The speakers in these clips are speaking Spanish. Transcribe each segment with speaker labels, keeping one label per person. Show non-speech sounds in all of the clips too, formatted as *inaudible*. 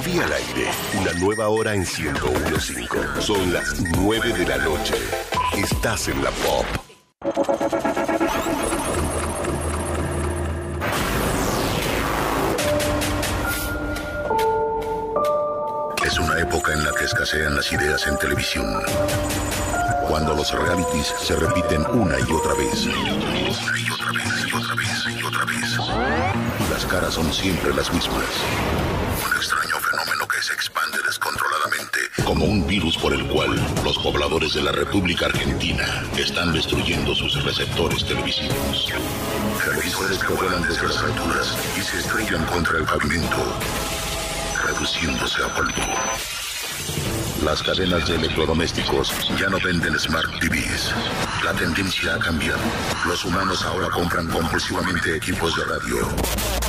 Speaker 1: Viví al aire, una nueva hora en 101.5. Son las 9 de la noche. Estás en la pop.
Speaker 2: Es una época en la que escasean las ideas en televisión. Cuando los realities se repiten una y otra vez. Una y otra vez y otra vez y otra vez. Las caras son siempre las mismas. Se expande descontroladamente como un virus por el cual los pobladores de la República Argentina están destruyendo sus receptores televisivos. Televisores que vuelan desde las alturas y se estrellan contra el pavimento, reduciéndose a polvo. Las cadenas de electrodomésticos ya no venden Smart TVs. La tendencia ha cambiado. Los humanos ahora compran compulsivamente equipos de radio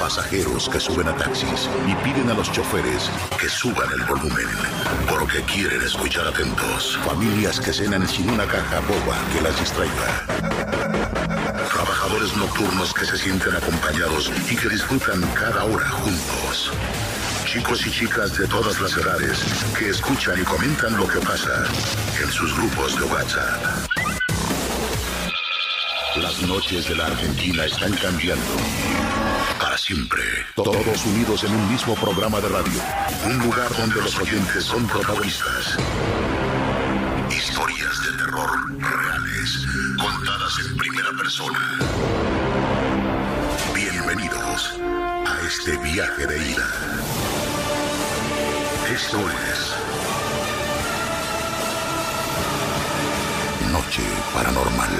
Speaker 2: Pasajeros que suben a taxis y piden a los choferes que suban el volumen porque quieren escuchar atentos. Familias que cenan sin una caja boba que las distraiga. Trabajadores nocturnos que se sienten acompañados y que disfrutan cada hora juntos. Chicos y chicas de todas las edades que escuchan y comentan lo que pasa en sus grupos de WhatsApp. Las noches de la Argentina están cambiando. Para siempre. Todos unidos en un mismo programa de radio. Un lugar donde los oyentes son protagonistas. Historias de terror reales, contadas en primera persona. Bienvenidos a este viaje de ida. Esto es Noche Paranormal.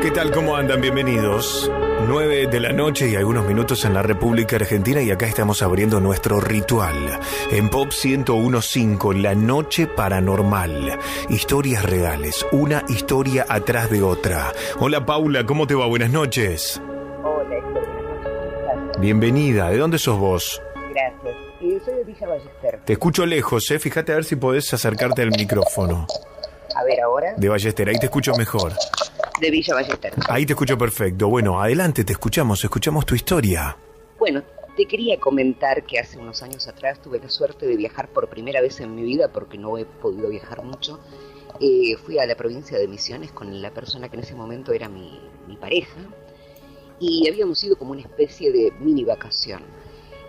Speaker 3: ¿Qué tal? ¿Cómo andan? Bienvenidos. 9 de la noche y algunos minutos en la República Argentina y acá estamos abriendo nuestro ritual. En Pop 1015, La Noche Paranormal. Historias reales, una historia atrás de otra. Hola Paula, ¿cómo te va? Buenas noches.
Speaker 4: Hola.
Speaker 3: Bienvenida. ¿De dónde sos vos?
Speaker 4: Gracias. Eh, soy de Villa Ballester.
Speaker 3: Te escucho lejos, ¿eh? Fíjate a ver si podés acercarte al micrófono.
Speaker 4: A ver, ahora.
Speaker 3: De Ballester, ahí te escucho mejor.
Speaker 4: De Villa Ballester.
Speaker 3: Ahí te escucho perfecto. Bueno, adelante, te escuchamos, escuchamos tu historia.
Speaker 4: Bueno, te quería comentar que hace unos años atrás tuve la suerte de viajar por primera vez en mi vida, porque no he podido viajar mucho. Eh, fui a la provincia de Misiones con la persona que en ese momento era mi, mi pareja y habíamos ido como una especie de mini vacación.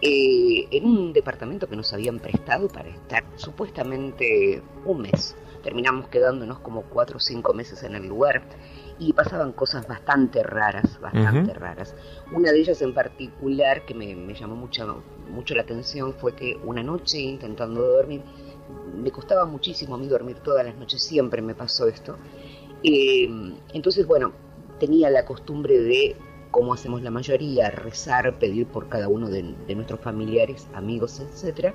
Speaker 4: eh, en un departamento que nos habían prestado para estar supuestamente un mes. Terminamos quedándonos como cuatro o cinco meses en el lugar y pasaban cosas bastante raras, bastante raras. Una de ellas en particular que me, me llamó mucho, mucho la atención fue que una noche intentando dormir, me costaba muchísimo a mí dormir todas las noches, siempre me pasó esto. Eh, entonces, bueno, tenía la costumbre de, como hacemos la mayoría, rezar, pedir por cada uno de, de nuestros familiares, amigos, etcétera,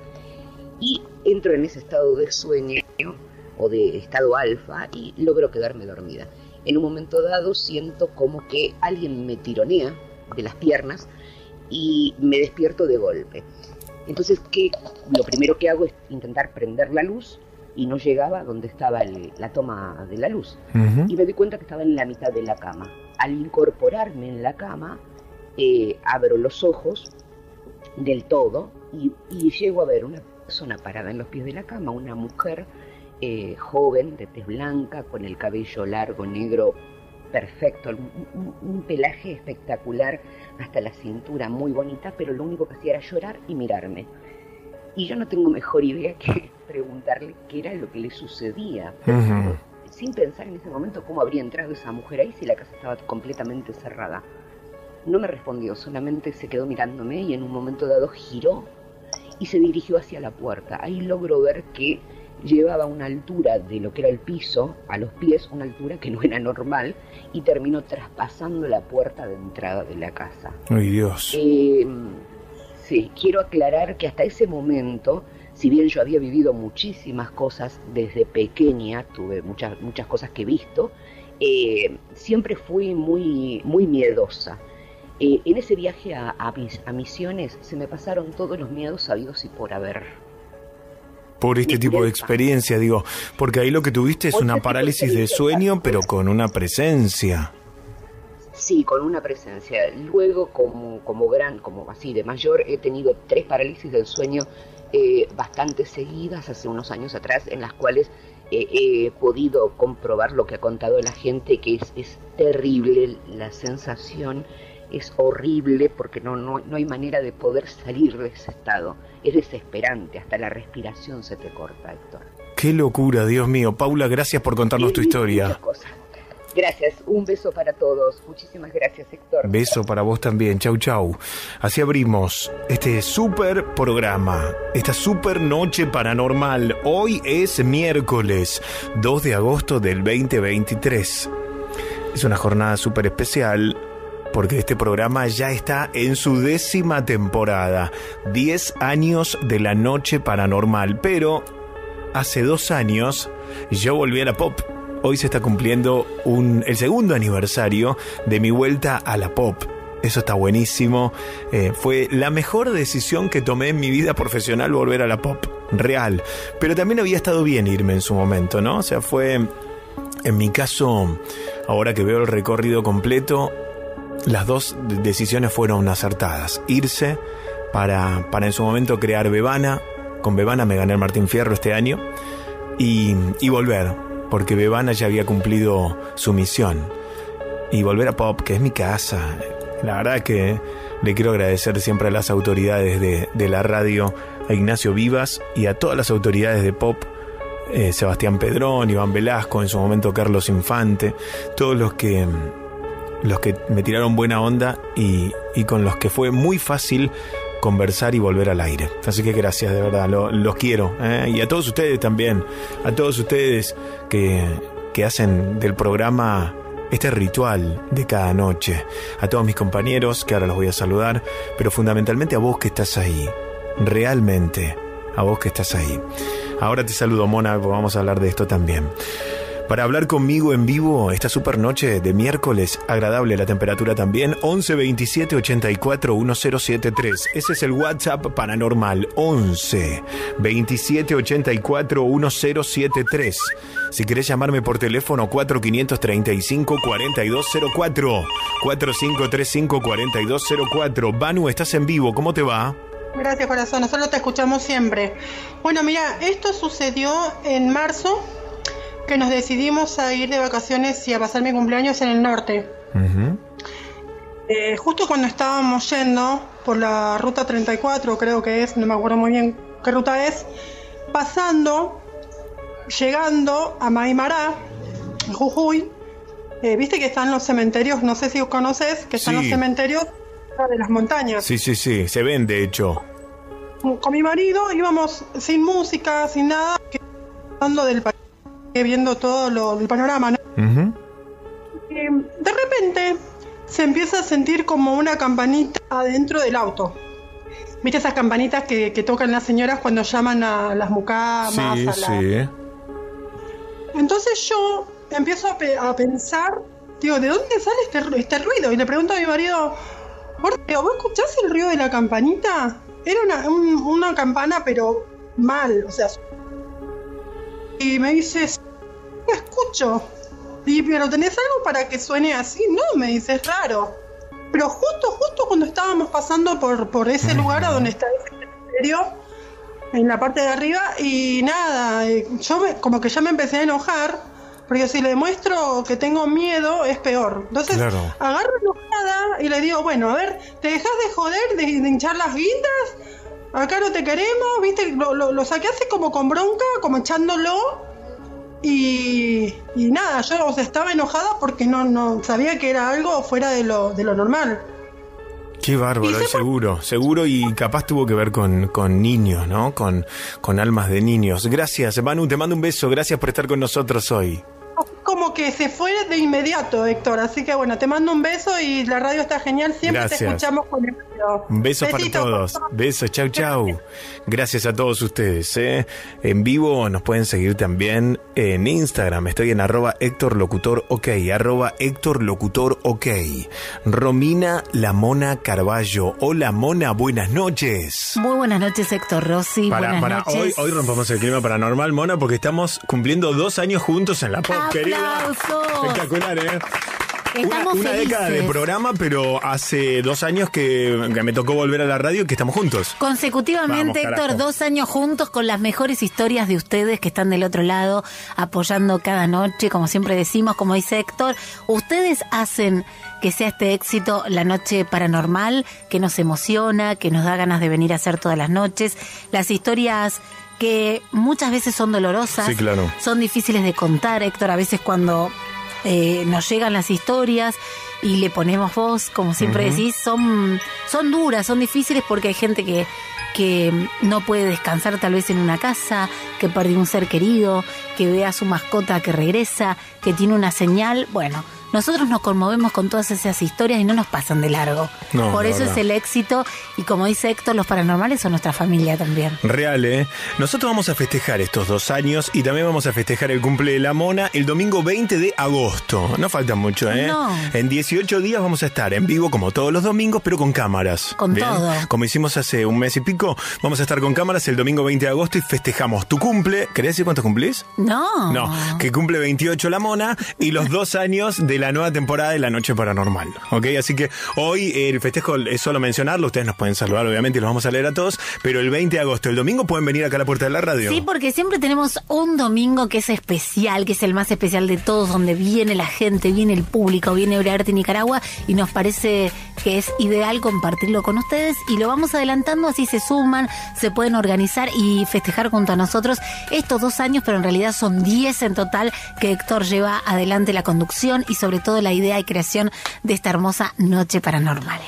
Speaker 4: y entro en ese estado de sueño o de estado alfa y logro quedarme dormida. En un momento dado siento como que alguien me tironea de las piernas y me despierto de golpe. Entonces, ¿qué? lo primero que hago es intentar prender la luz y no llegaba donde estaba el- la toma de la luz. Y me di cuenta que estaba en la mitad de la cama. Al incorporarme en la cama, eh, abro los ojos del todo y, y llego a ver una persona parada en los pies de la cama, una mujer eh, joven, de tez blanca, con el cabello largo, negro, perfecto, un, pelaje espectacular hasta la cintura, muy bonita, pero lo único que hacía era llorar y mirarme. Y yo no tengo mejor idea que *laughs* preguntarle qué era lo que le sucedía. Sin pensar en ese momento cómo habría entrado esa mujer ahí si la casa estaba completamente cerrada. No me respondió, solamente se quedó mirándome y en un momento dado giró y se dirigió hacia la puerta. Ahí logro ver que llevaba una altura de lo que era el piso a los pies, una altura que no era normal, y terminó traspasando la puerta de entrada de la casa.
Speaker 3: Ay, Dios.
Speaker 4: Eh, sí, quiero aclarar que hasta ese momento, si bien yo había vivido muchísimas cosas desde pequeña, tuve muchas, muchas cosas que he visto, eh, siempre fui muy, muy miedosa. Eh, en ese viaje a, a mis- a Misiones se me pasaron todos los miedos sabidos y por haber.
Speaker 3: Por este tipo de experiencia, digo, porque ahí lo que tuviste es una parálisis de sueño, pero con una presencia.
Speaker 4: Sí, con una presencia. Luego, como, como gran, como así de mayor, he tenido tres parálisis del sueño eh, bastante seguidas hace unos años atrás, en las cuales eh, he podido comprobar lo que ha contado la gente, que es, es terrible la sensación, es horrible porque no, no, no hay manera de poder salir de ese estado. Es desesperante, hasta la respiración se te corta, Héctor.
Speaker 3: Qué locura, Dios mío. Paula, gracias por contarnos tu historia.
Speaker 4: Gracias, un beso para todos. Muchísimas gracias, Héctor.
Speaker 3: Beso para vos también. Chau, chau. Así abrimos este super programa, esta super noche paranormal. Hoy es miércoles 2 de agosto del 2023. Es una jornada súper especial porque este programa ya está en su décima temporada. 10 años de la noche paranormal. Pero hace dos años yo volví a la pop hoy se está cumpliendo un, el segundo aniversario de mi vuelta a la pop. Eso está buenísimo. Eh, fue la mejor decisión que tomé en mi vida profesional volver a la pop. Real. Pero también había estado bien irme en su momento, ¿no? O sea, fue... En mi caso, ahora que veo el recorrido completo, las dos decisiones fueron acertadas. Irse para, para en su momento crear Bebana. Con Bebana me gané el Martín Fierro este año. Y, y volver porque Bebana ya había cumplido su misión. Y volver a Pop, que es mi casa. La verdad que le quiero agradecer siempre a las autoridades de, la radio, a Ignacio Vivas y a todas las autoridades de Pop, eh, Sebastián Pedrón, Iván Velasco, en su momento Carlos Infante, todos los que, los que me tiraron buena onda y, y con los que fue muy fácil conversar y volver al aire. Así que gracias, de verdad, los quiero. ¿eh? Y a todos ustedes también, a todos ustedes que, que hacen del programa este ritual de cada noche. A todos mis compañeros, que ahora los voy a saludar, pero fundamentalmente a vos que estás ahí. Realmente, a vos que estás ahí. Ahora te saludo, Mona, vamos a hablar de esto también para hablar conmigo en vivo esta super noche de miércoles. Agradable la temperatura también. 11 27 84 1073. Ese es el WhatsApp paranormal. 11 27 84 1073. Si querés llamarme por teléfono 4535 4204. 4535 4204. Banu, estás en vivo. ¿Cómo te va?
Speaker 5: Gracias, corazón. Nosotros te escuchamos siempre. Bueno, mira, esto sucedió en marzo que nos decidimos a ir de vacaciones y a pasar mi cumpleaños en el norte. Eh, justo cuando estábamos yendo por la ruta 34, creo que es, no me acuerdo muy bien qué ruta es, pasando, llegando a Maimará, Jujuy, eh, viste que están los cementerios, no sé si conoces, que están los cementerios de las montañas.
Speaker 3: Sí, sí, sí, se ven de hecho.
Speaker 5: Con mi marido íbamos sin música, sin nada, hablando del país viendo todo lo, el panorama, ¿no? de repente se empieza a sentir como una campanita adentro del auto. ¿Viste esas campanitas que, tocan las señoras cuando llaman a las mucamas? Sí, sí. Entonces yo empiezo a, pensar, digo, ¿de dónde sale este, este, ruido? Y le pregunto a mi marido, ¿vos escuchás el ruido de la campanita? Era una, una campana, pero mal, o sea, y me dices, escucho. Y, pero ¿tenés algo para que suene así? No, me dices, raro. Pero justo, justo cuando estábamos pasando por, por ese lugar a donde está ese cementerio, en la parte de arriba, y nada, eh, yo como que ya me empecé a enojar, porque si le muestro que tengo miedo, es peor. Entonces, agarro enojada y le digo, bueno, a ver, ¿te dejas de joder, de, hinchar las guindas? acá no te queremos, viste, lo, lo, saqué así como con bronca, como echándolo. Y, y nada, yo estaba enojada porque no, no sabía que era algo fuera de lo, de lo normal.
Speaker 3: Qué bárbaro, seguro, seguro y capaz tuvo que ver con, con niños, ¿no? Con, con almas de niños. Gracias, Manu, te mando un beso, gracias por estar con nosotros hoy
Speaker 5: como que se fue de inmediato, Héctor. Así que bueno, te mando un beso y la radio está genial. Siempre te escuchamos con el
Speaker 3: Un beso para todos. Besos, chau, chau. Gracias a todos ustedes. ¿eh? En vivo nos pueden seguir también en Instagram. Estoy en arroba Héctor Locutor OK. Arroba Héctor Locutor OK. Romina La Mona Carballo. Hola, Mona, buenas noches.
Speaker 6: Muy buenas noches, Héctor Rossi.
Speaker 3: Para,
Speaker 6: buenas
Speaker 3: para, Hoy, hoy rompamos el clima paranormal, Mona, porque estamos cumpliendo dos años juntos en la pop, querida. Espectacular, ¿eh?
Speaker 6: Estamos
Speaker 3: una, década de programa, pero hace dos años que, que me tocó volver a la radio y que estamos juntos.
Speaker 6: Consecutivamente,
Speaker 3: Vamos,
Speaker 6: Héctor, dos años juntos con las mejores historias de ustedes que están del otro lado, apoyando cada noche, como siempre decimos, como dice Héctor, ustedes hacen que sea este éxito la noche paranormal, que nos emociona, que nos da ganas de venir a hacer todas las noches, las historias que muchas veces son dolorosas,
Speaker 3: Sí, claro.
Speaker 6: son difíciles de contar, Héctor, a veces cuando eh, nos llegan las historias y le ponemos voz, como siempre decís, son, son duras, son difíciles porque hay gente que, que no puede descansar tal vez en una casa, que perdió un ser querido, que ve a su mascota que regresa, que tiene una señal. Bueno, nosotros nos conmovemos con todas esas historias y no nos pasan de largo.
Speaker 3: No,
Speaker 6: Por eso
Speaker 3: verdad.
Speaker 6: es el éxito y como dice Héctor, los paranormales son nuestra familia también.
Speaker 3: Real, ¿eh? Nosotros vamos a festejar estos dos años y también vamos a festejar el cumple de la mona el domingo 20 de agosto. No falta mucho, ¿eh?
Speaker 6: No.
Speaker 3: En 18 días vamos a estar en vivo como todos los domingos, pero con cámaras.
Speaker 6: Con todo.
Speaker 3: Como hicimos hace un mes y pico, vamos a estar con cámaras el domingo 20 de agosto y festejamos tu cumple. ¿Querés decir cuántos cumplís?
Speaker 6: No.
Speaker 3: No, que cumple 28 la mona y los *laughs* dos años de la nueva temporada de La Noche Paranormal. ¿Ok? Así que hoy el festejo es solo mencionarlo, ustedes nos pueden saludar obviamente y los vamos a leer a todos, pero el 20 de agosto, el domingo, pueden venir acá a la puerta de la radio.
Speaker 6: Sí, porque siempre tenemos un domingo que es especial, que es el más especial de todos, donde viene la gente, viene el público, viene Arte Nicaragua y nos parece que es ideal compartirlo con ustedes y lo vamos adelantando, así se suman, se pueden organizar y festejar junto a nosotros estos dos años, pero en realidad son diez en total que Héctor lleva adelante la conducción y sobre todo la idea y creación de esta hermosa noche paranormal.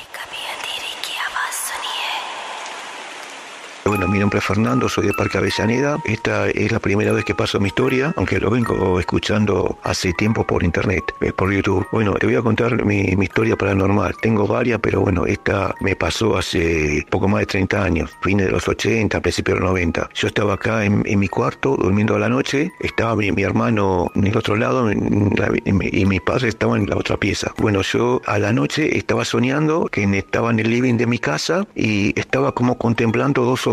Speaker 7: Bueno, mi nombre es Fernando, soy de Parque Avellaneda. Esta es la primera vez que paso mi historia, aunque lo vengo escuchando hace tiempo por internet, eh, por YouTube. Bueno, te voy a contar mi, historia paranormal. Tengo varias, pero bueno, esta me pasó hace poco más de 30 años, fines de los 80, principios de los 90. Yo estaba acá en, en mi cuarto, durmiendo a la noche, estaba mi, hermano en el otro lado la- y mi padre estaba en la otra pieza. Bueno, yo a la noche estaba soñando que estaba en el living de mi casa y estaba como contemplando dos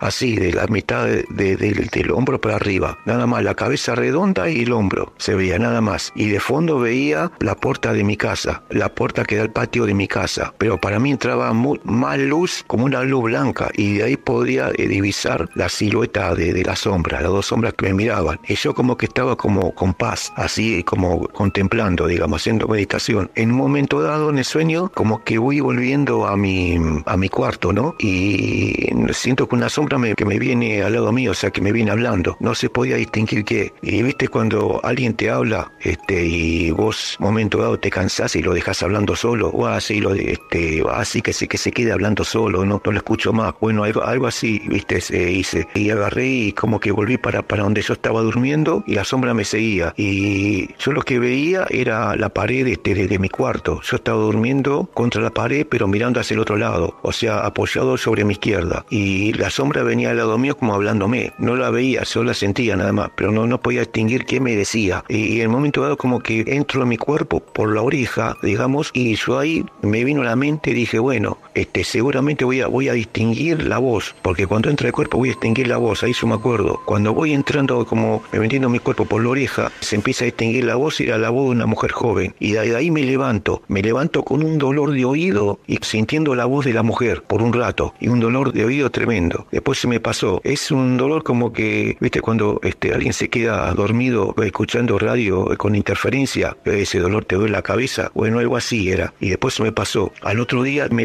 Speaker 7: así, de la mitad de- de- del, del hombro para arriba. Nada más, la cabeza redonda y el hombro. Se veía nada más. Y de fondo veía la puerta de mi casa, la puerta que da al patio de mi casa. Pero para mí entraba mu- más luz, como una luz blanca, y de ahí podía eh, divisar la silueta de, de la sombra, las dos sombras que me miraban. Y yo como que estaba como con paz, así como contemplando, digamos, haciendo meditación. En un momento dado en el sueño, como que voy volviendo a mi, a mi cuarto, ¿no? Y siento que una sombra me, que me viene al lado mío, o sea, que me viene hablando. No se podía distinguir qué. Y viste cuando alguien te habla, este, y vos, momento dado, te cansás y lo dejas hablando solo, o así, lo, este, así que se, que se quede hablando solo, no, no lo escucho más. Bueno, algo, algo así, viste, se hice. Y agarré y como que volví para, para donde yo estaba durmiendo y la sombra me seguía. Y yo lo que veía era la pared este, de, de mi cuarto. Yo estaba durmiendo contra la pared, pero mirando hacia el otro lado, o sea, apoyado sobre mi izquierda. Y la sombra venía al lado mío como hablándome. No la veía, solo la sentía nada más, pero no, no podía distinguir qué me decía. Y, en el momento dado como que entro en mi cuerpo por la oreja, digamos, y yo ahí me vino a la mente dije, bueno, este, seguramente voy a, voy a distinguir la voz, porque cuando entra el cuerpo voy a distinguir la voz, ahí yo me acuerdo. Cuando voy entrando como me metiendo mi cuerpo por la oreja, se empieza a distinguir la voz y era la voz de una mujer joven. Y de ahí me levanto, me levanto con un dolor de oído y sintiendo la voz de la mujer por un rato, y un dolor de oído tremendo. Después se me pasó. Es un dolor como que, viste, cuando este, alguien se queda dormido escuchando radio con interferencia, ese dolor te duele la cabeza, bueno, algo así era. Y después se me pasó. Al otro día me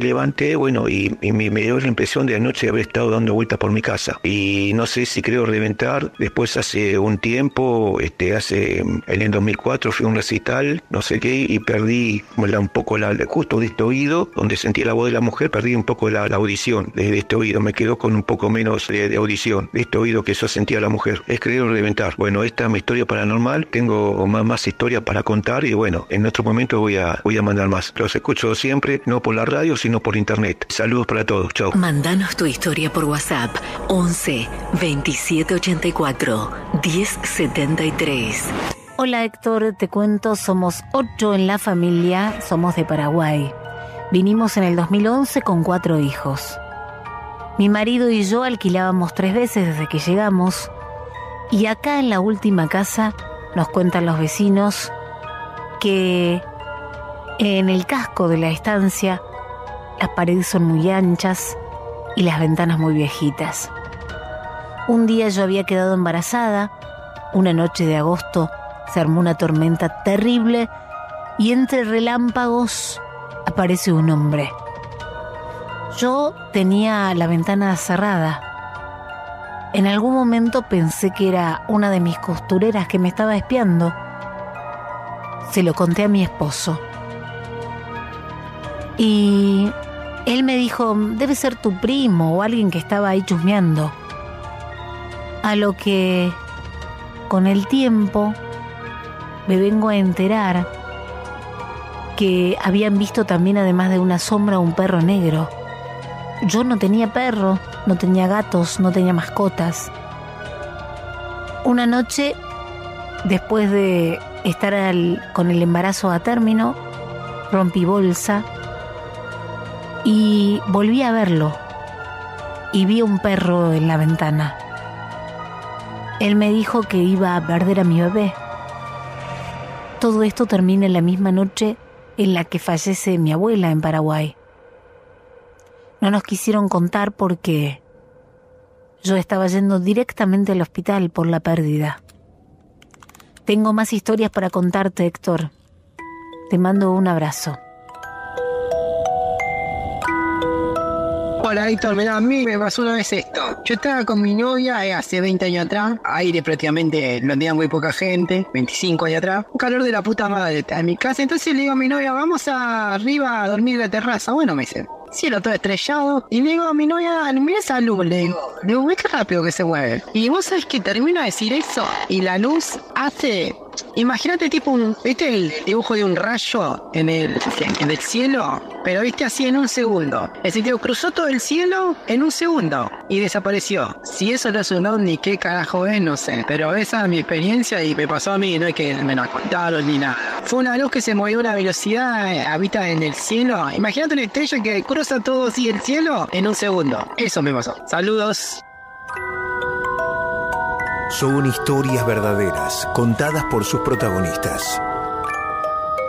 Speaker 7: bueno, y, y me, me dio la impresión de anoche haber estado dando vueltas por mi casa. Y no sé si creo reventar. Después hace un tiempo, este, hace, en el 2004 fui a un recital, no sé qué, y perdí la- un poco la, justo de este oído, donde sentí la voz de la mujer, perdí un poco la, la audición de, de este oído. Me quedó con un poco menos de, de audición de este oído que yo sentía la mujer. Es creído reventar. Bueno, esta es mi historia paranormal. Tengo más, más historia para contar y bueno, en otro momento voy a, voy a mandar más. Los escucho siempre, no por la radio, sino por internet. Saludos para todos. Chao.
Speaker 8: Mandanos tu historia por WhatsApp 11 2784 1073.
Speaker 6: Hola Héctor, te cuento, somos ocho en la familia, somos de Paraguay. Vinimos en el 2011 con cuatro hijos. Mi marido y yo alquilábamos tres veces desde que llegamos y acá en la última casa nos cuentan los vecinos que En el casco de la estancia, las paredes son muy anchas y las ventanas muy viejitas. Un día yo había quedado embarazada, una noche de agosto se armó una tormenta terrible y entre relámpagos aparece un hombre. Yo tenía la ventana cerrada. En algún momento pensé que era una de mis costureras que me estaba espiando. Se lo conté a mi esposo. Y él me dijo, debe ser tu primo o alguien que estaba ahí chusmeando. A lo que, con el tiempo, me vengo a enterar que habían visto también, además de una sombra, un perro negro. Yo no tenía perro, no tenía gatos, no tenía mascotas. Una noche, después de estar con el embarazo a término, rompí bolsa y volví a verlo y vi un perro en la ventana. Él me dijo que iba a perder a mi bebé. Todo esto termina en la misma noche en la que fallece mi abuela en Paraguay. No nos quisieron contar porque yo estaba yendo directamente al hospital por la pérdida. Tengo más historias para contarte, Héctor. Te mando un abrazo.
Speaker 9: Hola Héctor, mira, a mí me pasó una vez esto. Yo estaba con mi novia eh, hace 20 años atrás, aire prácticamente lo tenía muy poca gente, 25 años atrás, un calor de la puta madre en mi casa. Entonces le digo a mi novia, vamos arriba a dormir en la terraza. Bueno, me dice, cielo todo estrellado. Y le digo a mi novia, mira esa luz, le digo, le digo, qué rápido que se mueve. Y vos sabés que termino de decir eso y la luz hace Imagínate tipo un, ¿viste el dibujo de un rayo en el, en el cielo? Pero viste así en un segundo. Ese tipo cruzó todo el cielo en un segundo y desapareció. Si eso no es un ovni, qué carajo es, no sé. Pero esa es mi experiencia y me pasó a mí, no es que me lo contaron ni nada. Fue una luz que se movió a una velocidad, eh, habita en el cielo. Imagínate una estrella que cruza todo así el cielo en un segundo. Eso me pasó. Saludos.
Speaker 3: Son historias verdaderas, contadas por sus protagonistas.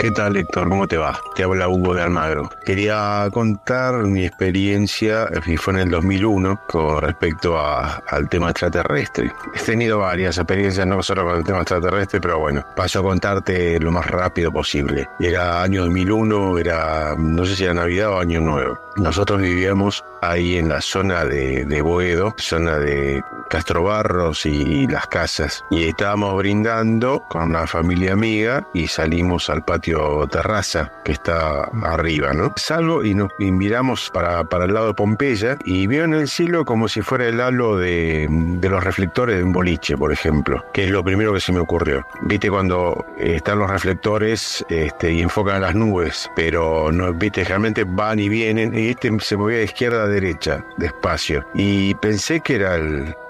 Speaker 10: ¿Qué tal, Héctor? ¿Cómo te va? Te habla Hugo de Almagro. Quería contar mi experiencia, y fue en el 2001, con respecto al tema extraterrestre. He tenido varias experiencias, no solo con el tema extraterrestre, pero bueno, paso a contarte lo más rápido posible. Era año 2001, era, no sé si era Navidad o Año Nuevo. Nosotros vivíamos ahí en la zona de, de Boedo, zona de Castro Barros y las casas. Y estábamos brindando con una familia amiga y salimos al patio terraza que está arriba, ¿no? Salgo y nos miramos para, para el lado de Pompeya y veo en el cielo como si fuera el halo de, de los reflectores de un boliche, por ejemplo, que es lo primero que se me ocurrió. Viste cuando están los reflectores este, y enfocan las nubes, pero no, viste, realmente van y vienen y este se movía de izquierda a derecha, despacio. Y pensé que era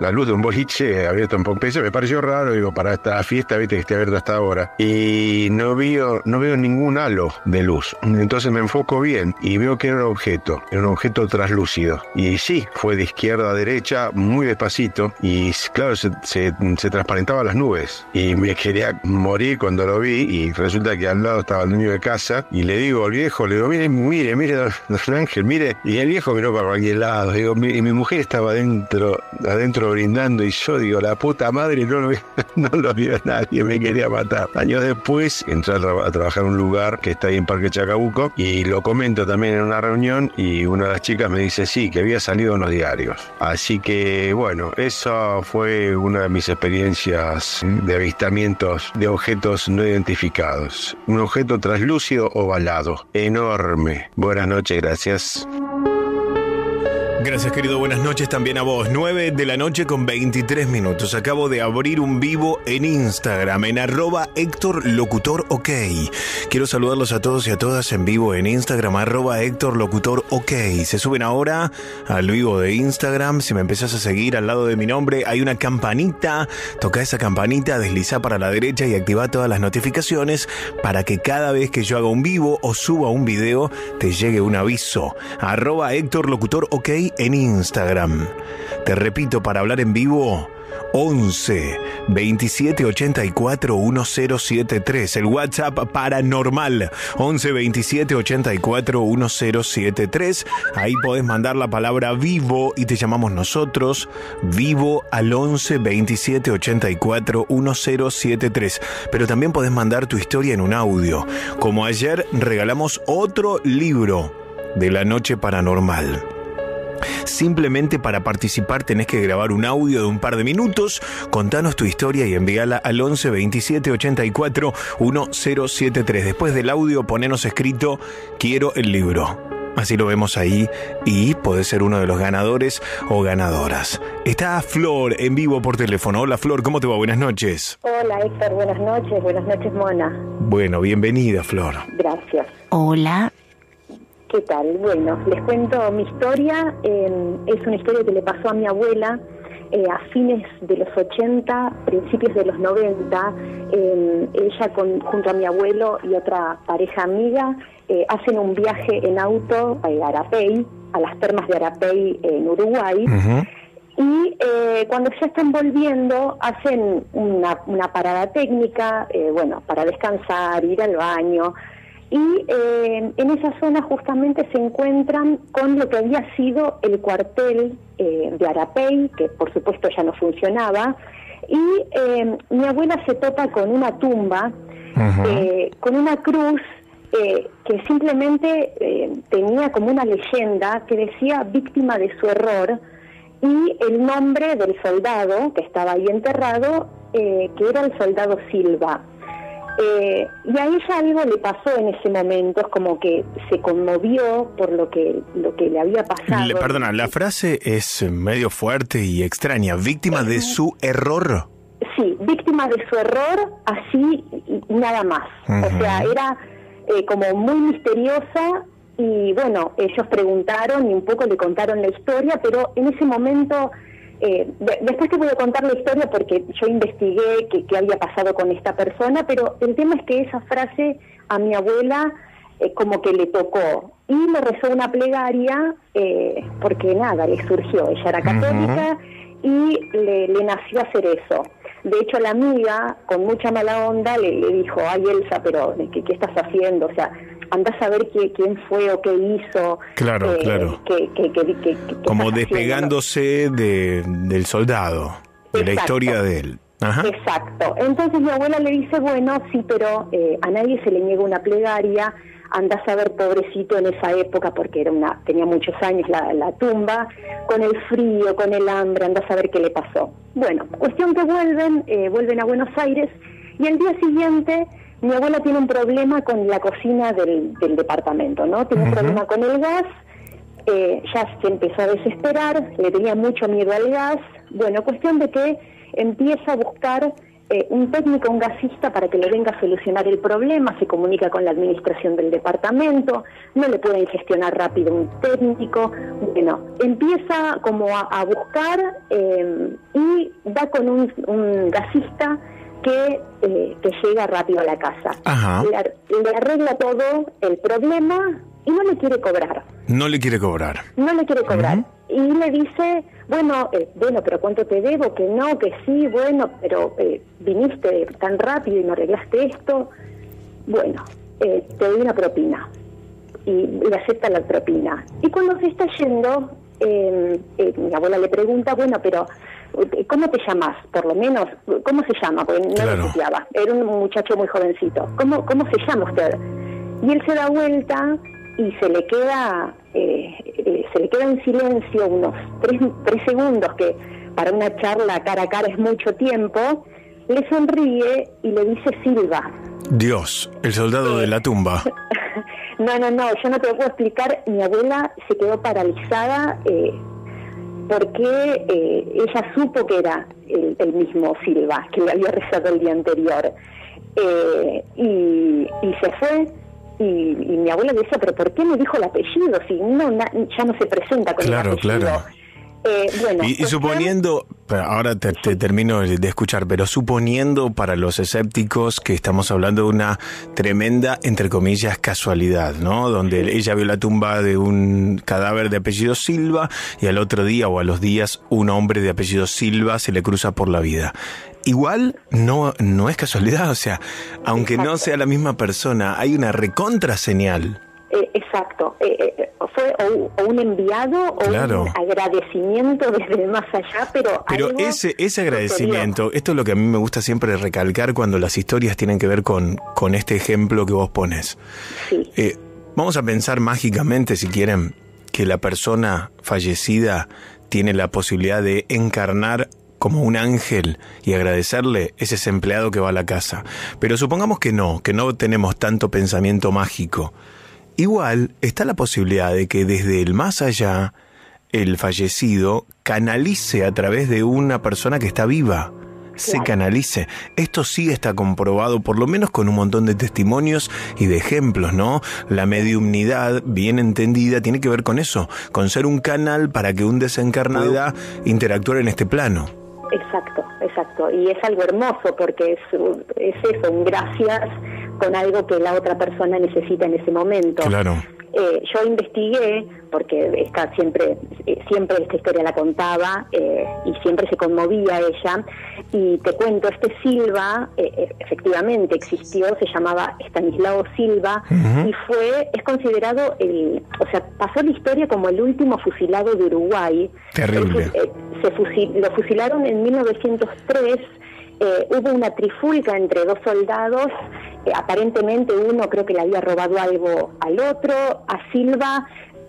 Speaker 10: la luz de un boliche abierto en Pompeya, me pareció raro, digo, para esta fiesta, viste, que esté abierto hasta ahora. Y no vio, no veo ningún halo de luz. Entonces me enfoco bien y veo que era un objeto, era un objeto traslúcido. Y sí, fue de izquierda a derecha, muy despacito, y claro, se, se, transparentaba las nubes. Y me quería morir cuando lo vi, y resulta que al lado estaba el dueño de casa, y le digo al viejo, le digo, mire, mire, mire, don, Ángel, mire. Y el viejo miró para lado, digo, y mi mujer estaba adentro, adentro brindando, y yo digo, la puta madre, no lo, *laughs* no lo vio nadie, me quería matar. Años después entré a trabajar un lugar que está ahí en Parque Chacabuco y lo comento también en una reunión y una de las chicas me dice sí, que había salido en los diarios. Así que bueno, esa fue una de mis experiencias de avistamientos de objetos no identificados. Un objeto translúcido ovalado, enorme. Buenas noches, gracias.
Speaker 3: Gracias querido, buenas noches también a vos. 9 de la noche con 23 minutos. Acabo de abrir un vivo en Instagram, en arroba Héctor Locutor OK. Quiero saludarlos a todos y a todas en vivo en Instagram, arroba Héctor Locutor OK. Se suben ahora al vivo de Instagram. Si me empezás a seguir al lado de mi nombre, hay una campanita. Toca esa campanita, desliza para la derecha y activa todas las notificaciones para que cada vez que yo haga un vivo o suba un video, te llegue un aviso. Arroba Héctor Locutor OK en Instagram. Te repito, para hablar en vivo, 11 27 84 1073. El WhatsApp paranormal 11 27 84 1073. Ahí podés mandar la palabra vivo y te llamamos nosotros. Vivo al 11 27 84 1073. Pero también podés mandar tu historia en un audio. Como ayer regalamos otro libro de la noche paranormal. Simplemente para participar tenés que grabar un audio de un par de minutos, contanos tu historia y envíala al 11 27 84 1073. Después del audio ponenos escrito quiero el libro. Así lo vemos ahí y podés ser uno de los ganadores o ganadoras. Está Flor en vivo por teléfono. Hola Flor, ¿cómo te va? Buenas noches.
Speaker 11: Hola Héctor, buenas noches. Buenas noches Mona.
Speaker 3: Bueno, bienvenida Flor.
Speaker 11: Gracias.
Speaker 6: Hola.
Speaker 11: ¿Qué tal? Bueno, les cuento mi historia. Eh, es una historia que le pasó a mi abuela eh, a fines de los 80, principios de los 90. Eh, ella con, junto a mi abuelo y otra pareja amiga hacen un viaje en auto a Arapey, a las termas de Arapey en Uruguay. Y cuando ya están volviendo, hacen una, una parada técnica, bueno, para descansar, ir al baño, y eh, en esa zona justamente se encuentran con lo que había sido el cuartel eh, de Arapey, que por supuesto ya no funcionaba, y eh, mi abuela se topa con una tumba, con una cruz que simplemente tenía como una leyenda que decía víctima de su error y el nombre del soldado que estaba ahí enterrado, que era el soldado Silva. Eh, y a ella algo le pasó en ese momento, es como que se conmovió por lo que, lo que le había pasado.
Speaker 3: perdona, la frase es medio fuerte y extraña, víctima de su error.
Speaker 11: Sí, víctima de su error, así y nada más. O sea, era eh, como muy misteriosa y bueno, ellos preguntaron y un poco le contaron la historia, pero en ese momento eh, después te voy a contar la historia porque yo investigué qué había pasado con esta persona, pero el tema es que esa frase a mi abuela eh, como que le tocó. Y le rezó una plegaria eh, porque nada, le surgió, ella era católica y le, nació hacer eso. De hecho, la amiga, con mucha mala onda, le, dijo, ay Elsa, pero ¿qué, ¿qué estás haciendo? O sea, andás a ver quién fue o qué hizo.
Speaker 3: Claro, eh, claro. Como despegándose de, del soldado, de la historia de él.
Speaker 11: Exacto. Entonces mi abuela le dice, bueno, sí, pero eh, a nadie se le niega una plegaria, andás a ver pobrecito en esa época, porque era una, tenía muchos años la, la tumba, con el frío, con el hambre, andás a ver qué le pasó. Bueno, cuestión que vuelven, eh, vuelven a Buenos Aires y el día siguiente mi abuela tiene un problema con la cocina del, departamento, ¿no? Tiene un problema con el gas, eh, ya se empezó a desesperar, le tenía mucho miedo al gas. Bueno, cuestión de que empieza a buscar eh, un técnico, un gasista para que le venga a solucionar el problema, se comunica con la administración del departamento, no le pueden gestionar rápido un técnico, bueno, empieza como a, buscar eh, y va con un, un gasista que, eh, que llega rápido a la casa. Le, arregla todo el problema y no le quiere cobrar.
Speaker 3: No le quiere cobrar.
Speaker 11: No le quiere cobrar. Y le dice, bueno, eh, bueno, pero ¿cuánto te debo? Que no, que sí, bueno, pero eh, viniste tan rápido y me arreglaste esto. Bueno, te doy una propina. Y le acepta la propina. Y cuando se está yendo, mi abuela le pregunta, bueno, pero ¿Cómo te llamas? Por lo menos, ¿cómo se llama? Porque no claro. Era un muchacho muy jovencito. ¿Cómo, ¿Cómo se llama usted? Y él se da vuelta y se le queda, eh, eh, se le queda en silencio unos tres, tres segundos, que para una charla cara a cara es mucho tiempo. Le sonríe y le dice Silva.
Speaker 3: Dios, el soldado de la tumba. *laughs*
Speaker 11: no, no, no, yo no te lo puedo explicar. Mi abuela se quedó paralizada. Eh, porque eh, ella supo que era el, mismo Silva, que le había rezado el día anterior. Eh, y, se fue, y, mi abuela decía, pero ¿por qué me dijo el apellido? Si no, ya no se presenta con el apellido. Claro. Eh, bueno,
Speaker 3: y, suponiendo, ahora te, termino de escuchar, pero suponiendo para los escépticos que estamos hablando de una tremenda, entre comillas, casualidad, ¿no? Donde ella vio la tumba de un cadáver de apellido Silva y al otro día o a los días un hombre de apellido Silva se le cruza por la vida. Igual no, no es casualidad, o sea, aunque no sea la misma persona, hay una recontra señal.
Speaker 11: Eh, exacto. Eh, eh, fue o, un enviado o un agradecimiento *laughs* desde más allá, pero...
Speaker 3: Pero ese, ese agradecimiento, esto es lo que a mí me gusta siempre recalcar cuando las historias tienen que ver con, con este ejemplo que vos pones. vamos a pensar mágicamente, si quieren, que la persona fallecida tiene la posibilidad de encarnar como un ángel y agradecerle es ese empleado que va a la casa. Pero supongamos que no, que no tenemos tanto pensamiento mágico. Igual está la posibilidad de que desde el más allá el fallecido canalice a través de una persona que está viva se canalice. Esto sí está comprobado, por lo menos con un montón de testimonios y de ejemplos, ¿no? La mediumnidad, bien entendida, tiene que ver con eso, con ser un canal para que un desencarnado interactúe en este plano.
Speaker 11: Exacto. Y es algo hermoso porque es, es eso, un gracias con algo que la otra persona necesita en ese momento.
Speaker 3: Claro.
Speaker 11: Eh, yo investigué, porque esta siempre, eh, siempre esta historia la contaba eh, y siempre se conmovía ella, y te cuento, este Silva efectivamente existió, se llamaba Estanislao Silva, y fue, es considerado el, o sea, pasó la historia como el último fusilado de Uruguay.
Speaker 3: Terrible.
Speaker 11: se lo fusilaron en 1903 eh, hubo una trifulca entre dos soldados, eh, aparentemente uno creo que le había robado algo al otro, a Silva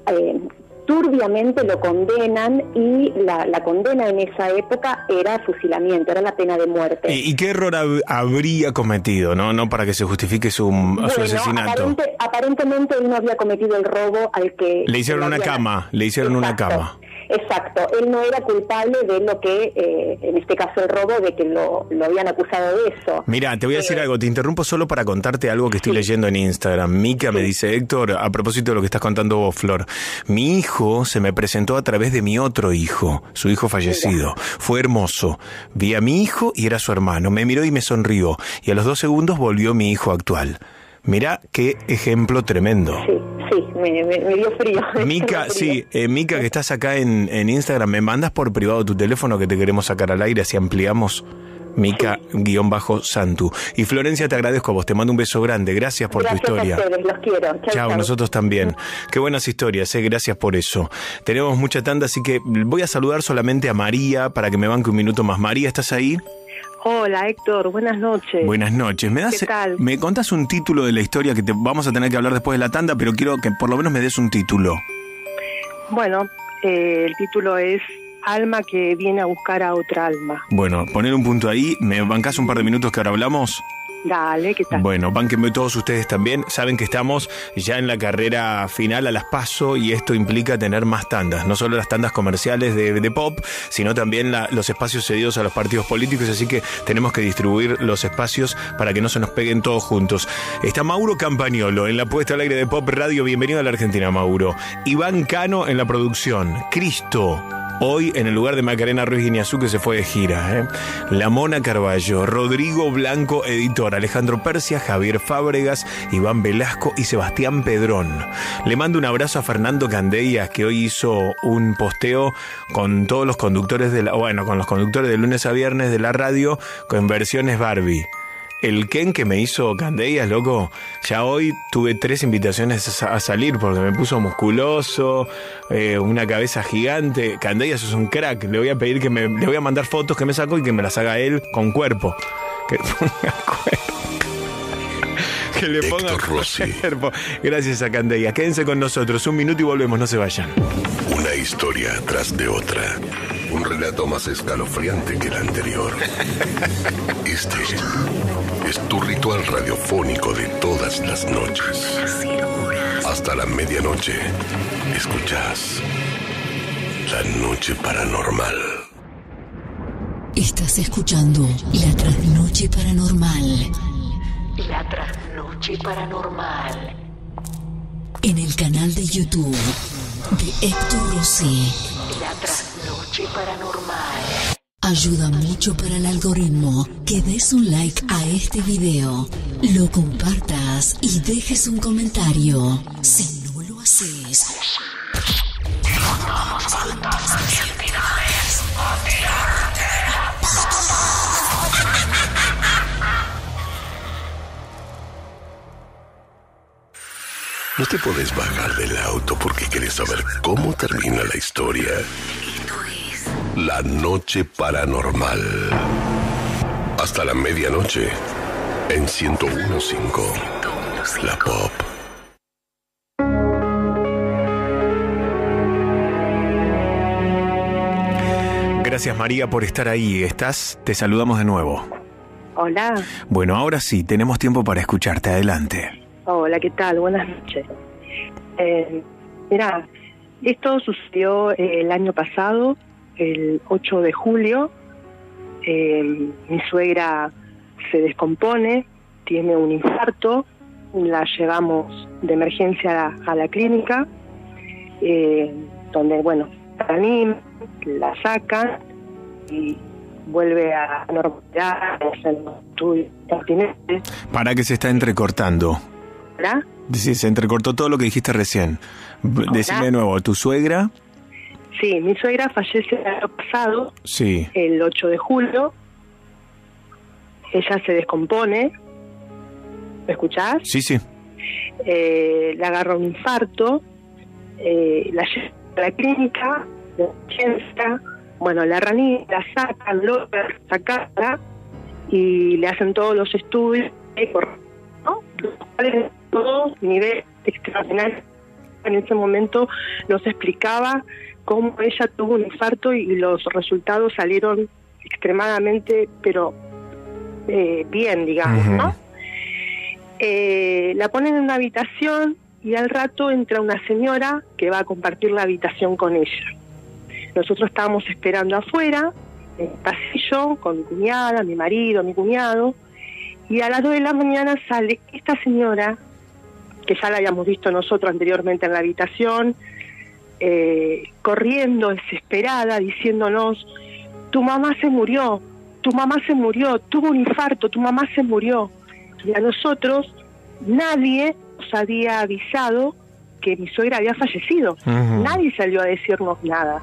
Speaker 11: eh, turbiamente lo condenan y la, condena en esa época era fusilamiento, era la pena de muerte.
Speaker 3: ¿Y, qué error habría cometido, no no para que se justifique su, asesinato?
Speaker 11: aparentemente él no había cometido el robo al que...
Speaker 3: Le hicieron una cama, le hicieron una cama.
Speaker 11: Exacto, él no era culpable de lo que, eh, en este caso el robo, de que lo, habían acusado de eso.
Speaker 3: Mira, te voy a decir eh, algo, te interrumpo solo para contarte algo que estoy leyendo en Instagram. Mica me dice, Héctor, a propósito de lo que estás contando vos, Flor, mi hijo se me presentó a través de mi otro hijo, su hijo fallecido. Fue hermoso. Vi a mi hijo y era su hermano. Me miró y me sonrió. Y a los dos segundos volvió mi hijo actual. Mira qué ejemplo tremendo.
Speaker 11: Sí, sí, me, dio frío. *laughs*
Speaker 3: Mica, sí, eh, Mica, que estás acá en, en, Instagram, me mandas por privado tu teléfono que te queremos sacar al aire, así ampliamos. Mica-Santu. Y Florencia, te agradezco a vos, te mando un beso grande, gracias por tu historia.
Speaker 11: A los quiero.
Speaker 3: Chao, nosotros también. Qué buenas historias, eh, gracias por eso. Tenemos mucha tanda, así que voy a saludar solamente a María para que me banque un minuto más. María, ¿estás ahí?
Speaker 12: Hola Héctor, buenas noches.
Speaker 3: Buenas noches. ¿Me das, ¿Qué tal? Me contás un título de la historia que te vamos a tener que hablar después de la tanda, pero quiero que por lo menos me des un título.
Speaker 12: Bueno, eh, el título es Alma que viene a buscar a otra alma.
Speaker 3: Bueno, poner un punto ahí. ¿Me bancás un par de minutos que ahora hablamos?
Speaker 12: Dale, ¿qué tal?
Speaker 3: Bueno, banquenme todos ustedes también. Saben que estamos ya en la carrera final a las PASO y esto implica tener más tandas. No solo las tandas comerciales de, pop, sino también los espacios cedidos a los partidos políticos. Así que tenemos que distribuir los espacios para que no se nos peguen todos juntos. Está Mauro Campagnolo en la puesta al aire de Pop Radio. Bienvenido a la Argentina, Mauro. Iván Cano en la producción. Cristo Hoy, en el lugar de Macarena Ruiz Guiñazú, que se fue de gira. ¿eh? La Mona Carballo, Rodrigo Blanco, editor, Alejandro Persia, Javier Fábregas, Iván Velasco y Sebastián Pedrón. Le mando un abrazo a Fernando Candellas, que hoy hizo un posteo con todos los conductores de la, bueno, con los conductores de lunes a viernes de la radio, con versiones Barbie el Ken que me hizo Candellas, loco, ya hoy tuve tres invitaciones a, salir porque me puso musculoso, eh, una cabeza gigante. Candellas es un crack, le voy a pedir que me, le voy a mandar fotos que me sacó y que me las haga él con cuerpo. Que *laughs* ponga cuerpo. Que le ponga cuerpo. Gracias a Candellas. Quédense con nosotros, un minuto y volvemos, no se vayan.
Speaker 1: Una historia tras de otra. Un relato más escalofriante que el anterior. Este es tu ritual radiofónico de todas las noches. Hasta la medianoche, escuchas La Noche Paranormal.
Speaker 8: Estás escuchando La Trasnoche Paranormal.
Speaker 13: La Trasnoche Paranormal.
Speaker 8: En el canal de YouTube de Héctor Rossi.
Speaker 13: La trasnoche paranormal.
Speaker 8: Ayuda mucho para el algoritmo que des un like a este video, lo compartas y dejes un comentario. Si no lo haces,
Speaker 1: No te puedes bajar del auto porque quieres saber cómo termina la historia. La noche paranormal. Hasta la medianoche. En 1015. La Pop.
Speaker 3: Gracias María por estar ahí. ¿Estás? Te saludamos de nuevo.
Speaker 12: Hola.
Speaker 3: Bueno, ahora sí, tenemos tiempo para escucharte. Adelante.
Speaker 12: Hola, ¿qué tal? Buenas noches. Eh, mira, esto sucedió eh, el año pasado, el 8 de julio. Eh, mi suegra se descompone, tiene un infarto, la llevamos de emergencia a, la clínica, eh, donde, bueno, la la sacan y vuelve a normalidad.
Speaker 3: Para que se está entrecortando. Sí, se entrecortó todo lo que dijiste recién. Decime de nuevo, ¿tu suegra?
Speaker 12: Sí, mi suegra fallece el año pasado,
Speaker 3: Sí.
Speaker 12: el 8 de julio. Ella se descompone. ¿Me escuchás?
Speaker 3: Sí, sí.
Speaker 12: Eh, le agarra un infarto. eh, la lleva a la clínica de emergencia. Bueno, la ranita la sacan, logran sacarla y le hacen todos los estudios. eh, por-. Los cuales todo nivel extraordinario. En ese momento nos explicaba cómo ella tuvo un infarto y los resultados salieron extremadamente, pero eh, bien, digamos. Eh, la ponen en una habitación y al rato entra una señora que va a compartir la habitación con ella. Nosotros estábamos esperando afuera, en el pasillo, con mi cuñada, mi marido, mi cuñado, y a las 2 de la mañana sale esta señora, que ya la habíamos visto nosotros anteriormente en la habitación, eh, corriendo, desesperada, diciéndonos, tu mamá se murió, tu mamá se murió, tuvo un infarto, tu mamá se murió. Y a nosotros nadie nos había avisado que mi suegra había fallecido. Nadie salió a decirnos nada.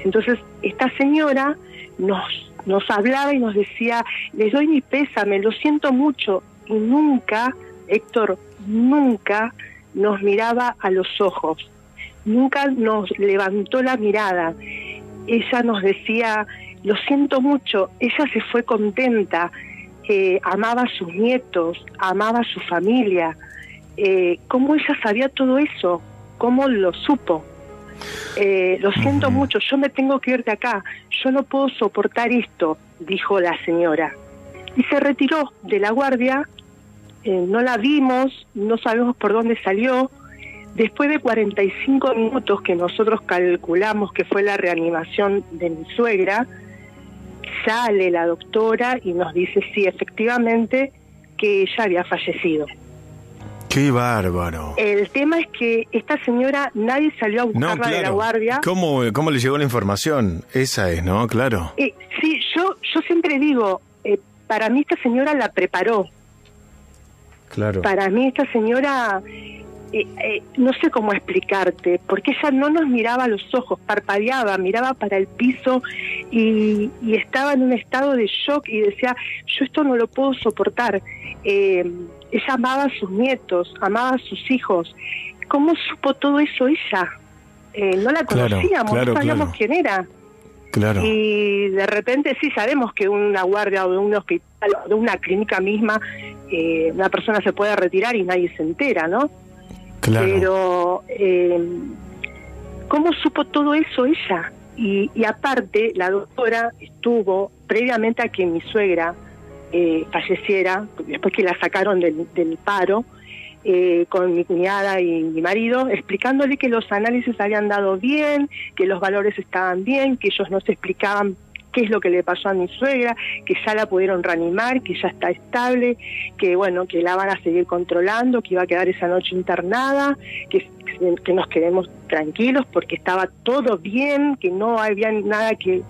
Speaker 12: Entonces, esta señora nos, nos hablaba y nos decía, les doy mi pésame, lo siento mucho. Y nunca, Héctor, nunca nos miraba a los ojos, nunca nos levantó la mirada. Ella nos decía, lo siento mucho, ella se fue contenta, amaba a sus nietos, amaba a su familia. Eh, ¿Cómo ella sabía todo eso? ¿Cómo lo supo? Eh, lo siento mucho, yo me tengo que ir de acá, yo no puedo soportar esto, dijo la señora. Y se retiró de la guardia, eh, no la vimos, no sabemos por dónde salió. Después de 45 minutos que nosotros calculamos que fue la reanimación de mi suegra, sale la doctora y nos dice, sí, efectivamente, que ella había fallecido.
Speaker 3: Qué bárbaro.
Speaker 12: El tema es que esta señora, nadie salió a
Speaker 3: No,
Speaker 12: buscarla de la guardia.
Speaker 3: ¿Cómo, ¿Cómo le llegó la información? Esa es, ¿no? Claro.
Speaker 12: Eh, sí, yo, yo siempre digo, eh, para mí esta señora la preparó.
Speaker 3: Claro.
Speaker 12: Para mí esta señora, eh, no sé cómo explicarte, porque ella no nos miraba a los ojos, parpadeaba, miraba para el piso y, y estaba en un estado de shock y decía, yo esto no lo puedo soportar. Eh, ella amaba a sus nietos, amaba a sus hijos. ¿Cómo supo todo eso ella? Eh, no la conocíamos,
Speaker 3: claro,
Speaker 12: no sabíamos
Speaker 3: claro.
Speaker 12: quién era.
Speaker 3: Claro.
Speaker 12: Y de repente sí sabemos que una guardia o de un hospital o de una clínica misma, eh, una persona se puede retirar y nadie se entera, ¿no?
Speaker 3: Claro.
Speaker 12: Pero, eh, ¿cómo supo todo eso ella? Y, y aparte, la doctora estuvo, previamente a que mi suegra eh, falleciera, después que la sacaron del, del paro, eh, con mi cuñada y mi marido, explicándole que los análisis habían dado bien, que los valores estaban bien, que ellos nos explicaban qué es lo que le pasó a mi suegra, que ya la pudieron reanimar, que ya está estable, que bueno, que la van a seguir controlando, que iba a quedar esa noche internada, que, que nos quedemos tranquilos porque estaba todo bien, que no había nada que,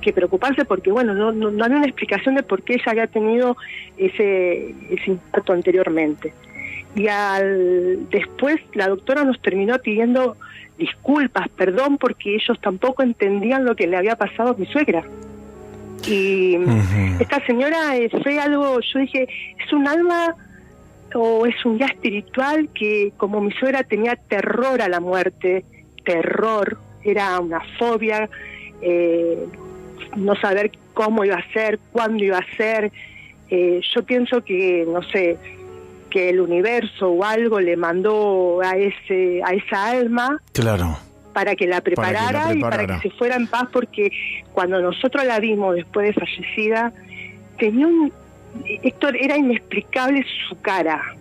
Speaker 12: que preocuparse porque bueno, no, no, no había una explicación de por qué ella había tenido ese, ese impacto anteriormente. Y al, después la doctora nos terminó pidiendo disculpas, perdón, porque ellos tampoco entendían lo que le había pasado a mi suegra. Y esta señora eh, fue algo, yo dije, es un alma o es un guía espiritual que como mi suegra tenía terror a la muerte, terror, era una fobia, eh, no saber cómo iba a ser, cuándo iba a ser. Eh, yo pienso que, no sé, que el universo o algo le mandó a ese a esa alma
Speaker 3: claro.
Speaker 12: para que la preparara, y para que se fuera en paz porque cuando nosotros la vimos después de fallecida tenía un Héctor era inexplicable su cara.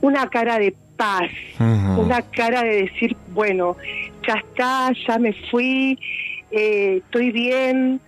Speaker 12: Una cara de paz una cara de decir bueno ya está ya me fui eh, estoy bien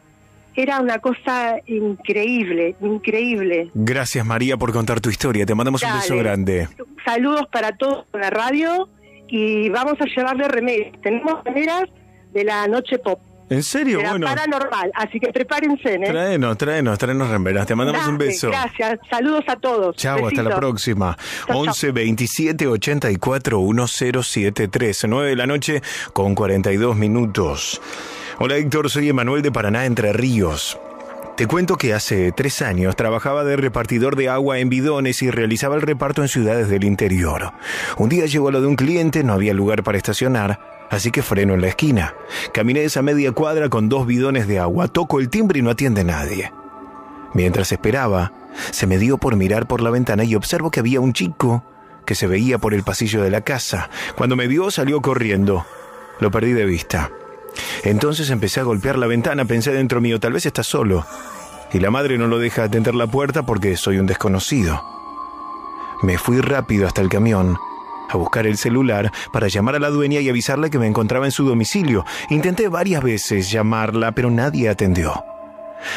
Speaker 12: era una cosa increíble, increíble.
Speaker 3: Gracias María por contar tu historia. Te mandamos un beso grande.
Speaker 12: Saludos para todos en la radio y vamos a llevarle remeras. Tenemos remeras de la noche pop.
Speaker 3: ¿En serio?
Speaker 12: De la
Speaker 3: bueno.
Speaker 12: paranormal, así que prepárense. ¿eh?
Speaker 3: Traenos, traenos, traenos remeras. Te mandamos un beso.
Speaker 12: Gracias, saludos a todos.
Speaker 3: Chao, hasta la próxima. 11 27 84 1073, 9 de la noche con 42 minutos. Hola Héctor, soy Emanuel de Paraná, Entre Ríos. Te cuento que hace tres años trabajaba de repartidor de agua en bidones y realizaba el reparto en ciudades del interior. Un día llegó lo de un cliente, no había lugar para estacionar, así que freno en la esquina. Caminé esa media cuadra con dos bidones de agua, toco el timbre y no atiende nadie. Mientras esperaba, se me dio por mirar por la ventana y observo que había un chico que se veía por el pasillo de la casa. Cuando me vio salió corriendo. Lo perdí de vista. Entonces empecé a golpear la ventana, pensé dentro mío, tal vez está solo. Y la madre no lo deja atender la puerta porque soy un desconocido. Me fui rápido hasta el camión a buscar el celular para llamar a la dueña y avisarle que me encontraba en su domicilio. Intenté varias veces llamarla, pero nadie atendió.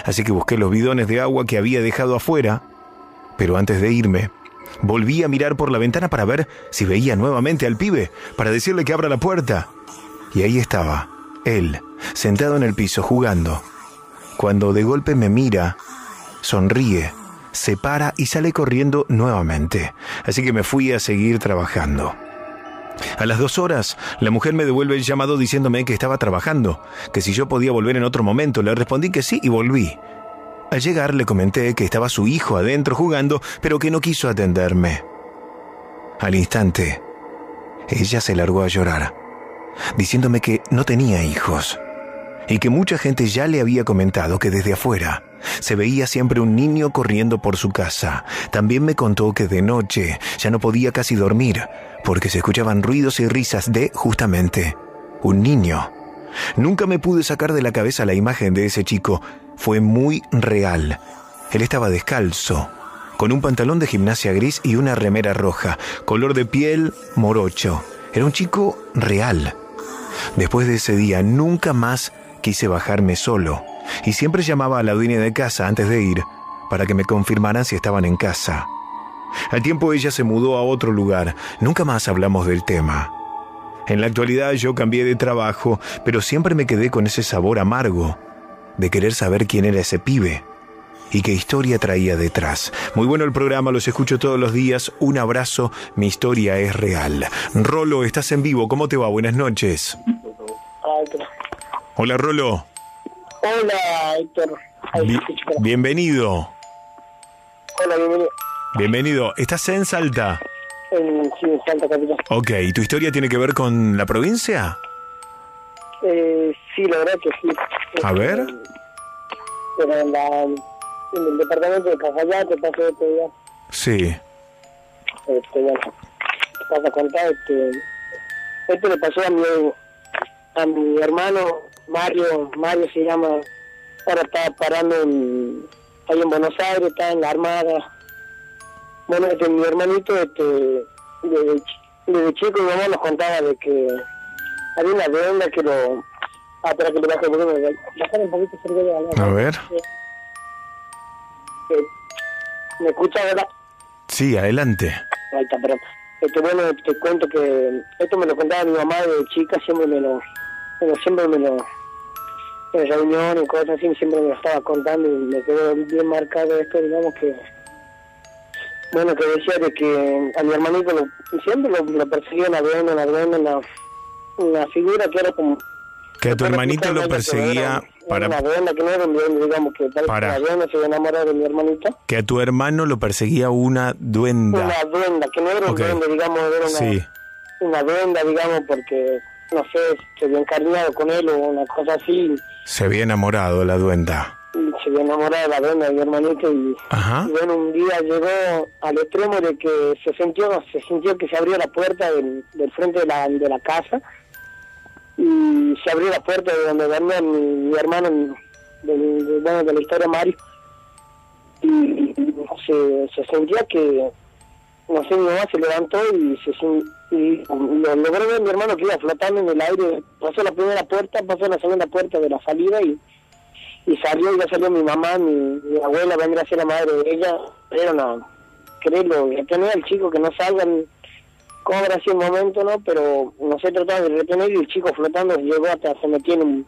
Speaker 3: Así que busqué los bidones de agua que había dejado afuera. Pero antes de irme, volví a mirar por la ventana para ver si veía nuevamente al pibe, para decirle que abra la puerta. Y ahí estaba, él, sentado en el piso jugando. Cuando de golpe me mira, sonríe, se para y sale corriendo nuevamente. Así que me fui a seguir trabajando. A las dos horas, la mujer me devuelve el llamado diciéndome que estaba trabajando, que si yo podía volver en otro momento. Le respondí que sí y volví. Al llegar le comenté que estaba su hijo adentro jugando, pero que no quiso atenderme. Al instante, ella se largó a llorar diciéndome que no tenía hijos y que mucha gente ya le había comentado que desde afuera se veía siempre un niño corriendo por su casa. También me contó que de noche ya no podía casi dormir porque se escuchaban ruidos y risas de, justamente, un niño. Nunca me pude sacar de la cabeza la imagen de ese chico. Fue muy real. Él estaba descalzo, con un pantalón de gimnasia gris y una remera roja, color de piel morocho. Era un chico real. Después de ese día nunca más quise bajarme solo y siempre llamaba a la dueña de casa antes de ir para que me confirmaran si estaban en casa. Al tiempo ella se mudó a otro lugar, nunca más hablamos del tema. En la actualidad yo cambié de trabajo, pero siempre me quedé con ese sabor amargo de querer saber quién era ese pibe y qué historia traía detrás. Muy bueno el programa, los escucho todos los días. Un abrazo, mi historia es real. Rolo, estás en vivo, ¿cómo te va? Buenas noches. Hola, Rolo.
Speaker 14: Hola, Héctor.
Speaker 3: bienvenido.
Speaker 14: Hola, bienvenido.
Speaker 3: Bienvenido. ¿Estás en Salta?
Speaker 14: En, sí, en Salta, capital.
Speaker 3: Ok, ¿y tu historia tiene que ver con la provincia?
Speaker 14: Eh, sí, la verdad que sí.
Speaker 3: A ver.
Speaker 14: Pero en la en el departamento de Cafayate pasó este día.
Speaker 3: Sí.
Speaker 14: Este, bueno, vas a contar, este, esto le pasó a mi, a mi hermano Mario, Mario se llama, ahora está parando en, ahí en Buenos Aires, está en la Armada. Bueno, este, mi hermanito, este, desde, desde chico mi mamá nos contaba de que había una duenda que lo, Ah, espera que le baje el volumen. Bajar un poquito cerca de la
Speaker 3: A ver.
Speaker 14: Eh, ¿Me escucha ahora?
Speaker 3: Sí, adelante.
Speaker 14: Ahí está, perdón. Este, bueno, te cuento que esto me lo contaba mi mamá de chica, siempre me lo, bueno, siempre me lo, en reuniones y cosas así, siempre me lo estaba contando y me quedó bien marcado esto, digamos que, bueno, que decía de que a mi hermanito lo, siempre lo, lo perseguía una duenda, una duenda, una, una figura que era como...
Speaker 3: Que a tu hermanito lo perseguía para...
Speaker 14: Una duenda que no era digamos que tal
Speaker 3: Para.
Speaker 14: se había enamorado de mi hermanito.
Speaker 3: Que a tu hermano lo perseguía una duenda.
Speaker 14: Una duenda, que no era un
Speaker 3: Ok.
Speaker 14: duende, digamos, era una,
Speaker 3: Sí.
Speaker 14: una duenda, digamos, porque, no sé, se había encariñado con él o una cosa así,
Speaker 3: Se había enamorado la duenda.
Speaker 14: se había enamorado de la duenda de mi hermanito y,
Speaker 3: Ajá.
Speaker 14: y bueno, un día llegó al extremo de que se sintió, se sintió que se abrió la puerta del, del frente de la, de la casa y se abrió la puerta de donde dormía mi, hermano, de, bueno, de la historia Mario, y, y se, se sentía que, no sé, mi mamá se levantó y se y lo logró ver mi hermano que iba flotando en el aire, pasó la primera puerta, pasó la segunda puerta de la salida y y salió, ya salió mi mamá, mi, mi abuela, vendría a ser la madre de ella, pero no, créelo, retener al chico que no salgan, cómo habrá sido el momento, ¿no? Pero no se trataba de retener y el chico flotando llegó hasta se metió en un,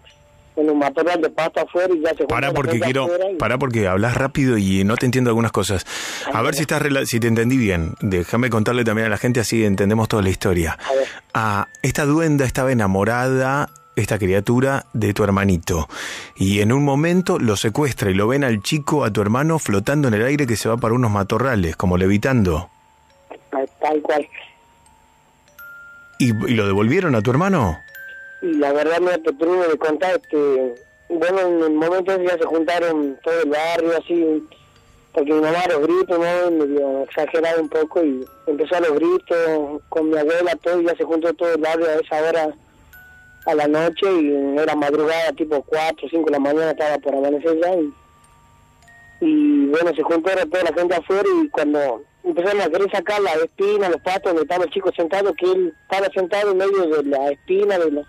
Speaker 14: en un matorral de pasto afuera y ya se la
Speaker 3: porque quiero,
Speaker 14: y-
Speaker 3: pará porque hablas rápido y no te entiendo algunas cosas. A ver si estás si te entendí bien. Déjame contarle también a la gente así entendemos toda la historia. Ah, esta duenda estaba enamorada, esta criatura, de tu hermanito. Y en un momento lo secuestra y lo ven al chico, a tu hermano, flotando en el aire que se va para unos matorrales, como levitando.
Speaker 14: tal cual.
Speaker 3: ¿Y, lo devolvieron a tu hermano?
Speaker 14: y la verdad me te tuve de contar que bueno en el momento ya se juntaron todo el barrio así porque mi mamá los gritos no medio exagerado un poco y empezó a los gritos con mi abuela todo y ya se juntó todo el barrio a esa hora a la noche y era madrugada tipo 4 o 5 de la mañana estaba por amanecer ya y, y bueno se juntó toda la gente afuera y cuando empezaron a querer sacar la espina los patos donde estaba el chico sentado que él estaba sentado en medio de la espina de la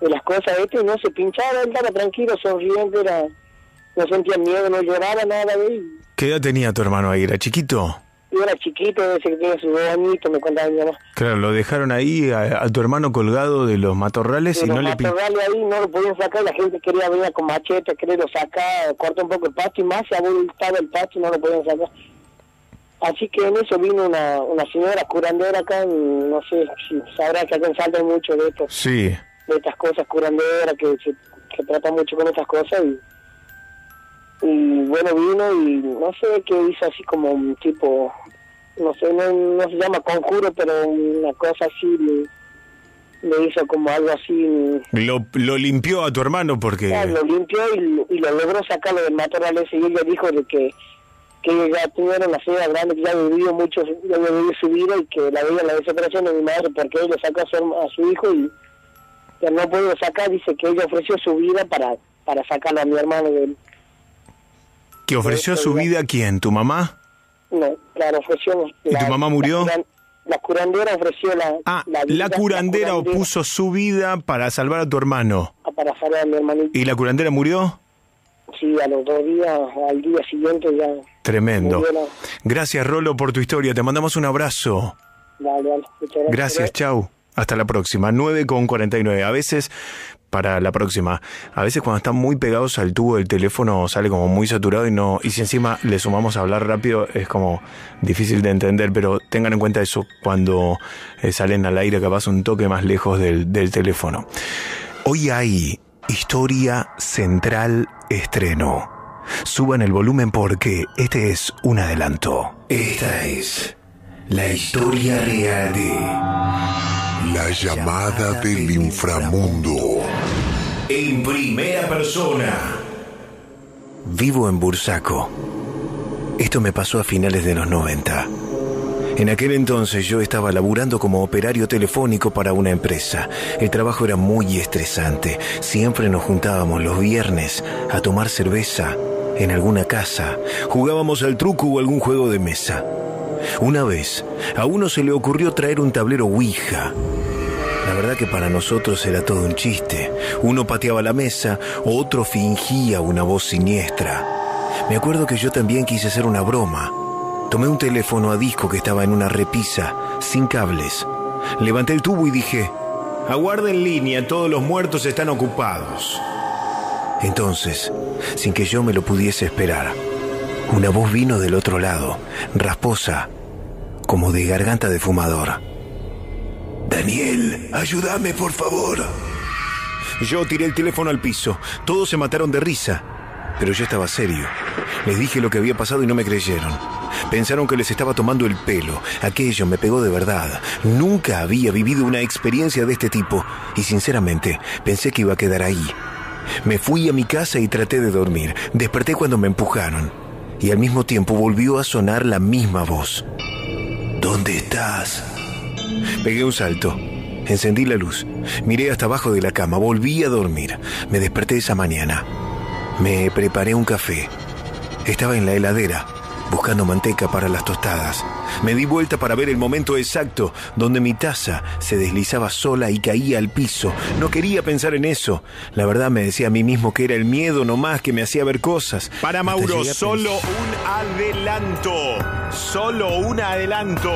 Speaker 14: de las cosas este y no se pinchaba, él estaba tranquilo, sonriente, era, no sentía miedo, no lloraba nada de él.
Speaker 3: ¿Qué edad tenía tu hermano ahí? ¿Era chiquito?
Speaker 14: Yo era chiquito, ese que tiene sus dos añitos, me contaba mi mamá.
Speaker 3: Claro, lo dejaron ahí a, a tu hermano colgado de los matorrales y
Speaker 14: Pero
Speaker 3: no le... pin-
Speaker 14: matorrales ahí no lo podían sacar, la gente quería venir con machete, quererlo sacar, corta un poco el pasto y más se abultaba el pasto y no lo podían sacar. Así que en eso vino una, una señora curandera acá, no sé si sabrá que acá en Salta hay mucho de esto.
Speaker 3: Sí.
Speaker 14: de estas cosas curanderas que se que trata mucho con estas cosas y, y bueno vino y no sé qué hizo así como un tipo no sé no, no se llama conjuro pero una cosa así le, le hizo como algo así
Speaker 3: Lo, lo limpió a tu hermano porque...
Speaker 14: Ah, lo limpió y, y lo logró sacarlo del matorral ese y ella dijo de que que ya tenía una señora grande que ya había vivido mucho ya vivido su vida y que la veía la desesperación de mi madre porque ella sacó a su, a su hijo y que no pudo sacar dice que ella ofreció su vida para para sacarlo a mi hermano de él
Speaker 3: ¿Que ofreció su vida a quién? ¿Tu mamá?
Speaker 14: no claro ofreció
Speaker 3: ¿Y tu mamá murió?
Speaker 14: la, curan- la curandera ofreció la
Speaker 3: Ah,
Speaker 14: la, vida,
Speaker 3: la curandera
Speaker 14: la curandera
Speaker 3: opuso su vida para salvar a tu hermano.
Speaker 14: para salvar a mi hermanito
Speaker 3: ¿Y la curandera murió?
Speaker 14: sí a los dos días al día siguiente ya
Speaker 3: Tremendo. Gracias, Rolo, por tu historia. Te mandamos un abrazo.
Speaker 14: Dale, dale,
Speaker 3: Gracias, chau. Hasta la próxima. 9 con 49. A veces, para la próxima, a veces cuando están muy pegados al tubo del teléfono sale como muy saturado y no. Y si encima le sumamos a hablar rápido, es como difícil de entender. Pero tengan en cuenta eso cuando eh, salen al aire, capaz un toque más lejos del, del teléfono. Hoy hay Historia Central Estreno. Suban el volumen porque este es un adelanto. Esta es la historia real de
Speaker 1: La llamada del inframundo.
Speaker 3: En primera persona. Vivo en Bursaco. Esto me pasó a finales de los 90. En aquel entonces yo estaba laburando como operario telefónico para una empresa. El trabajo era muy estresante. Siempre nos juntábamos los viernes a tomar cerveza en alguna casa. Jugábamos al truco o algún juego de mesa. Una vez, a uno se le ocurrió traer un tablero Ouija. La verdad que para nosotros era todo un chiste. Uno pateaba la mesa, otro fingía una voz siniestra. Me acuerdo que yo también quise hacer una broma. Tomé un teléfono a disco que estaba en una repisa, sin cables. Levanté el tubo y dije, aguarda en línea, todos los muertos están ocupados. Entonces, sin que yo me lo pudiese esperar, una voz vino del otro lado, rasposa, como de garganta de fumador. Daniel, ayúdame por favor. Yo tiré el teléfono al piso. Todos se mataron de risa. Pero yo estaba serio. Les dije lo que había pasado y no me creyeron. Pensaron que les estaba tomando el pelo. Aquello me pegó de verdad. Nunca había vivido una experiencia de este tipo. Y sinceramente, pensé que iba a quedar ahí. Me fui a mi casa y traté de dormir. Desperté cuando me empujaron. Y al mismo tiempo volvió a sonar la misma voz. ¿Dónde estás? Pegué un salto. Encendí la luz. Miré hasta abajo de la cama. Volví a dormir. Me desperté esa mañana. Me preparé un café. Estaba en la heladera, buscando manteca para las tostadas. Me di vuelta para ver el momento exacto donde mi taza se deslizaba sola y caía al piso. No quería pensar en eso. La verdad me decía a mí mismo que era el miedo nomás que me hacía ver cosas.
Speaker 15: Para Mauro, solo un adelanto. Solo un adelanto.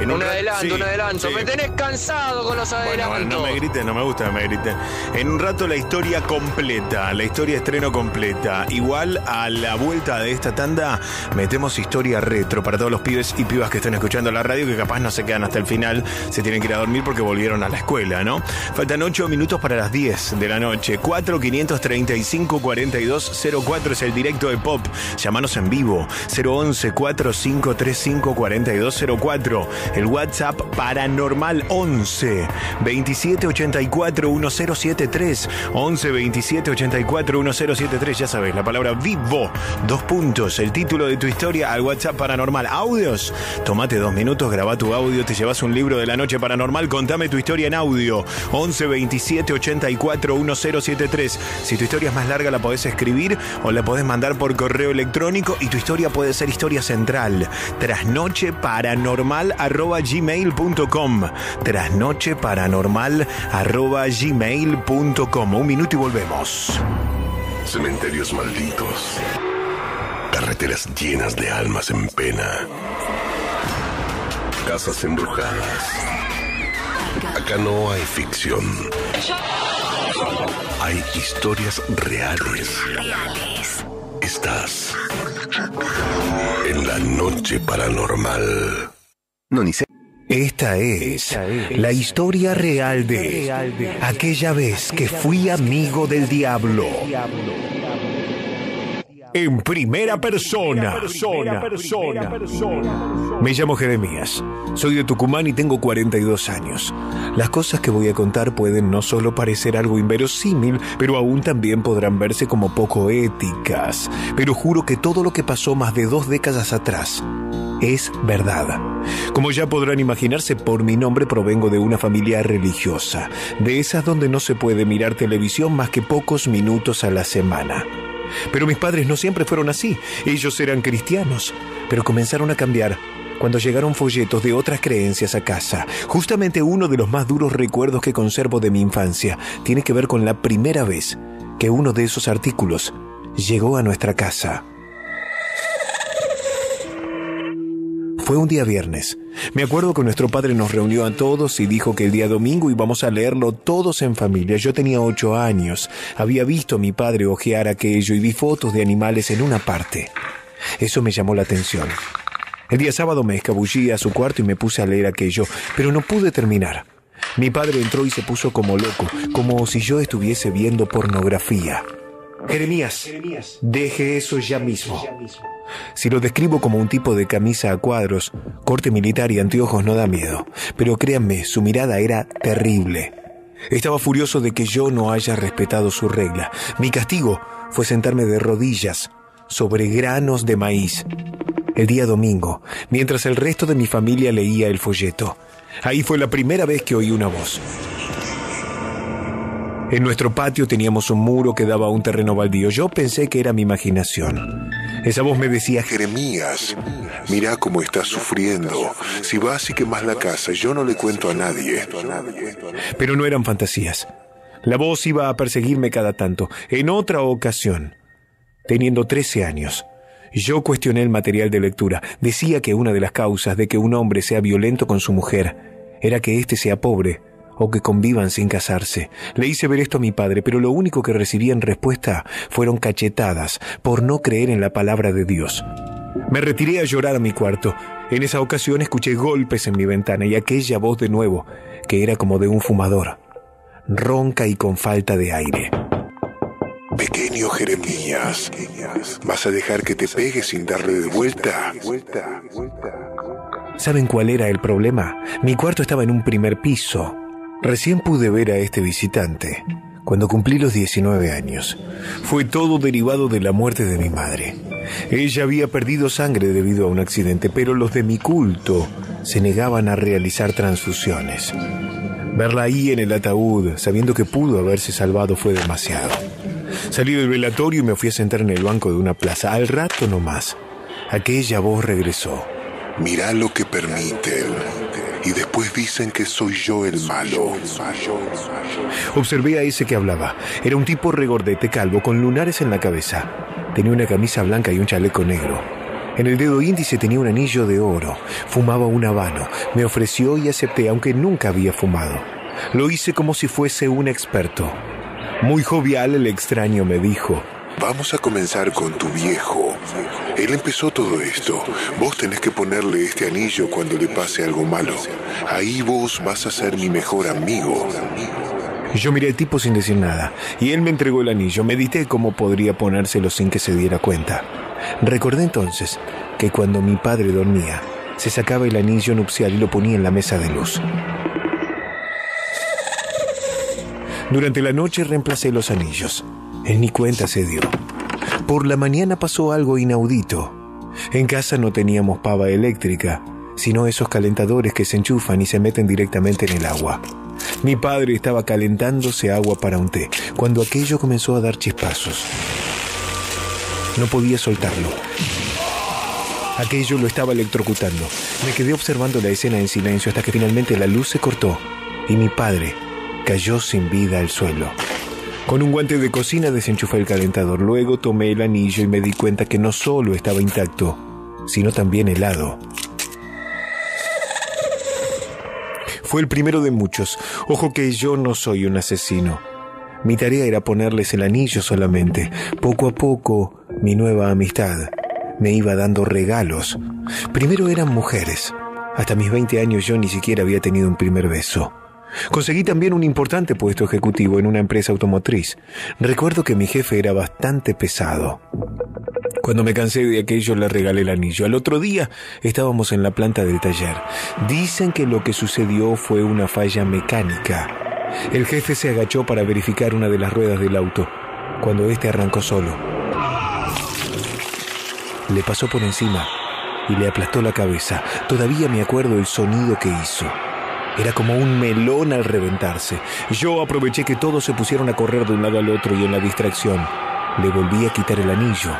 Speaker 16: En un, adelanto, un adelanto. Me tenés cansado con los adelantos.
Speaker 3: no me griten, no me gusta que me griten. En un rato la historia completa, la historia estreno completa. Igual a la vuelta de esta tanda metemos historia retro para todos los pibes y pibas que estén escuchando la radio que capaz no se quedan hasta el final, se tienen que ir a dormir porque volvieron a la escuela, ¿no? Faltan 8 minutos para las 10 de la noche. 4 535 4204 es el directo de Pop. Llámanos en vivo. 011 4535 4204 el WhatsApp Paranormal 11 27 84 1073. 11 27 84 1073. Ya sabes, la palabra vivo. Dos puntos. El título de tu historia al WhatsApp Paranormal. Audios. Tomate dos minutos, graba tu audio, te llevas un libro de la noche paranormal. Contame tu historia en audio. 11 27 84 1073. Si tu historia es más larga, la podés escribir o la podés mandar por correo electrónico y tu historia puede ser historia central. Trasnoche paranormal arroba gmail.com. Trasnoche paranormal arroba gmail.com. Un minuto y volvemos.
Speaker 1: Cementerios malditos. Carreteras llenas de almas en pena. Casas embrujadas. Acá no hay ficción. Hay historias reales. Estás en la noche paranormal.
Speaker 3: No, ni sé. Esta es la historia real de aquella vez que fui amigo del diablo. En primera persona. Me llamo Jeremías. Soy de Tucumán y tengo 42 años. Las cosas que voy a contar pueden no solo parecer algo inverosímil, pero aún también podrán verse como poco éticas. Pero juro que todo lo que pasó más de dos décadas atrás es verdad. Como ya podrán imaginarse, por mi nombre provengo de una familia religiosa, de esas donde no se puede mirar televisión más que pocos minutos a la semana. Pero mis padres no siempre fueron así. Ellos eran cristianos, pero comenzaron a cambiar cuando llegaron folletos de otras creencias a casa. Justamente uno de los más duros recuerdos que conservo de mi infancia tiene que ver con la primera vez que uno de esos artículos llegó a nuestra casa. Fue un día viernes. Me acuerdo que nuestro padre nos reunió a todos y dijo que el día domingo íbamos a leerlo todos en familia. Yo tenía ocho años. Había visto a mi padre ojear aquello y vi fotos de animales en una parte. Eso me llamó la atención. El día sábado me escabullí a su cuarto y me puse a leer aquello, pero no pude terminar. Mi padre entró y se puso como loco, como si yo estuviese viendo pornografía. Jeremías, deje eso ya mismo. Si lo describo como un tipo de camisa a cuadros, corte militar y anteojos no da miedo, pero créanme, su mirada era terrible. Estaba furioso de que yo no haya respetado su regla. Mi castigo fue sentarme de rodillas sobre granos de maíz el día domingo, mientras el resto de mi familia leía el folleto. Ahí fue la primera vez que oí una voz. En nuestro patio teníamos un muro que daba a un terreno baldío. Yo pensé que era mi imaginación.
Speaker 1: Esa voz me decía, Jeremías, mira cómo estás sufriendo. Si vas y quemas la casa, yo no le cuento a nadie.
Speaker 3: Pero no eran fantasías. La voz iba a perseguirme cada tanto. En otra ocasión, teniendo 13 años, yo cuestioné el material de lectura. Decía que una de las causas de que un hombre sea violento con su mujer era que éste sea pobre o que convivan sin casarse. Le hice ver esto a mi padre, pero lo único que recibí en respuesta fueron cachetadas por no creer en la palabra de Dios. Me retiré a llorar a mi cuarto. En esa ocasión escuché golpes en mi ventana y aquella voz de nuevo, que era como de un fumador, ronca y con falta de aire.
Speaker 1: Pequeño Jeremías, ¿vas a dejar que te pegue sin darle de vuelta?
Speaker 3: ¿Saben cuál era el problema? Mi cuarto estaba en un primer piso Recién pude ver a este visitante cuando cumplí los 19 años. Fue todo derivado de la muerte de mi madre. Ella había perdido sangre debido a un accidente, pero los de mi culto se negaban a realizar transfusiones. Verla ahí en el ataúd, sabiendo que pudo haberse salvado, fue demasiado. Salí del velatorio y me fui a sentar en el banco de una plaza. Al rato nomás, aquella voz regresó.
Speaker 1: Mira lo que permiten y después dicen que soy yo el malo.
Speaker 3: Observé a ese que hablaba. Era un tipo regordete calvo con lunares en la cabeza. Tenía una camisa blanca y un chaleco negro. En el dedo índice tenía un anillo de oro. Fumaba un habano. Me ofreció y acepté, aunque nunca había fumado. Lo hice como si fuese un experto. Muy jovial el extraño me dijo,
Speaker 1: Vamos a comenzar con tu viejo. Él empezó todo esto. Vos tenés que ponerle este anillo cuando le pase algo malo. Ahí vos vas a ser mi mejor amigo.
Speaker 3: Yo miré al tipo sin decir nada, y él me entregó el anillo. Medité cómo podría ponérselo sin que se diera cuenta. Recordé entonces que cuando mi padre dormía, se sacaba el anillo nupcial y lo ponía en la mesa de luz. Durante la noche reemplacé los anillos. Él ni cuenta se dio. Por la mañana pasó algo inaudito. En casa no teníamos pava eléctrica, sino esos calentadores que se enchufan y se meten directamente en el agua. Mi padre estaba calentándose agua para un té, cuando aquello comenzó a dar chispazos. No podía soltarlo. Aquello lo estaba electrocutando. Me quedé observando la escena en silencio hasta que finalmente la luz se cortó y mi padre cayó sin vida al suelo. Con un guante de cocina desenchufé el calentador. Luego tomé el anillo y me di cuenta que no solo estaba intacto, sino también helado. Fue el primero de muchos. Ojo que yo no soy un asesino. Mi tarea era ponerles el anillo solamente. Poco a poco, mi nueva amistad me iba dando regalos. Primero eran mujeres. Hasta mis 20 años yo ni siquiera había tenido un primer beso. Conseguí también un importante puesto ejecutivo en una empresa automotriz. Recuerdo que mi jefe era bastante pesado. Cuando me cansé de aquello le regalé el anillo. Al otro día estábamos en la planta del taller. Dicen que lo que sucedió fue una falla mecánica. El jefe se agachó para verificar una de las ruedas del auto, cuando éste arrancó solo. Le pasó por encima y le aplastó la cabeza. Todavía me acuerdo el sonido que hizo. Era como un melón al reventarse. Yo aproveché que todos se pusieron a correr de un lado al otro y en la distracción le volví a quitar el anillo.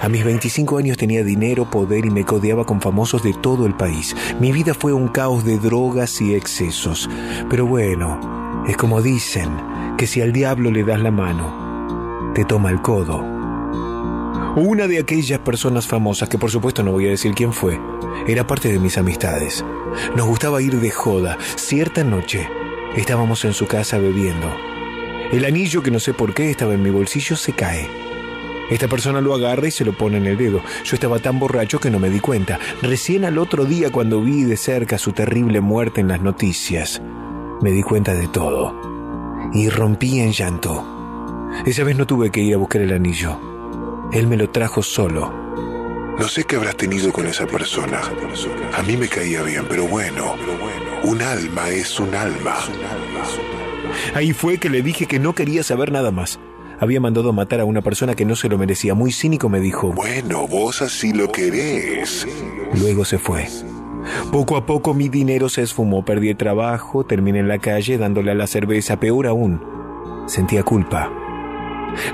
Speaker 3: A mis 25 años tenía dinero, poder y me codeaba con famosos de todo el país. Mi vida fue un caos de drogas y excesos. Pero bueno, es como dicen, que si al diablo le das la mano, te toma el codo. Una de aquellas personas famosas, que por supuesto no voy a decir quién fue, era parte de mis amistades. Nos gustaba ir de joda. Cierta noche estábamos en su casa bebiendo. El anillo que no sé por qué estaba en mi bolsillo se cae. Esta persona lo agarra y se lo pone en el dedo. Yo estaba tan borracho que no me di cuenta. Recién al otro día cuando vi de cerca su terrible muerte en las noticias, me di cuenta de todo. Y rompí en llanto. Esa vez no tuve que ir a buscar el anillo. Él me lo trajo solo.
Speaker 1: No sé qué habrás tenido con esa persona. A mí me caía bien, pero bueno, un alma es un alma.
Speaker 3: Ahí fue que le dije que no quería saber nada más. Había mandado matar a una persona que no se lo merecía. Muy cínico me dijo.
Speaker 1: Bueno, vos así lo querés.
Speaker 3: Luego se fue. Poco a poco mi dinero se esfumó, perdí el trabajo, terminé en la calle dándole a la cerveza, peor aún, sentía culpa.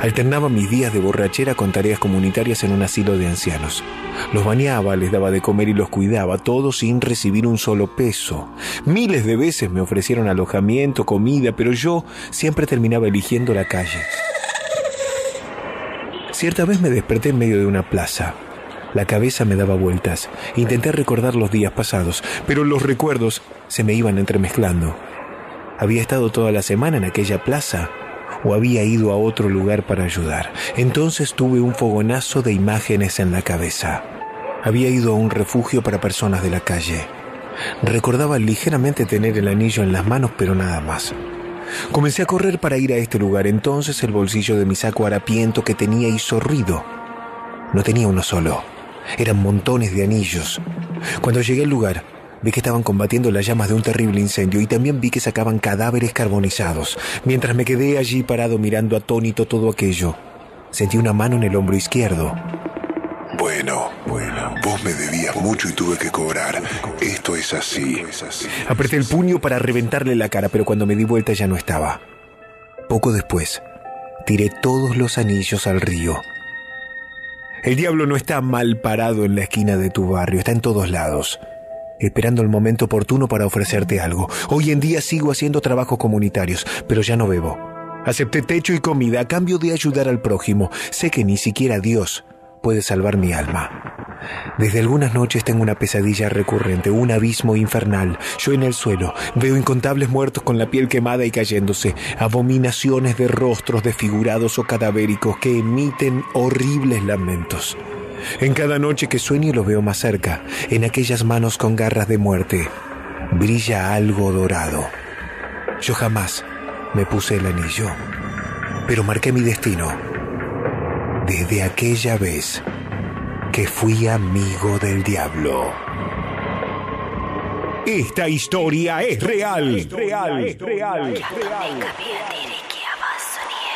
Speaker 3: Alternaba mis días de borrachera con tareas comunitarias en un asilo de ancianos. Los bañaba, les daba de comer y los cuidaba, todo sin recibir un solo peso. Miles de veces me ofrecieron alojamiento, comida, pero yo siempre terminaba eligiendo la calle. Cierta vez me desperté en medio de una plaza. La cabeza me daba vueltas. Intenté recordar los días pasados, pero los recuerdos se me iban entremezclando. Había estado toda la semana en aquella plaza o había ido a otro lugar para ayudar. Entonces tuve un fogonazo de imágenes en la cabeza. Había ido a un refugio para personas de la calle. Recordaba ligeramente tener el anillo en las manos, pero nada más. Comencé a correr para ir a este lugar. Entonces el bolsillo de mi saco harapiento que tenía hizo ruido. No tenía uno solo. Eran montones de anillos. Cuando llegué al lugar, Vi que estaban combatiendo las llamas de un terrible incendio y también vi que sacaban cadáveres carbonizados. Mientras me quedé allí parado mirando atónito todo aquello, sentí una mano en el hombro izquierdo.
Speaker 1: Bueno, bueno, vos me debías mucho y tuve que cobrar. Esto es así.
Speaker 3: Apreté el puño para reventarle la cara, pero cuando me di vuelta ya no estaba. Poco después, tiré todos los anillos al río. El diablo no está mal parado en la esquina de tu barrio, está en todos lados esperando el momento oportuno para ofrecerte algo. Hoy en día sigo haciendo trabajos comunitarios, pero ya no bebo. Acepté techo y comida a cambio de ayudar al prójimo. Sé que ni siquiera Dios puede salvar mi alma. Desde algunas noches tengo una pesadilla recurrente, un abismo infernal. Yo en el suelo veo incontables muertos con la piel quemada y cayéndose, abominaciones de rostros desfigurados o cadavéricos que emiten horribles lamentos. En cada noche que sueño los veo más cerca, en aquellas manos con garras de muerte, brilla algo dorado. Yo jamás me puse el anillo, pero marqué mi destino desde aquella vez que fui amigo del diablo.
Speaker 15: Esta historia es real, real, real, real.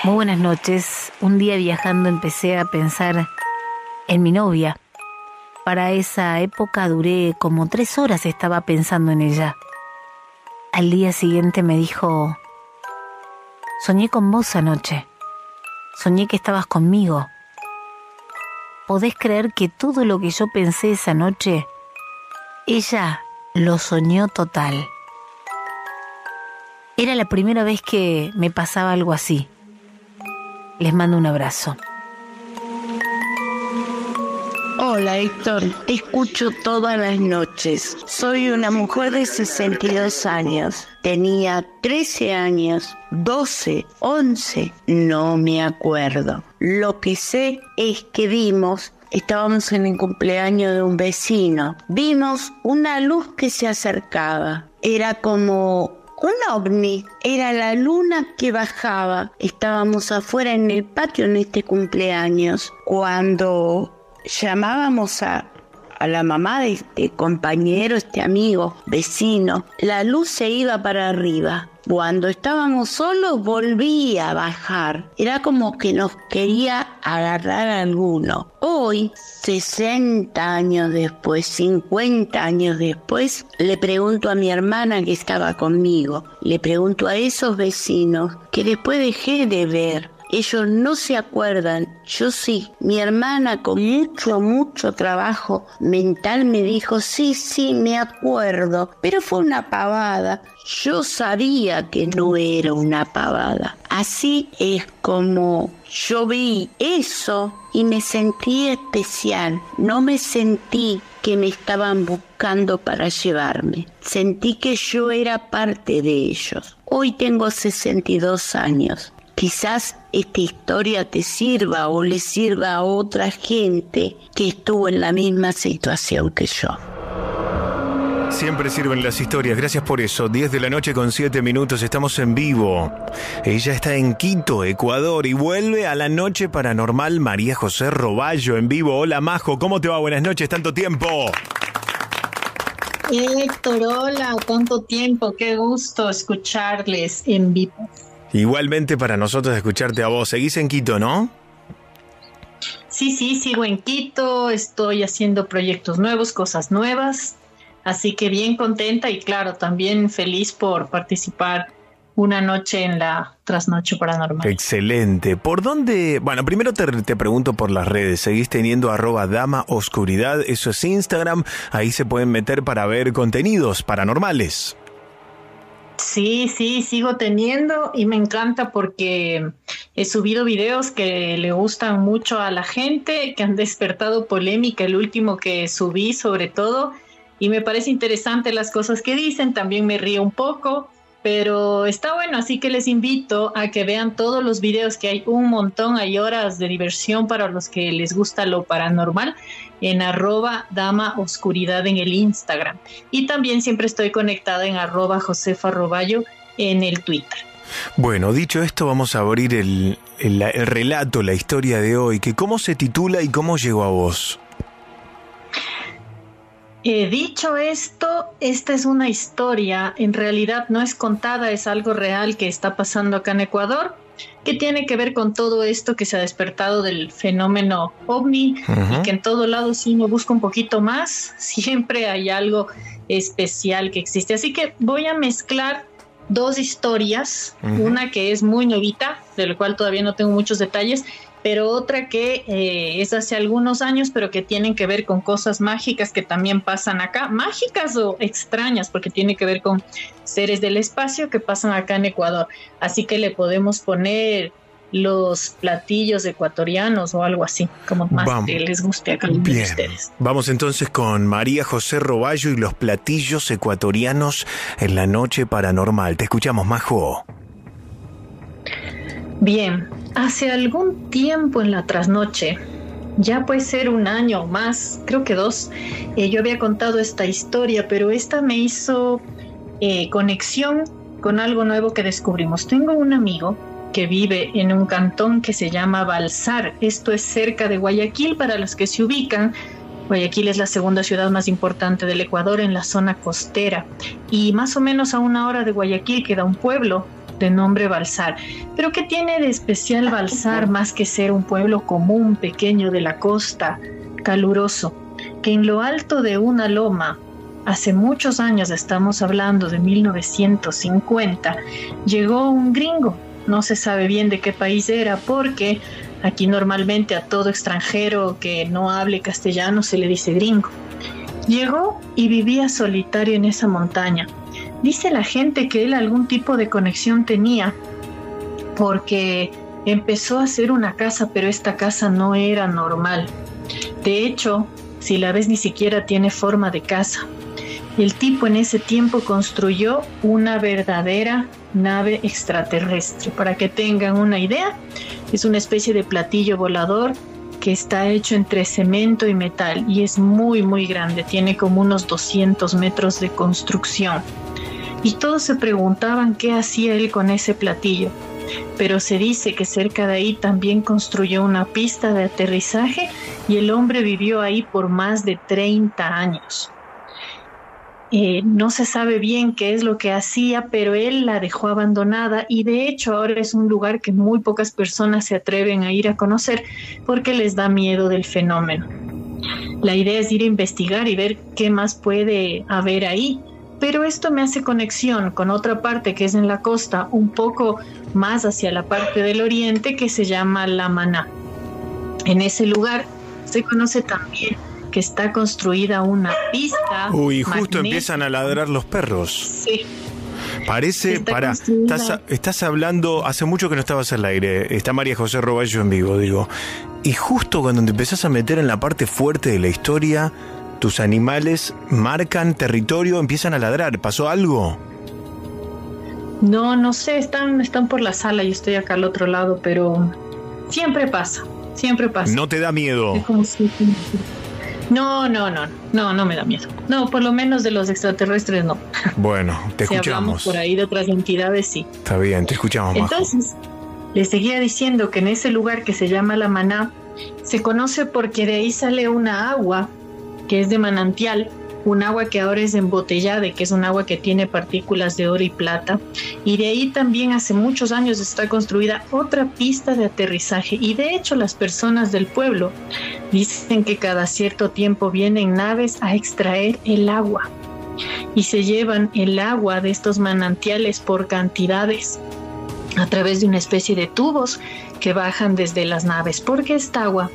Speaker 6: Muy buenas noches. Un día viajando empecé a pensar en mi novia. Para esa época duré como tres horas, estaba pensando en ella. Al día siguiente me dijo, soñé con vos anoche, soñé que estabas conmigo. ¿Podés creer que todo lo que yo pensé esa noche, ella lo soñó total? Era la primera vez que me pasaba algo así. Les mando un abrazo.
Speaker 17: Hola Héctor, te escucho todas las noches. Soy una mujer de 62 años. Tenía 13 años, 12, 11, no me acuerdo. Lo que sé es que vimos Estábamos en el cumpleaños de un vecino. Vimos una luz que se acercaba. Era como un ovni. Era la luna que bajaba. Estábamos afuera en el patio en este cumpleaños. Cuando llamábamos a, a la mamá de este compañero, este amigo, vecino, la luz se iba para arriba. Cuando estábamos solos volvía a bajar. Era como que nos quería agarrar a alguno. Hoy, 60 años después, 50 años después, le pregunto a mi hermana que estaba conmigo, le pregunto a esos vecinos que después dejé de ver ellos no se acuerdan, yo sí. Mi hermana con mucho, mucho trabajo mental me dijo, sí, sí, me acuerdo, pero fue una pavada. Yo sabía que no era una pavada. Así es como yo vi eso y me sentí especial. No me sentí que me estaban buscando para llevarme. Sentí que yo era parte de ellos. Hoy tengo 62 años. Quizás esta historia te sirva o le sirva a otra gente que estuvo en la misma situación que yo.
Speaker 3: Siempre sirven las historias, gracias por eso. 10 de la noche con 7 minutos, estamos en vivo. Ella está en Quito, Ecuador, y vuelve a la noche paranormal María José Roballo en vivo. Hola Majo, ¿cómo te va? Buenas noches, tanto tiempo.
Speaker 18: Héctor, hola, tanto tiempo, qué gusto escucharles en vivo.
Speaker 3: Igualmente para nosotros escucharte a vos. Seguís en Quito, ¿no?
Speaker 18: Sí, sí, sigo en Quito, estoy haciendo proyectos nuevos, cosas nuevas, así que bien contenta y claro, también feliz por participar una noche en la trasnoche paranormal.
Speaker 3: Excelente. ¿Por dónde? Bueno, primero te, te, pregunto por las redes. ¿Seguís teniendo arroba dama oscuridad? Eso es Instagram. Ahí se pueden meter para ver contenidos paranormales.
Speaker 18: Sí, sí, sigo teniendo y me encanta porque he subido videos que le gustan mucho a la gente, que han despertado polémica, el último que subí sobre todo, y me parece interesante las cosas que dicen, también me río un poco, pero está bueno, así que les invito a que vean todos los videos que hay un montón, hay horas de diversión para los que les gusta lo paranormal en arroba dama oscuridad en el Instagram. Y también siempre estoy conectada en arroba Josefa Roballo en el Twitter.
Speaker 3: Bueno, dicho esto, vamos a abrir el, el, el relato, la historia de hoy, que cómo se titula y cómo llegó a vos.
Speaker 18: Eh, dicho esto, esta es una historia, en realidad no es contada, es algo real que está pasando acá en Ecuador, que tiene que ver con todo esto que se ha despertado del fenómeno ovni y que en todo lado si uno busca un poquito más, *laughs* siempre hay algo especial que existe. Así que voy a mezclar dos historias, una que es muy novita, de la cual todavía no tengo muchos detalles, pero otra que eh, es hace algunos años, pero que tienen que ver con cosas mágicas que también pasan acá, mágicas o extrañas, porque tiene que ver con seres del espacio que pasan acá en Ecuador. Así que le podemos poner los platillos ecuatorianos o algo así, como más que les guste acá a ustedes.
Speaker 3: Vamos entonces con María José Roballo y los platillos ecuatorianos en la noche paranormal. Te escuchamos, Majo.
Speaker 18: Bien, hace algún tiempo en la trasnoche, ya puede ser un año o más, creo que dos, eh, yo había contado esta historia, pero esta me hizo eh, conexión con algo nuevo que descubrimos. Tengo un amigo que vive en un cantón que se llama Balsar, esto es cerca de Guayaquil para los que se ubican. Guayaquil es la segunda ciudad más importante del Ecuador en la zona costera y más o menos a una hora de Guayaquil queda un pueblo de nombre Balsar. Pero ¿qué tiene de especial Balsar *laughs* más que ser un pueblo común, pequeño de la costa, caluroso? Que en lo alto de una loma, hace muchos años, estamos hablando de 1950, llegó un gringo. No se sabe bien de qué país era porque aquí normalmente a todo extranjero que no hable castellano se le dice gringo. Llegó y vivía solitario en esa montaña Dice la gente que él algún tipo de conexión tenía porque empezó a hacer una casa, pero esta casa no era normal. De hecho, si la ves ni siquiera tiene forma de casa. El tipo en ese tiempo construyó una verdadera nave extraterrestre. Para que tengan una idea, es una especie de platillo volador que está hecho entre cemento y metal y es muy muy grande, tiene como unos 200 metros de construcción y todos se preguntaban qué hacía él con ese platillo. Pero se dice que cerca de ahí también construyó una pista de aterrizaje y el hombre vivió ahí por más de 30 años. Eh, no se sabe bien qué es lo que hacía, pero él la dejó abandonada y de hecho ahora es un lugar que muy pocas personas se atreven a ir a conocer porque les da miedo del fenómeno. La idea es ir a investigar y ver qué más puede haber ahí pero esto me hace conexión con otra parte que es en la costa, un poco más hacia la parte del oriente, que se llama La Maná. En ese lugar se conoce también que está construida una pista.
Speaker 3: Uy, justo empiezan a ladrar los perros.
Speaker 18: Sí.
Speaker 3: Parece, para, estás, estás, hablando, hace mucho que no estabas al aire, está María José Roballo en vivo, digo, y justo cuando te empezás a meter en la parte fuerte de la historia, tus animales marcan territorio, empiezan a ladrar. ¿Pasó algo?
Speaker 18: No, no sé, están, están por la sala y estoy acá al otro lado, pero siempre pasa, siempre pasa.
Speaker 3: ¿No te da miedo?
Speaker 18: No, no, no, no, no me da miedo. No, por lo menos de los extraterrestres no. *laughs*
Speaker 3: Bueno, te si escuchamos.
Speaker 18: por ahí de otras entidades sí.
Speaker 3: Está bien, te escuchamos.
Speaker 18: Entonces, les seguía diciendo que en ese lugar que se llama La Maná, se conoce porque de ahí sale una agua que es de manantial, un agua que ahora es embotellada, que es un agua que tiene partículas de oro y plata. Y de ahí también hace muchos años está construida otra pista de aterrizaje. Y de hecho las personas del pueblo dicen que cada cierto tiempo vienen naves a extraer el agua. y se llevan el agua de estos manantiales por cantidades a través de una especie de tubos que bajan desde las naves, porque esta agua,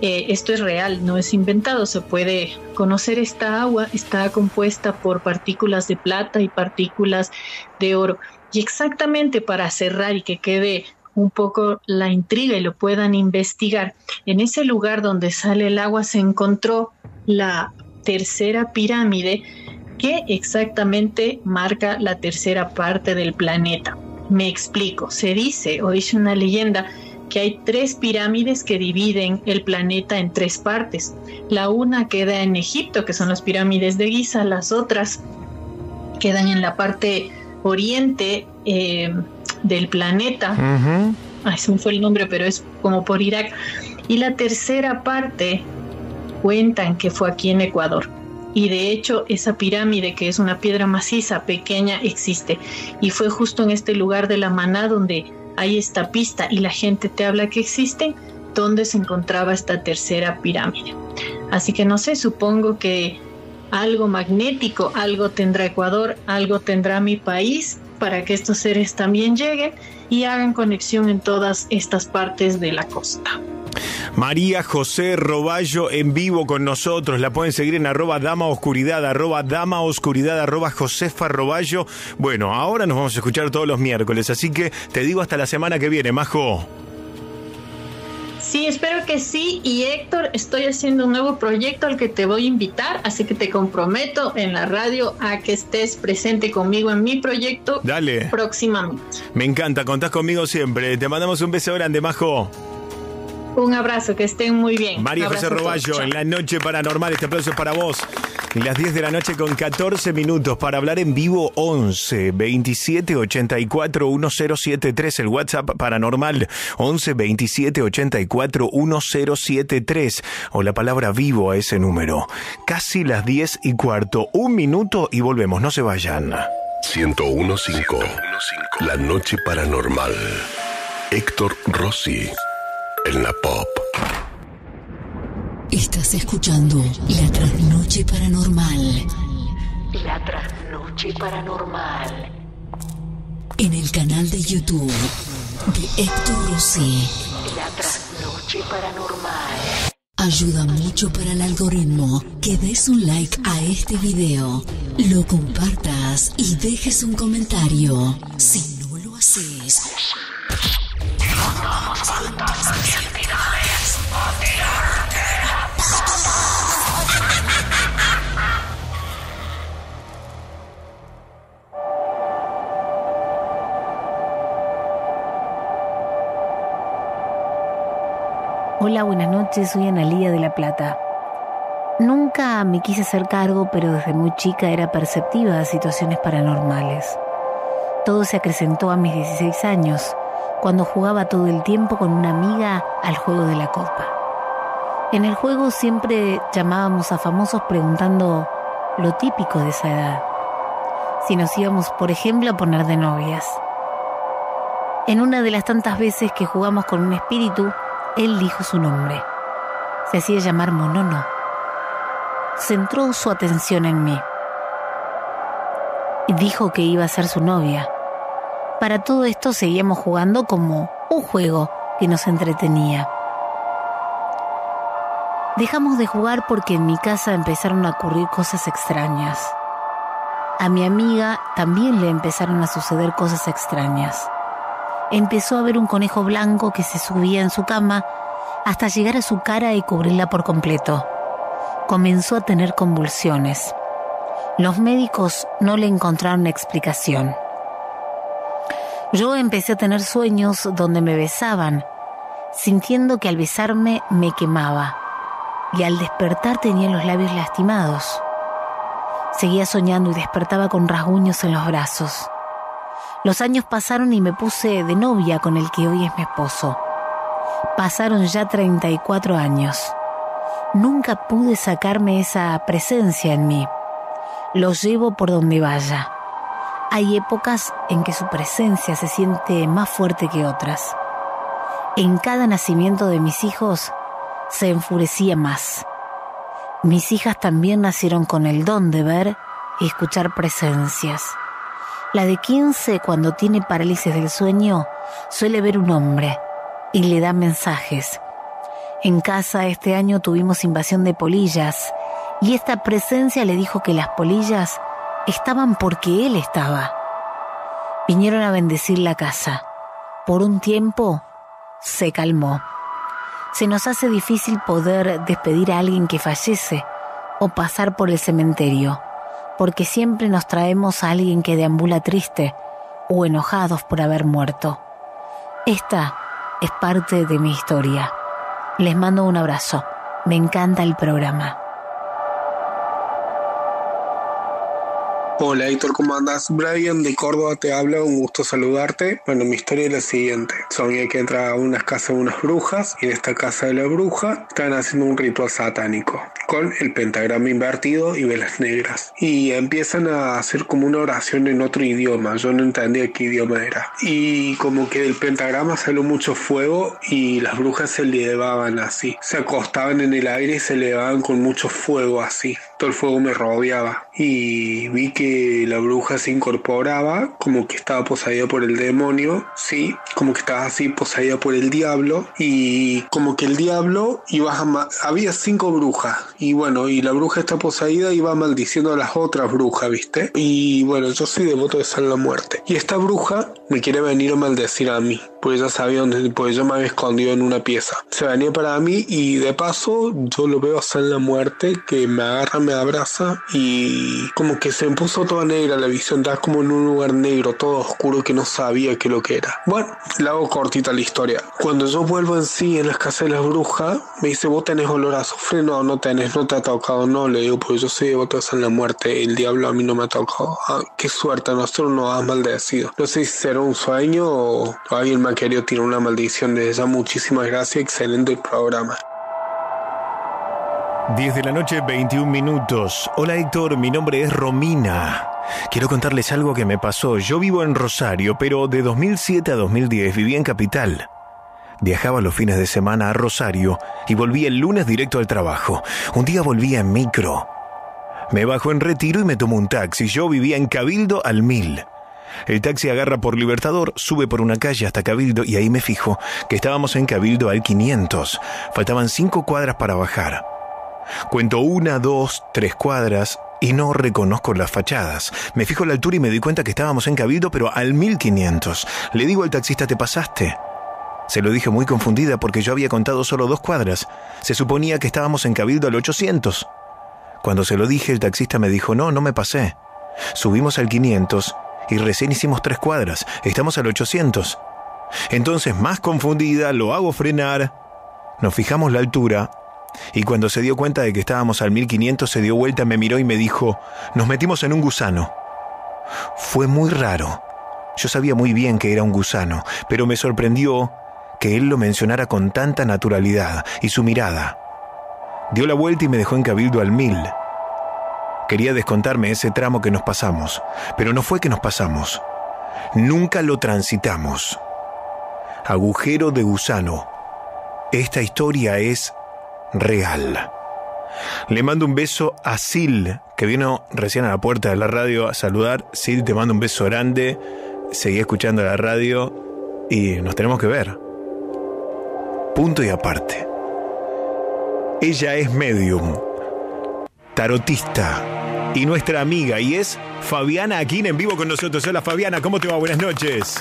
Speaker 18: eh, esto es real, no es inventado, se puede conocer esta agua, está compuesta por partículas de plata y partículas de oro. Y exactamente para cerrar y que quede un poco la intriga y lo puedan investigar, en ese lugar donde sale el agua se encontró la tercera pirámide que exactamente marca la tercera parte del planeta. Me explico, se dice o dice una leyenda que hay tres pirámides que dividen el planeta en tres partes. La una queda en Egipto, que son las pirámides de Giza, las otras quedan en la parte oriente eh, del planeta. Ay, se me fue el nombre, pero es como por Irak. Y la tercera parte cuentan que fue aquí en Ecuador. Y de hecho esa pirámide, que es una piedra maciza pequeña, existe. Y fue justo en este lugar de la Maná donde hay esta pista y la gente te habla que existen, donde se encontraba esta tercera pirámide. Así que no sé, supongo que algo magnético, algo tendrá Ecuador, algo tendrá mi país para que estos seres también lleguen y hagan conexión en todas estas partes de la costa.
Speaker 3: María José Roballo en vivo con nosotros. La pueden seguir en arroba dama oscuridad, arroba dama oscuridad, arroba Josefa Roballo. Bueno, ahora nos vamos a escuchar todos los miércoles, así que te digo hasta la semana que viene, Majo.
Speaker 18: Sí, espero que sí. Y Héctor, estoy haciendo un nuevo proyecto al que te voy a invitar, así que te comprometo en la radio a que estés presente conmigo en mi proyecto
Speaker 3: Dale.
Speaker 18: próximamente.
Speaker 3: Me encanta, contás conmigo siempre. Te mandamos un beso grande, Majo.
Speaker 18: Un abrazo, que estén muy bien.
Speaker 3: María José Roballo, en la noche paranormal, este aplauso es para vos. Las 10 de la noche con 14 minutos para hablar en vivo 11 27 84 1073 el WhatsApp paranormal 11 27 84 1073 o la palabra vivo a ese número. Casi las 10 y cuarto, un minuto y volvemos, no se vayan.
Speaker 1: 1015 La noche paranormal. Héctor Rossi en la pop.
Speaker 8: Estás escuchando La Trasnoche Paranormal.
Speaker 13: La Trasnoche Paranormal.
Speaker 8: En el canal de YouTube de Héctor Rossi.
Speaker 13: La Trasnoche Paranormal.
Speaker 8: Ayuda mucho para el algoritmo que des un like a este video, lo compartas y dejes un comentario. Si no lo haces,
Speaker 6: Buenas noches, soy Analía de La Plata. Nunca me quise hacer cargo, pero desde muy chica era perceptiva a situaciones paranormales. Todo se acrecentó a mis 16 años, cuando jugaba todo el tiempo con una amiga al juego de la copa. En el juego siempre llamábamos a famosos preguntando lo típico de esa edad. Si nos íbamos, por ejemplo, a poner de novias. En una de las tantas veces que jugamos con un espíritu, él dijo su nombre. Se hacía llamar Monono. Centró su atención en mí. Y dijo que iba a ser su novia. Para todo esto seguíamos jugando como un juego que nos entretenía. Dejamos de jugar porque en mi casa empezaron a ocurrir cosas extrañas. A mi amiga también le empezaron a suceder cosas extrañas empezó a ver un conejo blanco que se subía en su cama hasta llegar a su cara y cubrirla por completo. Comenzó a tener convulsiones. Los médicos no le encontraron explicación. Yo empecé a tener sueños donde me besaban, sintiendo que al besarme me quemaba y al despertar tenía los labios lastimados. Seguía soñando y despertaba con rasguños en los brazos. Los años pasaron y me puse de novia con el que hoy es mi esposo. Pasaron ya 34 años. Nunca pude sacarme esa presencia en mí. Lo llevo por donde vaya. Hay épocas en que su presencia se siente más fuerte que otras. En cada nacimiento de mis hijos se enfurecía más. Mis hijas también nacieron con el don de ver y escuchar presencias. La de 15, cuando tiene parálisis del sueño, suele ver un hombre y le da mensajes. En casa este año tuvimos invasión de polillas y esta presencia le dijo que las polillas estaban porque él estaba. Vinieron a bendecir la casa. Por un tiempo se calmó. Se nos hace difícil poder despedir a alguien que fallece o pasar por el cementerio, porque siempre nos traemos a alguien que deambula triste o enojados por haber muerto. Esta es parte de mi historia. Les mando un abrazo. Me encanta el programa.
Speaker 19: Hola Héctor, ¿cómo andas? Brian de Córdoba te habla, un gusto saludarte. Bueno, mi historia es la siguiente. Soñé que entra a una casa de unas brujas y en esta casa de la bruja están haciendo un ritual satánico con el pentagrama invertido y velas negras. Y empiezan a hacer como una oración en otro idioma. Yo no entendía qué idioma era. Y como que del pentagrama salió mucho fuego y las brujas se elevaban así. Se acostaban en el aire y se elevaban con mucho fuego así. Todo el fuego me rodeaba. Y vi que la bruja se incorporaba, como que estaba poseída por el demonio, sí, como que estaba así poseída por el diablo, y como que el diablo iba a había cinco brujas, y bueno, y la bruja está poseída y va maldiciendo a las otras brujas, ¿viste? Y bueno, yo soy devoto de San la Muerte. Y esta bruja me quiere venir a maldecir a mí, pues ya sabía dónde, pues yo me había escondido en una pieza. Se venía para mí y de paso yo lo veo a San la Muerte que me agarra, me abraza y como que se puso toda negra la visión, estaba como en un lugar negro, todo oscuro que no sabía qué lo que era. Bueno, le hago cortita la historia. Cuando yo vuelvo en sí en las casas de las brujas, me dice, vos tenés olor a azufre, no, no tenés, no te ha tocado, no, le digo, pues yo soy devoto en la muerte, el diablo a mí no me ha tocado. Ah, qué suerte, nosotros nos has maldecido. No sé si será un sueño o, alguien me querido tirar una maldición. Desde ya muchísimas gracias, excelente programa.
Speaker 3: 10 de la noche, 21 minutos. Hola Héctor, mi nombre es Romina. Quiero contarles algo que me pasó. Yo vivo en Rosario, pero de 2007 a 2010 vivía en Capital. Viajaba los fines de semana a Rosario y volvía el lunes directo al trabajo. Un día volvía en micro. Me bajo en retiro y me tomo un taxi. Yo vivía en Cabildo al Mil. El taxi agarra por Libertador, sube por una calle hasta Cabildo y ahí me fijo que estábamos en Cabildo al 500. Faltaban cinco cuadras para bajar. Cuento una, dos, tres cuadras y no reconozco las fachadas. Me fijo la altura y me doy cuenta que estábamos en Cabildo, pero al 1500. Le digo al taxista, ¿te pasaste? Se lo dije muy confundida porque yo había contado solo dos cuadras. Se suponía que estábamos en Cabildo al 800. Cuando se lo dije, el taxista me dijo, no, no me pasé. Subimos al 500 y recién hicimos tres cuadras. Estamos al 800. Entonces, más confundida, lo hago frenar. Nos fijamos la altura y cuando se dio cuenta de que estábamos al 1500 se dio vuelta, me miró y me dijo, nos metimos en un gusano. Fue muy raro. Yo sabía muy bien que era un gusano, pero me sorprendió que él lo mencionara con tanta naturalidad y su mirada. Dio la vuelta y me dejó en cabildo al mil. Quería descontarme ese tramo que nos pasamos, pero no fue que nos pasamos. Nunca lo transitamos. Agujero de gusano. Esta historia es real. Le mando un beso a Sil, que vino recién a la puerta de la radio a saludar. Sil, te mando un beso grande. Seguí escuchando la radio y nos tenemos que ver. Punto y aparte. Ella es medium, tarotista y nuestra amiga y es Fabiana Aquín en vivo con nosotros. Hola Fabiana, ¿cómo te va? Buenas noches.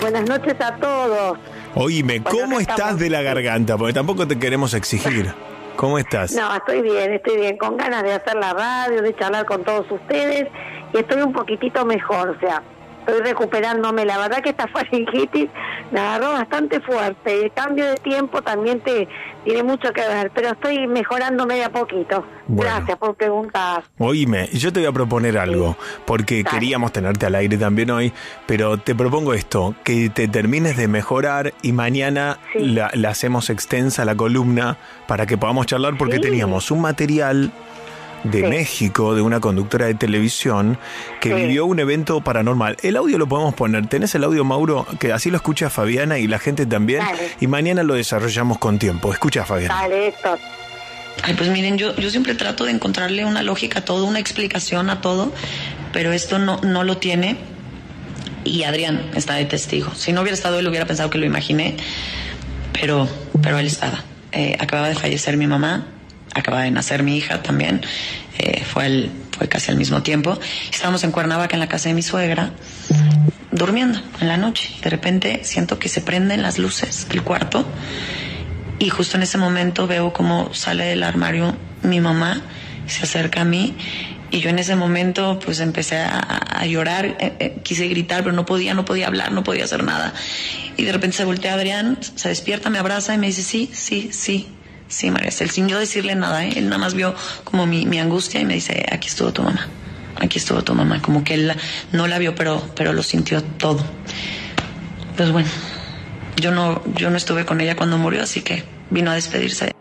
Speaker 20: buenas noches a todos.
Speaker 3: Oíme, ¿cómo estás de la garganta? Porque tampoco te queremos exigir. ¿Cómo estás?
Speaker 20: No, estoy bien, estoy bien, con ganas de hacer la radio, de charlar con todos ustedes y estoy un poquitito mejor, o sea, estoy recuperándome. La verdad que esta *laughs* faringitis me agarró bastante fuerte. El cambio de tiempo también te tiene mucho que ver, pero estoy mejorando medio a poquito. Gracias por preguntar.
Speaker 3: Oíme, yo te voy a proponer algo, porque queríamos tenerte al aire también hoy, pero te propongo esto, que te termines de mejorar y mañana la, hacemos extensa la columna para que podamos charlar, porque teníamos un material de México, de una conductora de televisión, que vivió un evento paranormal. El audio lo podemos poner. ¿Tenés el audio, Mauro? Que así lo escucha Fabiana y la gente también. Y mañana lo desarrollamos con tiempo. Escucha, Fabiana.
Speaker 20: Dale, Héctor.
Speaker 21: Ay, pues miren, yo, yo siempre trato de encontrarle una lógica a todo, una explicación a todo, pero esto no, no lo tiene. Y Adrián está de testigo. Si no hubiera estado él, hubiera pensado que lo imaginé, pero, pero él estaba. Eh, acababa de fallecer mi mamá, acaba de nacer mi hija también, eh, fue, fue casi al mismo tiempo. Estábamos en Cuernavaca, en la casa de mi suegra, durmiendo en la noche. De repente siento que se prenden las luces del cuarto y justo en ese momento veo cómo sale del armario mi mamá, se acerca a mí y yo en ese momento pues empecé a, a llorar, eh, eh, quise gritar, pero no podía, no podía hablar, no podía hacer nada. Y de repente se voltea Adrián, se despierta, me abraza y me dice, sí, sí, sí, sí, María Estel, sin yo decirle nada, ¿eh? él nada más vio como mi, mi angustia y me dice, aquí estuvo tu mamá, aquí estuvo tu mamá, como que él la- no la vio, pero, pero lo sintió todo. Pues bueno, yo no, yo no estuve con ella cuando murió, así que vino a despedirse.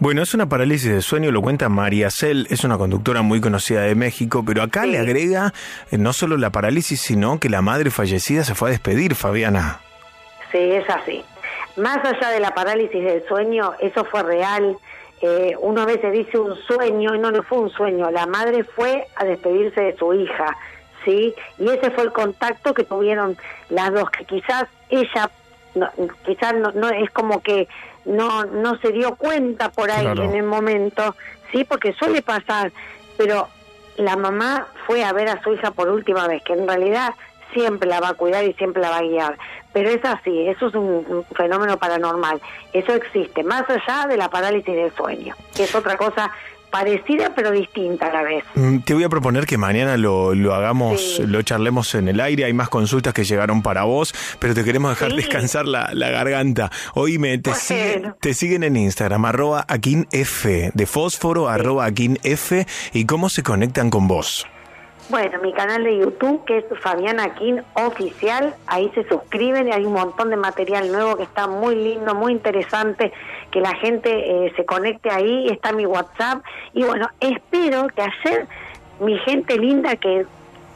Speaker 3: Bueno, es una parálisis de sueño, lo cuenta María Cel, es una conductora muy conocida de México, pero acá le agrega eh, no solo la parálisis, sino que la madre fallecida se fue a despedir, Fabiana.
Speaker 20: Sí, es así. Más allá de la parálisis del sueño, eso fue real. Eh, uno a veces dice un sueño y no, no fue un sueño. La madre fue a despedirse de su hija, ¿sí? Y ese fue el contacto que tuvieron las dos, que quizás ella, no, quizás no, no es como que no, no se dio cuenta por ahí
Speaker 22: Claro.
Speaker 20: en el momento, ¿sí? Porque suele pasar, pero la mamá fue a ver a su hija por última vez, que en realidad siempre la va a cuidar y siempre la va a guiar. Pero es así, eso es un, fenómeno paranormal. Eso existe, más allá de la parálisis del sueño, que es otra cosa parecida pero distinta a la vez.
Speaker 3: Mm, Te voy a proponer que mañana lo, lo hagamos,
Speaker 20: Sí.
Speaker 3: lo charlemos en el aire. Hay más consultas que llegaron para vos, pero te queremos dejar
Speaker 20: Sí.
Speaker 3: descansar la, la garganta. Oíme, te, siguen, te siguen en Instagram, arroba aquinf, de fósforo, arroba aquinf, y cómo se conectan con vos.
Speaker 20: Bueno, mi canal de YouTube, que es Fabiana King Oficial, ahí se suscriben y hay un montón de material nuevo que está muy lindo, muy interesante, que la gente eh, se conecte ahí, está mi WhatsApp. Y bueno, espero que ayer mi gente linda que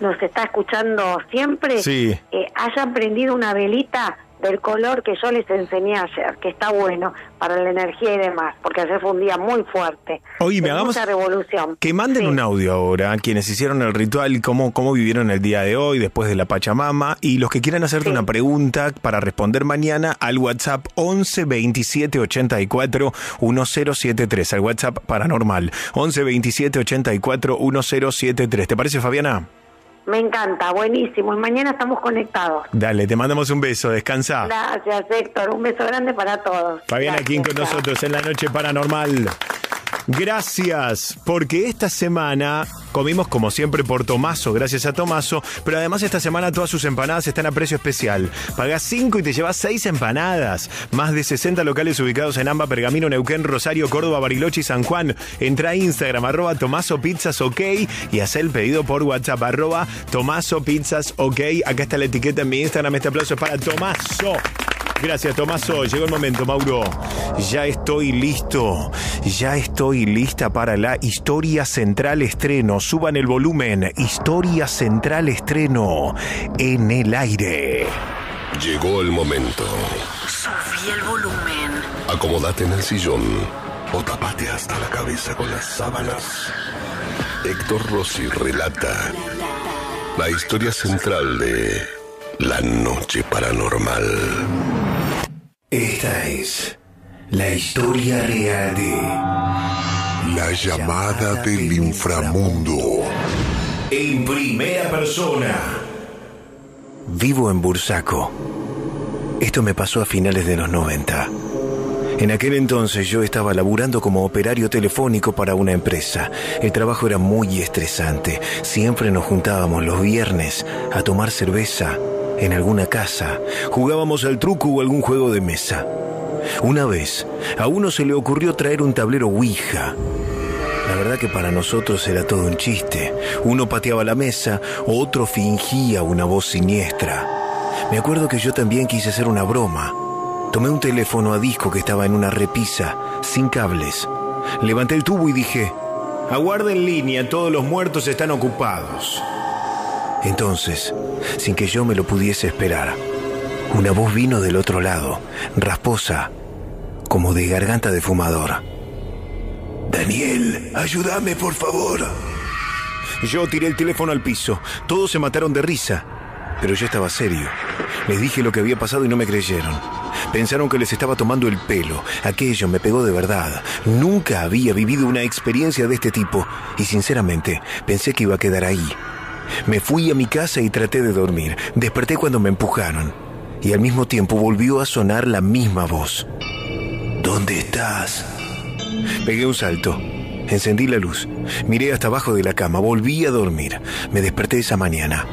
Speaker 20: nos está escuchando siempre,
Speaker 3: Sí.
Speaker 20: eh, hayan prendido una velita del color que yo les enseñé ayer, que está bueno para la energía y demás, porque ayer fue un día muy fuerte.
Speaker 3: Oíme,
Speaker 20: de
Speaker 3: hagamos-
Speaker 20: mucha revolución.
Speaker 3: Que manden
Speaker 20: Sí.
Speaker 3: un audio ahora, quienes hicieron el ritual, cómo, cómo vivieron el día de hoy, después de la Pachamama, y los que quieran hacerte una pregunta para responder mañana al WhatsApp 11 27 84 1073, al WhatsApp paranormal, 11 27 84 1073. ¿Te parece, Fabiana?
Speaker 20: Me encanta, buenísimo. Y mañana estamos conectados.
Speaker 3: Dale, te mandamos un beso, descansa.
Speaker 20: Gracias, Héctor. Un beso grande para todos. Gracias,
Speaker 3: King con nosotros en la noche paranormal. Gracias, porque esta semana comimos como siempre por Tomaso, gracias a Tomaso, pero además esta semana todas sus empanadas están a precio especial. Pagás 5 y te llevas 6 empanadas. Más de 60 locales ubicados en Amba, Pergamino, Neuquén, Rosario, Córdoba, Bariloche y San Juan. Entra a Instagram, arroba Tomaso Pizzas OK y haz el pedido por WhatsApp, arroba Tomaso Pizzas OK. Acá está la etiqueta en mi Instagram, este aplauso es para Tomaso. Gracias, Tomaso. Llegó el momento, Mauro. Ya estoy listo. Ya estoy lista para la Historia Central Estreno. Suban el volumen. Historia Central Estreno. En el aire.
Speaker 1: Llegó el momento.
Speaker 13: Subí el volumen.
Speaker 1: Acomódate en el sillón o tapate hasta la cabeza con las sábanas. Héctor Rossi relata la historia central de La Noche Paranormal.
Speaker 3: Esta es la historia real de
Speaker 1: La llamada del inframundo.
Speaker 3: En primera persona. Vivo en Bursaco. Esto me pasó a finales de los 90. En aquel entonces yo estaba laburando como operario telefónico para una empresa. El trabajo era muy estresante. Siempre nos juntábamos los viernes a tomar cerveza en alguna casa. Jugábamos al truco o algún juego de mesa. Una vez, a uno se le ocurrió traer un tablero Ouija. La verdad que para nosotros era todo un chiste. Uno pateaba la mesa, otro fingía una voz siniestra. Me acuerdo que yo también quise hacer una broma. Tomé un teléfono a disco que estaba en una repisa, sin cables. Levanté el tubo y dije, aguarda en línea, todos los muertos están ocupados. Entonces, sin que yo me lo pudiese esperar, una voz vino del otro lado, rasposa, como de garganta de fumador.
Speaker 1: Daniel, ayúdame por favor.
Speaker 3: Yo tiré el teléfono al piso. Todos se mataron de risa. Pero yo estaba serio. Les dije lo que había pasado y no me creyeron. Pensaron que les estaba tomando el pelo. Aquello me pegó de verdad. Nunca había vivido una experiencia de este tipo. Y sinceramente, pensé que iba a quedar ahí. Me fui a mi casa y traté de dormir. Desperté cuando me empujaron. Y al mismo tiempo volvió a sonar la misma voz.
Speaker 1: ¿Dónde estás?
Speaker 3: Pegué un salto. Encendí la luz. Miré hasta abajo de la cama. Volví a dormir. Me desperté esa mañana.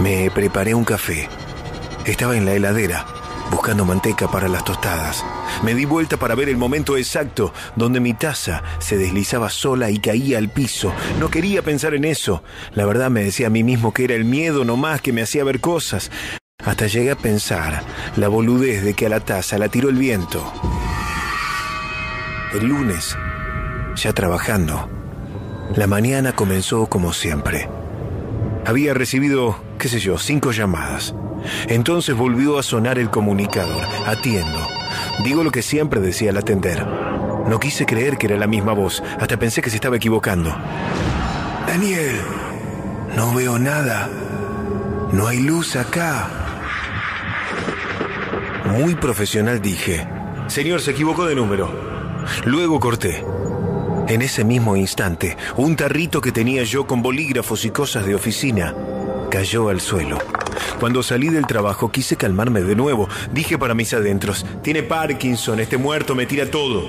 Speaker 3: Me preparé un café. Estaba en la heladera, buscando manteca para las tostadas. Me di vuelta para ver el momento exacto donde mi taza se deslizaba sola y caía al piso. No quería pensar en eso. La verdad me decía a mí mismo que era el miedo nomás que me hacía ver cosas. Hasta llegué a pensar la boludez de que a la taza la tiró el viento. El lunes, ya trabajando, la mañana comenzó como siempre. Había recibido, qué sé yo, cinco llamadas. Entonces volvió a sonar el comunicador. Atiendo. Digo lo que siempre decía al atender. No quise creer que era la misma voz, hasta pensé que se estaba equivocando.
Speaker 1: Daniel, no veo nada. No hay luz acá.
Speaker 3: Muy profesional dije. Señor, se equivocó de número. Luego corté. En ese mismo instante, un tarrito que tenía yo con bolígrafos y cosas de oficina cayó al suelo. Cuando salí del trabajo quise calmarme de nuevo. Dije para mis adentros, tiene Parkinson, este muerto me tira todo.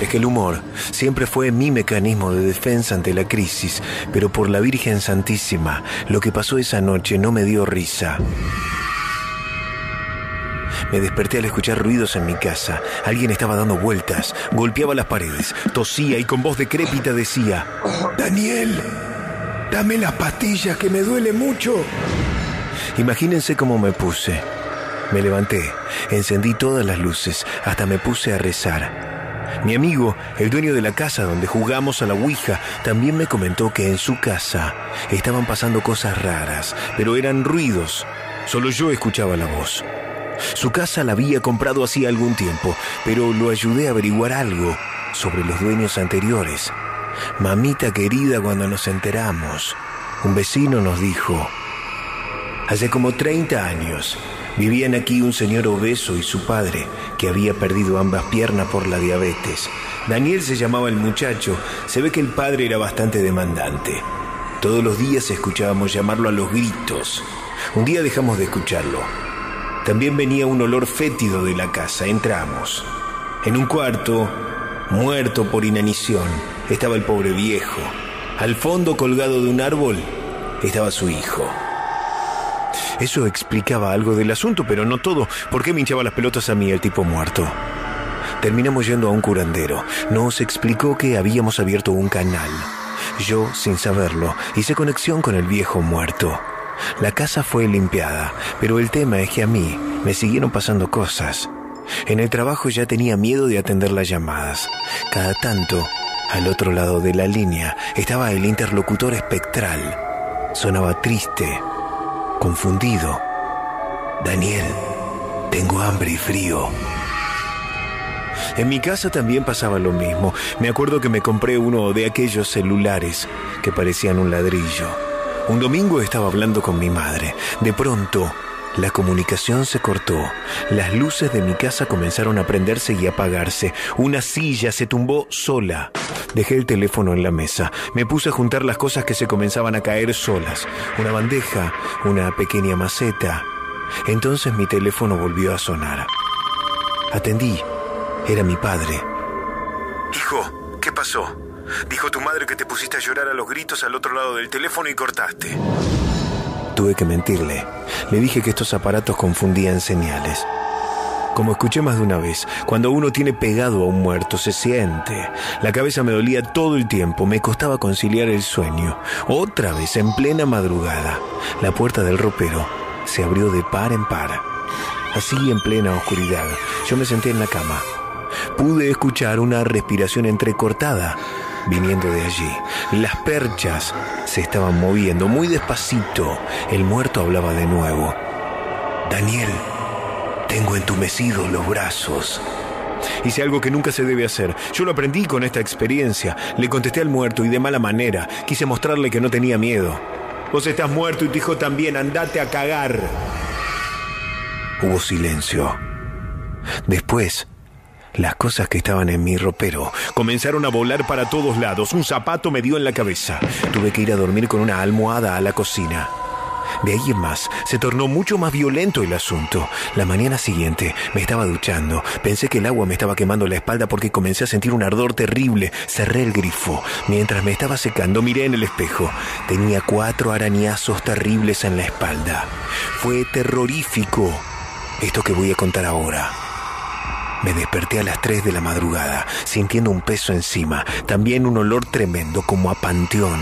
Speaker 3: Es que el humor siempre fue mi mecanismo de defensa ante la crisis, pero por la Virgen Santísima, lo que pasó esa noche no me dio risa. Me desperté al escuchar ruidos en mi casa. Alguien estaba dando vueltas, golpeaba las paredes, tosía y con voz decrépita decía,
Speaker 1: Daniel, dame las pastillas que me duele mucho.
Speaker 3: Imagínense cómo me puse. Me levanté, encendí todas las luces, hasta me puse a rezar. Mi amigo, el dueño de la casa donde jugamos a la Ouija, también me comentó que en su casa estaban pasando cosas raras, pero eran ruidos. Solo yo escuchaba la voz. Su casa la había comprado hacía algún tiempo, pero lo ayudé a averiguar algo sobre los dueños anteriores. Mamita querida, cuando nos enteramos, un vecino nos dijo, hace como 30 años vivían aquí un señor obeso y su padre, que había perdido ambas piernas por la diabetes. Daniel se llamaba el muchacho, se ve que el padre era bastante demandante. Todos los días escuchábamos llamarlo a los gritos. Un día dejamos de escucharlo. También venía un olor fétido de la casa. Entramos. En un cuarto, muerto por inanición, estaba el pobre viejo. Al fondo, colgado de un árbol, estaba su hijo. Eso explicaba algo del asunto, pero no todo. ¿Por qué me hinchaba las pelotas a mí el tipo muerto? Terminamos yendo a un curandero. Nos explicó que habíamos abierto un canal. Yo, sin saberlo, hice conexión con el viejo muerto. La casa fue limpiada, pero el tema es que a mí me siguieron pasando cosas. En el trabajo ya tenía miedo de atender las llamadas. Cada tanto, al otro lado de la línea, estaba el interlocutor espectral. Sonaba triste, confundido.
Speaker 1: Daniel, tengo hambre y frío.
Speaker 3: En mi casa también pasaba lo mismo. Me acuerdo que me compré uno de aquellos celulares que parecían un ladrillo. Un domingo estaba hablando con mi madre. De pronto, la comunicación se cortó. Las luces de mi casa comenzaron a prenderse y apagarse. Una silla se tumbó sola. Dejé el teléfono en la mesa. Me puse a juntar las cosas que se comenzaban a caer solas. Una bandeja, una pequeña maceta. Entonces mi teléfono volvió a sonar. Atendí. Era mi padre. Hijo, ¿qué pasó? Dijo tu madre que te pusiste a llorar a los gritos al otro lado del teléfono y cortaste. Tuve que mentirle. Le dije que estos aparatos confundían señales. Como escuché más de una vez, cuando uno tiene pegado a un muerto se siente. La cabeza me dolía todo el tiempo, me costaba conciliar el sueño. Otra vez, en plena madrugada, la puerta del ropero se abrió de par en par. Así en plena oscuridad, yo me senté en la cama. Pude escuchar una respiración entrecortada viniendo de allí. Las perchas se estaban moviendo muy despacito. El muerto hablaba de nuevo.
Speaker 1: Daniel, tengo entumecidos los brazos.
Speaker 3: Hice algo que nunca se debe hacer. Yo lo aprendí con esta experiencia. Le contesté al muerto y de mala manera. Quise mostrarle que no tenía miedo. Vos estás muerto y tu hijo también. Andate a cagar. Hubo silencio. Después, las cosas que estaban en mi ropero comenzaron a volar para todos lados. Un zapato me dio en la cabeza. Tuve que ir a dormir con una almohada a la cocina. De ahí en más, se tornó mucho más violento el asunto. La mañana siguiente me estaba duchando. Pensé que el agua me estaba quemando la espalda porque comencé a sentir un ardor terrible. Cerré el grifo. Mientras me estaba secando, miré en el espejo. Tenía cuatro arañazos terribles en la espalda. Fue terrorífico esto que voy a contar ahora. Me desperté a las 3 de la madrugada, sintiendo un peso encima, también un olor tremendo como a panteón.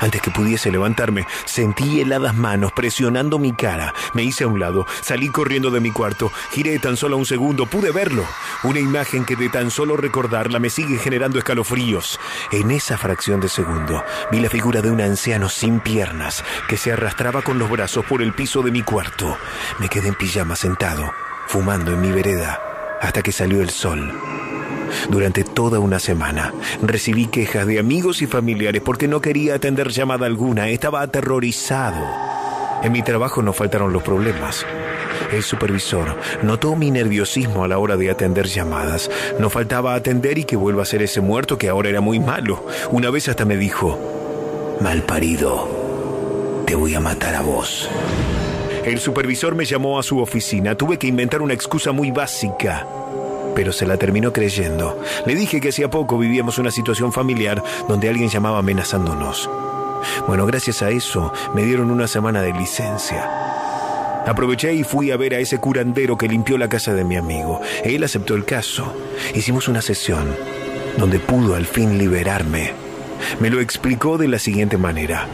Speaker 3: Antes que pudiese levantarme, sentí heladas manos presionando mi cara. Me hice a un lado, salí corriendo de mi cuarto, giré tan solo un segundo, pude verlo. Una imagen que de tan solo recordarla me sigue generando escalofríos. En esa fracción de segundo, vi la figura de un anciano sin piernas que se arrastraba con los brazos por el piso de mi cuarto. Me quedé en pijama sentado, fumando en mi vereda, hasta que salió el sol. Durante toda una semana recibí quejas de amigos y familiares porque no quería atender llamada alguna, estaba aterrorizado. En mi trabajo no faltaron los problemas. El supervisor notó mi nerviosismo a la hora de atender llamadas. No faltaba atender y que vuelva a ser ese muerto que ahora era muy malo. Una vez hasta me dijo, mal parido, te voy a matar a vos. El supervisor me llamó a su oficina. Tuve que inventar una excusa muy básica pero se la terminó creyendo. Le dije que hacía poco vivíamos una situación familiar donde alguien llamaba amenazándonos. Bueno, gracias a eso me dieron una semana de licencia. Aproveché y fui a ver a ese curandero que limpió la casa de mi amigo. Él aceptó el caso. Hicimos una sesión donde pudo al fin liberarme. Me lo explicó de la siguiente manera.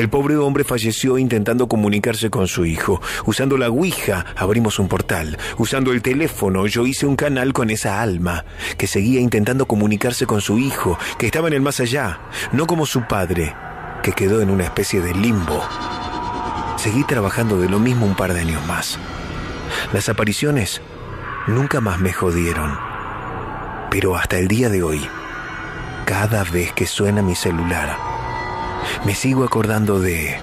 Speaker 3: El pobre hombre falleció intentando comunicarse con su hijo. Usando la Ouija abrimos un portal. Usando el teléfono yo hice un canal con esa alma que seguía intentando comunicarse con su hijo, que estaba en el más allá, no como su padre, que quedó en una especie de limbo. Seguí trabajando de lo mismo un par de años más. Las apariciones nunca más me jodieron. Pero hasta el día de hoy, cada vez que suena mi celular, me sigo acordando de...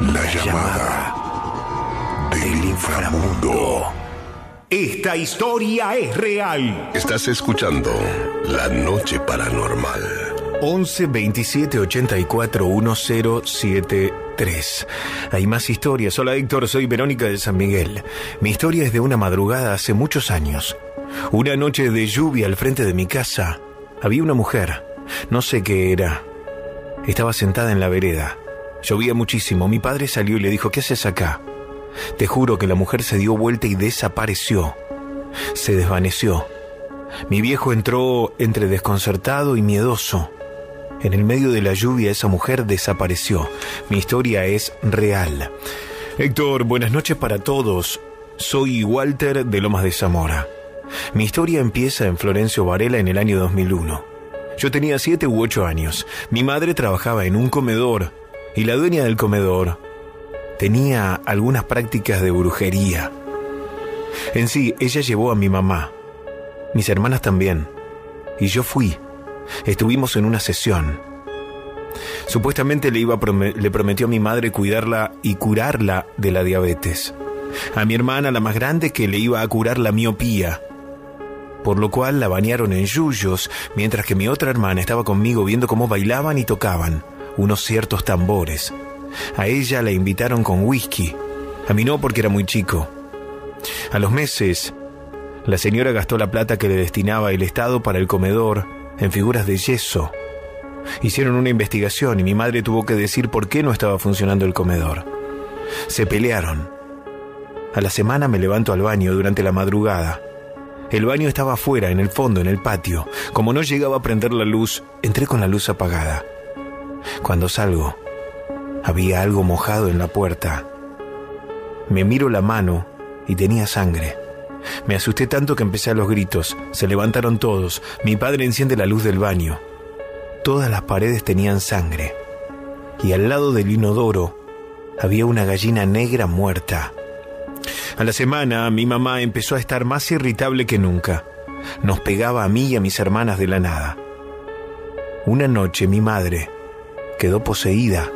Speaker 1: La llamada del inframundo.
Speaker 15: Esta historia es real.
Speaker 1: Estás escuchando La Noche Paranormal.
Speaker 3: 11 27 84 1073. Hay más historias. Hola Héctor, soy Verónica de San Miguel. Mi historia es de una madrugada hace muchos años. Una noche de lluvia al frente de mi casa. Había una mujer. No sé qué era. Estaba sentada en la vereda. Llovía muchísimo. Mi padre salió y le dijo, ¿qué haces acá? Te juro que la mujer se dio vuelta y desapareció. Se desvaneció. Mi viejo entró entre desconcertado y miedoso. En el medio de la lluvia esa mujer desapareció. Mi historia es real. Héctor, buenas noches para todos. Soy Walter de Lomas de Zamora. Mi historia empieza en Florencio Varela en el año 2001. Yo tenía siete u ocho años. Mi madre trabajaba en un comedor y la dueña del comedor tenía algunas prácticas de brujería. En sí, ella llevó a mi mamá, mis hermanas también, y yo fui. Estuvimos en una sesión. Supuestamente le, iba le prometió a mi madre cuidarla y curarla de la diabetes. A mi hermana, la más grande, que le iba a curar la miopía por lo cual la bañaron en yuyos, mientras que mi otra hermana estaba conmigo viendo cómo bailaban y tocaban unos ciertos tambores. A ella la invitaron con whisky, a mí no porque era muy chico. A los meses, la señora gastó la plata que le destinaba el Estado para el comedor en figuras de yeso. Hicieron una investigación y mi madre tuvo que decir por qué no estaba funcionando el comedor. Se pelearon. A la semana me levanto al baño durante la madrugada el baño estaba afuera, en el fondo, en el patio. Como no llegaba a prender la luz, entré con la luz apagada. Cuando salgo, había algo mojado en la puerta. Me miro la mano y tenía sangre. Me asusté tanto que empecé a los gritos. Se levantaron todos. Mi padre enciende la luz del baño. Todas las paredes tenían sangre. Y al lado del inodoro había una gallina negra muerta. A la semana mi mamá empezó a estar más irritable que nunca. Nos pegaba a mí y a mis hermanas de la nada. Una noche mi madre quedó poseída.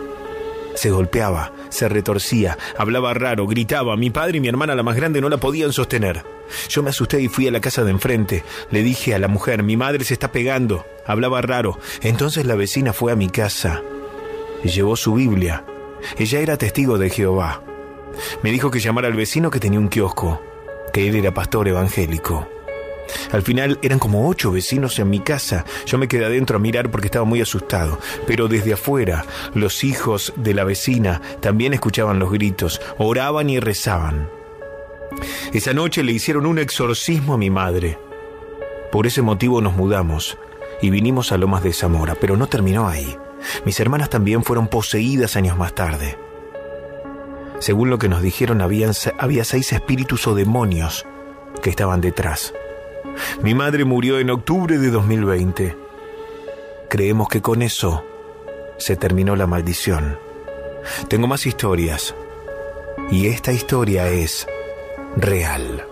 Speaker 3: Se golpeaba, se retorcía, hablaba raro, gritaba. Mi padre y mi hermana, la más grande, no la podían sostener. Yo me asusté y fui a la casa de enfrente. Le dije a la mujer, mi madre se está pegando. Hablaba raro. Entonces la vecina fue a mi casa y llevó su Biblia. Ella era testigo de Jehová. Me dijo que llamara al vecino que tenía un kiosco, que él era pastor evangélico. Al final eran como ocho vecinos en mi casa. Yo me quedé adentro a mirar porque estaba muy asustado. Pero desde afuera, los hijos de la vecina también escuchaban los gritos, oraban y rezaban. Esa noche le hicieron un exorcismo a mi madre. Por ese motivo nos mudamos y vinimos a Lomas de Zamora, pero no terminó ahí. Mis hermanas también fueron poseídas años más tarde. Según lo que nos dijeron, había seis espíritus o demonios que estaban detrás. Mi madre murió en octubre de 2020. Creemos que con eso se terminó la maldición. Tengo más historias. Y esta historia es real.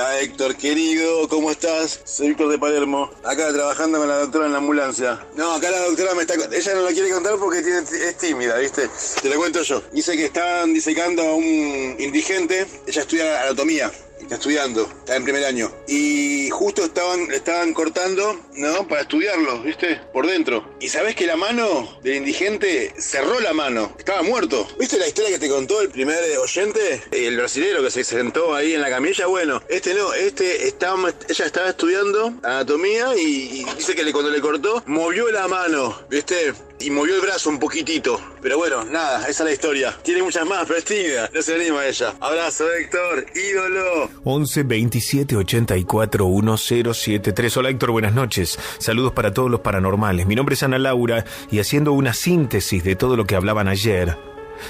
Speaker 23: Hola Héctor, querido, ¿cómo estás? Soy Víctor de Palermo, acá trabajando con la doctora en la ambulancia. No, acá la doctora me está... Ella no la quiere contar porque es tímida, ¿viste? Te lo cuento yo. Dice que están disecando a un indigente, ella estudia anatomía está estudiando, está en primer año. Y justo estaban, estaban cortando, ¿no? Para estudiarlo, ¿viste? Por dentro. Y sabes que la mano del indigente cerró la mano. Estaba muerto. ¿Viste la historia que te contó el primer oyente? El brasilero que se sentó ahí en la camilla. Bueno, este no, este estaba, ella estaba estudiando anatomía y, dice que cuando le cortó, movió la mano, ¿viste? Y movió el brazo un poquitito. Pero bueno, nada, esa es la historia. Tiene muchas más, pero es tímida. No se anima ella. Abrazo, Héctor. Ídolo.
Speaker 3: 11 27 84 1073. Hola, Héctor. Buenas noches. Saludos para todos los paranormales. Mi nombre es Ana Laura y haciendo una síntesis de todo lo que hablaban ayer.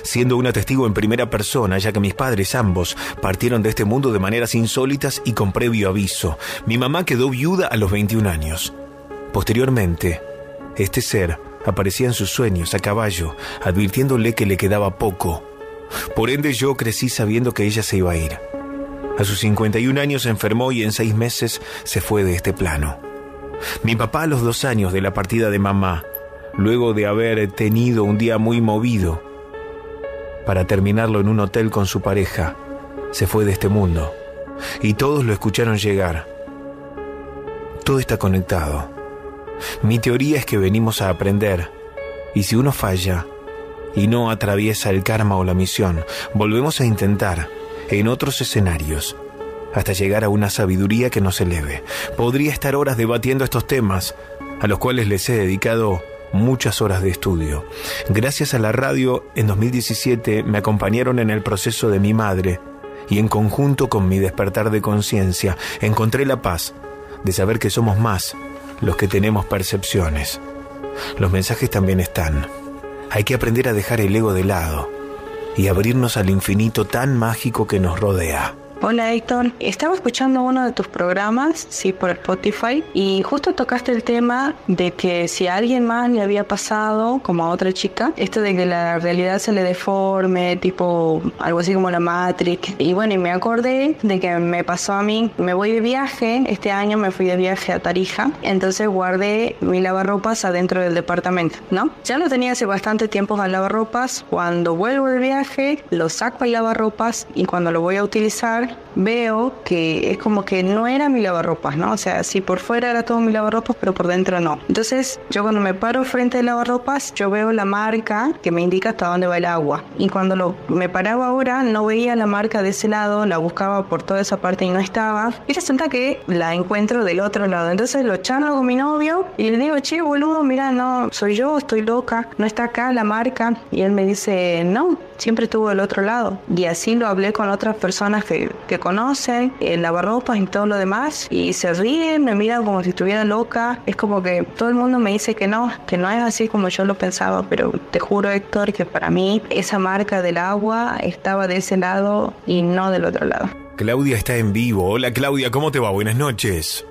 Speaker 3: Siendo una testigo en primera persona, ya que mis padres ambos partieron de este mundo de maneras insólitas y con previo aviso. Mi mamá quedó viuda a los 21 años. Posteriormente, este ser aparecía en sus sueños a caballo, advirtiéndole que le quedaba poco. Por ende yo crecí sabiendo que ella se iba a ir. A sus 51 años se enfermó y en seis meses se fue de este plano. Mi papá a los dos años de la partida de mamá, luego de haber tenido un día muy movido, para terminarlo en un hotel con su pareja, se fue de este mundo. Y todos lo escucharon llegar. Todo está conectado. Mi teoría es que venimos a aprender, y si uno falla y no atraviesa el karma o la misión, volvemos a intentar en otros escenarios hasta llegar a una sabiduría que nos eleve. Podría estar horas debatiendo estos temas, a los cuales les he dedicado muchas horas de estudio. Gracias a la radio, en 2017 me acompañaron en el proceso de mi madre y en conjunto con mi despertar de conciencia encontré la paz de saber que somos más los que tenemos percepciones. Los mensajes también están. Hay que aprender a dejar el ego de lado y abrirnos al infinito tan mágico que nos rodea.
Speaker 22: Hola Héctor, estaba escuchando uno de tus programas, sí, por Spotify, y justo tocaste el tema de que si a alguien más le había pasado, como a otra chica, esto de que la realidad se le deforme, tipo algo así como la Matrix. Y bueno, y me acordé de que me pasó a mí, me voy de viaje, este año me fui de viaje a Tarija, entonces guardé mi lavarropas adentro del departamento, ¿no? Ya lo tenía hace bastante tiempo al lavarropas, cuando vuelvo de viaje, lo saco al lavarropas y cuando lo voy a utilizar, veo que es como que no era mi lavarropas, ¿no? O sea, si por fuera era todo mi lavarropas, pero por dentro no. Entonces, yo cuando me paro frente al lavarropas, yo veo la marca que me indica hasta dónde va el agua. Y cuando lo, me paraba ahora, no veía la marca de ese lado, la buscaba por toda esa parte y no estaba. Y resulta que la encuentro del otro lado. Entonces lo charlo con mi novio y le digo, che, boludo, mira, no, soy yo, estoy loca, no está acá la marca. Y él me dice, no, siempre estuvo del otro lado. Y así lo hablé con otras personas que, que conocen, en lavarropas y todo lo demás, y se ríen, me miran como si estuviera loca. Es como que todo el mundo me dice que no, que no es así como yo lo pensaba, pero te juro, Héctor, que para mí esa marca del agua estaba de ese lado y no del otro lado.
Speaker 3: Claudia está en vivo. Hola Claudia, ¿cómo te va? Buenas noches.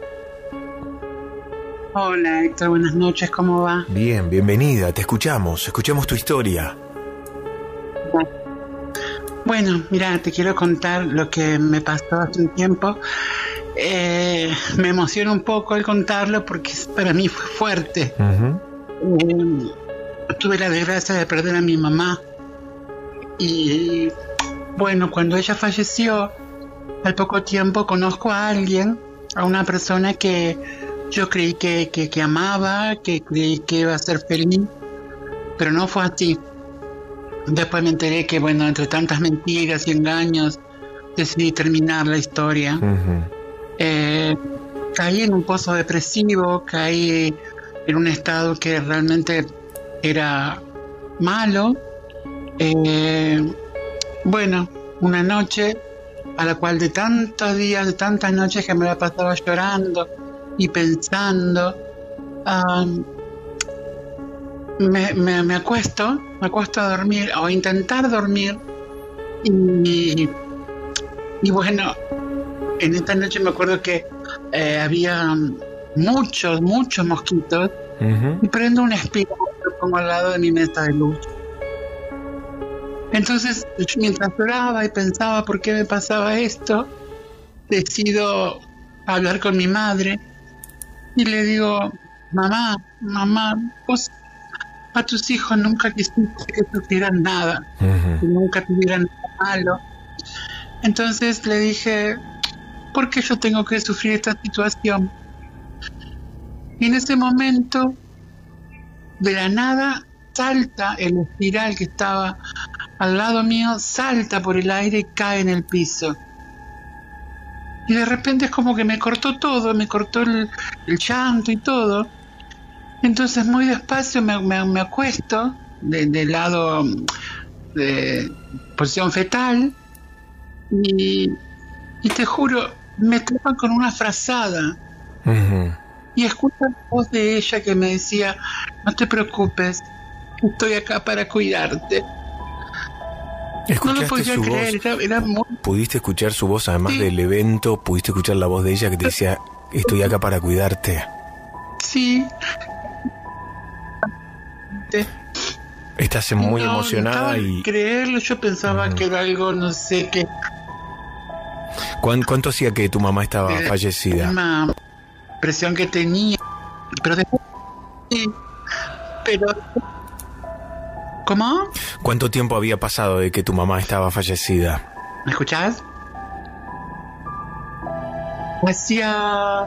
Speaker 24: Hola Héctor, buenas noches, ¿cómo va?
Speaker 3: Bien, bienvenida, te escuchamos, escuchamos tu historia.
Speaker 24: Bueno, mira, te quiero contar lo que me pasó hace un tiempo. Eh, me emociona un poco al contarlo porque para mí fue fuerte. Eh, tuve la desgracia de perder a mi mamá. Y bueno, cuando ella falleció, al poco tiempo conozco a alguien, a una persona que yo creí que, que, que amaba, que creí que iba a ser feliz, pero no fue así. Después me enteré que, bueno, entre tantas mentiras y engaños, decidí terminar la historia. Eh, caí en un pozo depresivo, caí en un estado que realmente era malo. Eh, bueno, una noche a la cual de tantos días, de tantas noches que me la pasaba llorando y pensando, me, me, acuesto, me acuesto a dormir o intentar dormir y, y bueno, en esta noche me acuerdo que eh, había muchos, muchos mosquitos y prendo un espíritu como al lado de mi mesa de luz. Entonces, mientras lloraba y pensaba por qué me pasaba esto, decido hablar con mi madre y le digo, mamá, mamá, vos a tus hijos nunca quisiste que sufrieran nada, que nunca tuvieran nada malo. Entonces le dije, ¿por qué yo tengo que sufrir esta situación? Y en ese momento, de la nada, salta el espiral que estaba al lado mío, salta por el aire y cae en el piso. Y de repente es como que me cortó todo, me cortó el, el llanto y todo. Entonces muy despacio me, me, acuesto de, lado de posición fetal y, y te juro, me tapan con una frazada. Y escucho la voz de ella que me decía, no te preocupes, estoy acá para cuidarte.
Speaker 3: No lo podía creer, era, muy... ¿Pudiste escuchar su voz además del evento? ¿Pudiste escuchar la voz de ella que te decía, estoy acá para cuidarte?
Speaker 24: Sí.
Speaker 3: Estás muy emocionada y...
Speaker 24: creerlo, yo pensaba que era algo, no sé qué
Speaker 3: ¿Cuánto hacía que tu mamá estaba eh, fallecida?
Speaker 24: La presión que tenía. Pero después. Pero. ¿Cómo?
Speaker 3: ¿Cuánto tiempo había pasado de que tu mamá estaba fallecida?
Speaker 24: ¿Me escuchás? Hacía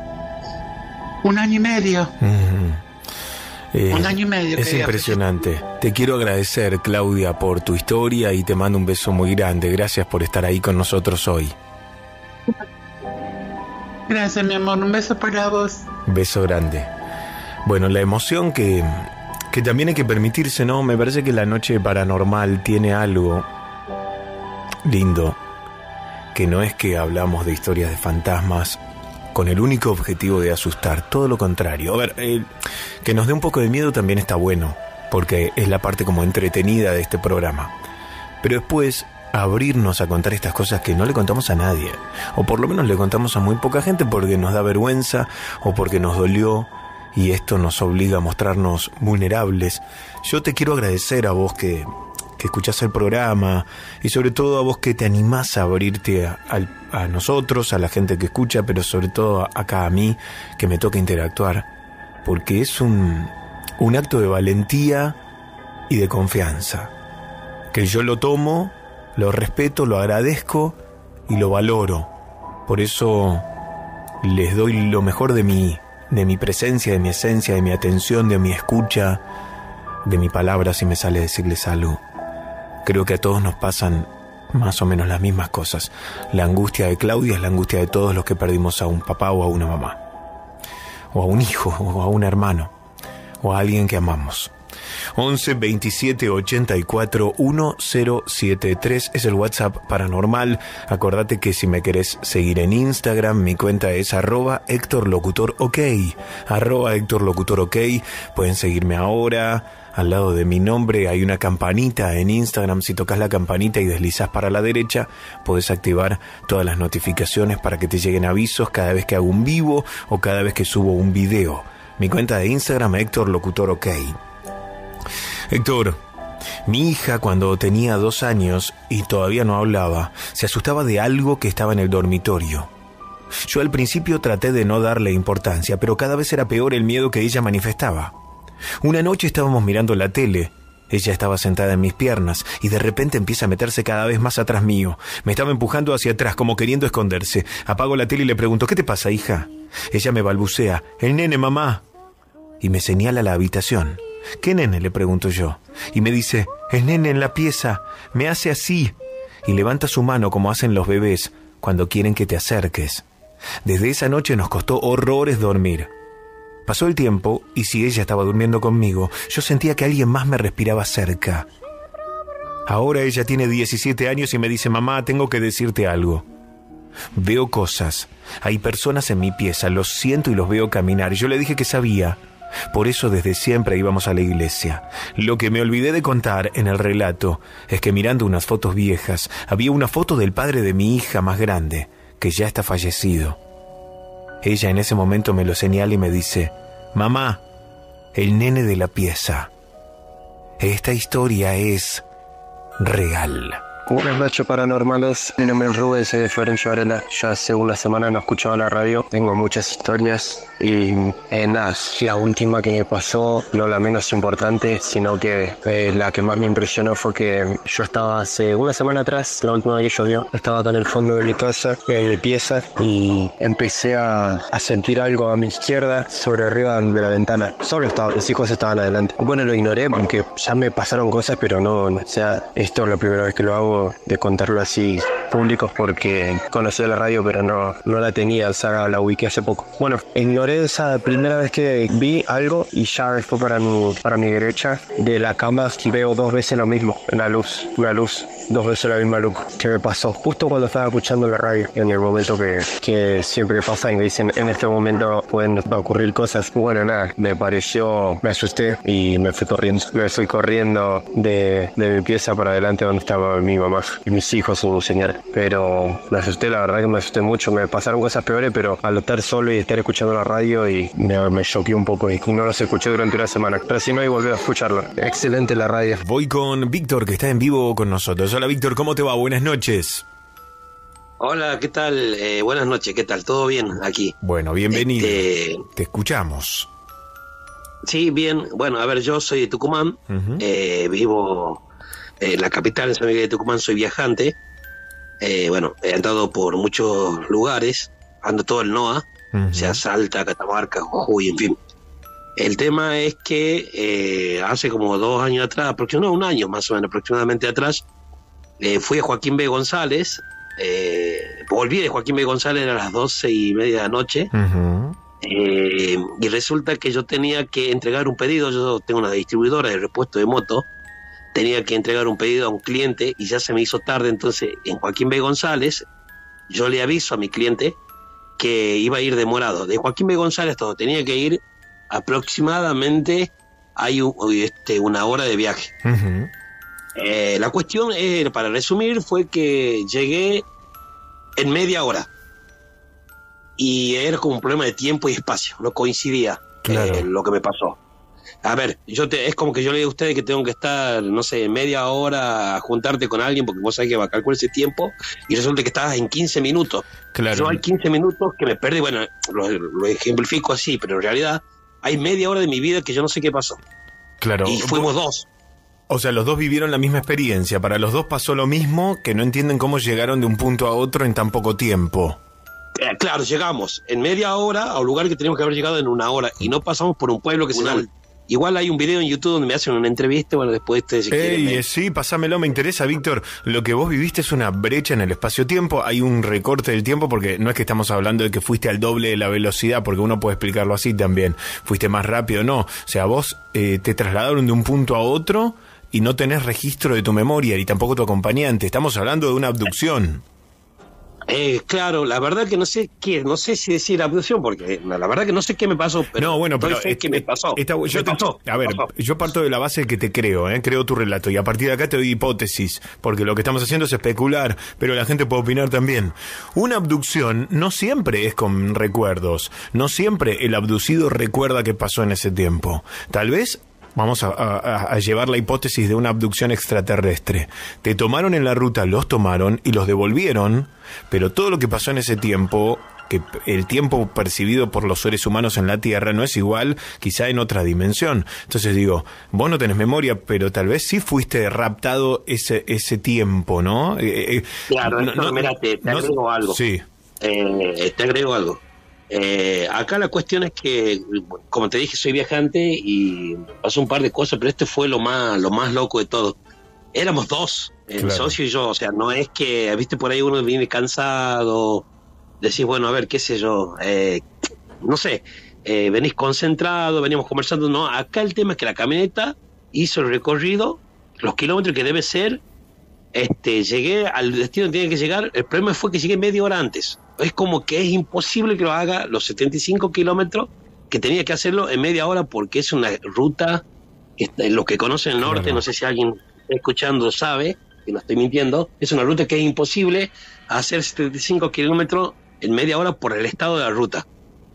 Speaker 24: un año y medio.
Speaker 3: Eh,
Speaker 24: un año y medio.
Speaker 3: Es impresionante. Te quiero agradecer, Claudia, por tu historia y te mando un beso muy grande. Gracias por estar ahí con nosotros hoy.
Speaker 24: Gracias, mi amor. Un beso para vos.
Speaker 3: Beso grande. Bueno, la emoción que, que también hay que permitirse, ¿no? Me parece que la noche paranormal tiene algo lindo, que no es que hablamos de historias de fantasmas con el único objetivo de asustar, todo lo contrario. A ver, que nos dé un poco de miedo también está bueno, porque es la parte como entretenida de este programa. Pero después abrirnos a contar estas cosas que no le contamos a nadie, o por lo menos le contamos a muy poca gente porque nos da vergüenza o porque nos dolió y esto nos obliga a mostrarnos vulnerables. Yo te quiero agradecer a vos que, que escuchás el programa y sobre todo a vos que te animás a abrirte a, nosotros, a la gente que escucha, pero sobre todo acá a mí que me toca interactuar, porque es un, un acto de valentía y de confianza, que yo lo tomo lo respeto, lo agradezco y lo valoro. Por eso les doy lo mejor de mí, de mi presencia, de mi esencia, de mi atención, de mi escucha, de mi palabra si me sale decirles algo. Creo que a todos nos pasan más o menos las mismas cosas. La angustia de Claudia es la angustia de todos los que perdimos a un papá o a una mamá, o a un hijo, o a un hermano, o a alguien que amamos. 11 27 84 1073 es el WhatsApp paranormal. Acordate que si me querés seguir en Instagram, mi cuenta es arroba Héctor Locutor OK. Arroba Héctor Locutor OK. Pueden seguirme ahora. Al lado de mi nombre hay una campanita en Instagram. Si tocas la campanita y deslizas para la derecha, puedes activar todas las notificaciones para que te lleguen avisos cada vez que hago un vivo o cada vez que subo un video. Mi cuenta de Instagram, Héctor Locutor OK. Héctor, Mi hija, cuando tenía dos años y todavía no hablaba, se asustaba de algo que estaba en el dormitorio. Yo al principio traté de no darle importancia, pero cada vez era peor el miedo que ella manifestaba. Una noche estábamos mirando la tele. Ella estaba sentada en mis piernas y de repente empieza a meterse cada vez más atrás mío. Me estaba empujando hacia atrás como queriendo esconderse. Apago la tele y le pregunto, ¿qué te pasa, hija? Ella me balbucea, el nene, mamá. Y me señala la habitación. ¿Qué nene? le pregunto yo. Y me dice, el nene en la pieza. Me hace así. Y levanta su mano como hacen los bebés cuando quieren que te acerques. Desde esa noche nos costó horrores dormir. Pasó el tiempo y si ella estaba durmiendo conmigo, yo sentía que alguien más me respiraba cerca. Ahora ella tiene 17 años y me dice, mamá, tengo que decirte algo. Veo cosas. Hay personas en mi pieza, los siento y los veo caminar. Yo le dije que sabía. Por eso desde siempre íbamos a la iglesia. Lo que me olvidé de contar en el relato es que mirando unas fotos viejas, había una foto del padre de mi hija más grande, que ya está fallecido. Ella en ese momento me lo señala y me dice, Mamá, el nene de la pieza. Esta historia es real.
Speaker 25: Buenas noches paranormales, mi nombre es Rubén, soy de Florencio Varela. Ya hace una semana no escuchaba la radio, tengo muchas historias y eh, nada, la última que me pasó, no la menos importante, sino que eh, la que más me impresionó fue que yo estaba hace una semana atrás, la última vez que llovió, estaba acá en el fondo de mi casa, en mi pieza, y empecé a, a sentir algo a mi izquierda, sobre arriba de la ventana. Solo estaba, los hijos estaban adelante. Bueno, lo ignoré, aunque ya me pasaron cosas, pero no, o sea, esto es la primera vez que lo hago de contarlo así públicos porque conocí la radio pero no, no la tenía, o sea, la wiki hace poco. Bueno, ignoré esa primera vez que vi algo y ya después para mi, para mi derecha de la cama veo dos veces lo mismo, una luz, una luz, dos veces la misma luz que me pasó justo cuando estaba escuchando la radio en el momento que, que siempre pasa y me dicen en este momento pueden ocurrir cosas. Bueno, nada, me pareció, me asusté y me fui corriendo, me fui corriendo de, de mi pieza para adelante donde estaba mi mamá y mis hijos, su señora pero me asusté, la verdad que me asusté mucho, me pasaron cosas peores, pero al estar solo y estar escuchando la radio y me, me choqué un poco y no los escuché durante una semana, pero sí me volví a escucharlo. Excelente la radio.
Speaker 3: Voy con Víctor, que está en vivo con nosotros. Víctor, ¿cómo te va? Buenas noches.
Speaker 26: Hola, ¿qué tal? Eh, buenas noches, ¿qué tal? ¿Todo bien aquí?
Speaker 3: Bueno, bienvenido. Este, te escuchamos.
Speaker 26: Sí, bien. Bueno, a ver, yo soy de Tucumán, eh, vivo en la capital, en San Miguel de Tucumán, soy viajante. Eh, bueno, he andado por muchos lugares, ando todo el NOA, sea, Salta, Catamarca, Jujuy, en fin. El tema es que eh, hace como dos años atrás, aproximadamente un año más o menos, aproximadamente atrás, eh, fui a Joaquín B. González, volví de Joaquín B. González a las doce y media de la noche, y resulta que yo tenía que entregar un pedido, yo tengo una distribuidora de repuesto de moto, tenía que entregar un pedido a un cliente y ya se me hizo tarde, entonces en Joaquín B. González yo le aviso a mi cliente que iba a ir demorado. De Joaquín B. González todo tenía que ir aproximadamente hay este, una hora de viaje. Eh, la cuestión, eh, para resumir, fue que llegué en media hora. Y era como un problema de tiempo y espacio, no coincidía eh, lo que me pasó. A ver, yo te, es como que yo le digo a ustedes que tengo que estar, no sé, media hora a juntarte con alguien porque vos sabés que va a calcular ese tiempo y resulta que estás en 15 minutos. Claro. Yo hay 15 minutos que me perdí, bueno, lo, ejemplifico así, pero en realidad hay media hora de mi vida que yo no sé qué pasó.
Speaker 3: Claro.
Speaker 26: Y fuimos dos.
Speaker 3: O sea, los dos vivieron la misma experiencia. Para los dos pasó lo mismo, que no entienden cómo llegaron de un punto a otro en tan poco tiempo.
Speaker 26: Eh, claro, llegamos en media hora a un lugar que teníamos que haber llegado en una hora y no pasamos por un pueblo que se llama Igual hay un video en YouTube donde me hacen una entrevista, bueno, después te... Si
Speaker 3: Ey, Sí, pásamelo, me interesa, Víctor. Lo que vos viviste es una brecha en el espacio-tiempo, hay un recorte del tiempo porque no es que estamos hablando de que fuiste al doble de la velocidad, porque uno puede explicarlo así también. Fuiste más rápido, no. O sea, vos eh, te trasladaron de un punto a otro y no tenés registro de tu memoria y tampoco tu acompañante. Estamos hablando de una abducción.
Speaker 26: Eh, claro, la verdad que no sé qué, no sé si decir abducción, porque la verdad que no sé qué me pasó. Pero
Speaker 3: no, bueno, pero
Speaker 26: qué me pasó.
Speaker 3: yo a ver, yo parto de la base que te creo, ¿eh? creo tu relato y a partir de acá te doy hipótesis, porque lo que estamos haciendo es especular, pero la gente puede opinar también. Una abducción no siempre es con recuerdos, no siempre el abducido recuerda qué pasó en ese tiempo. Tal vez Vamos a, a- a llevar la hipótesis de una abducción extraterrestre. Te tomaron en la ruta, los tomaron y los devolvieron, pero todo lo que pasó en ese tiempo, que el tiempo percibido por los seres humanos en la Tierra no es igual quizá en otra dimensión. Entonces digo, vos no tenés memoria, pero tal vez sí fuiste raptado ese, ese tiempo, ¿no? Eh, eh,
Speaker 26: Claro,
Speaker 3: no-
Speaker 26: Héctor,
Speaker 3: no-
Speaker 26: mira, te, te
Speaker 3: no-
Speaker 26: agrego algo.
Speaker 3: Sí.
Speaker 26: Eh, te agrego algo. Eh, acá la cuestión es que, como te dije, soy viajante y pasó un par de cosas, pero este fue lo más, lo más loco de todo. Éramos dos, el
Speaker 3: Claro.
Speaker 26: socio y yo, o sea, no es que, viste, por ahí uno viene cansado, decís, bueno, a ver, qué sé yo, eh, no sé, eh, venís concentrado, veníamos conversando, no, acá el tema es que la camioneta hizo el recorrido, los kilómetros que debe ser, este, llegué al destino que tenía que llegar. El problema fue que llegué media hora antes. Es como que es imposible que lo haga los 75 kilómetros que tenía que hacerlo en media hora porque es una ruta los que conocen el norte, no sé si alguien está escuchando sabe, que no estoy mintiendo, es una ruta que es imposible hacer 75 kilómetros en media hora por el estado de la ruta.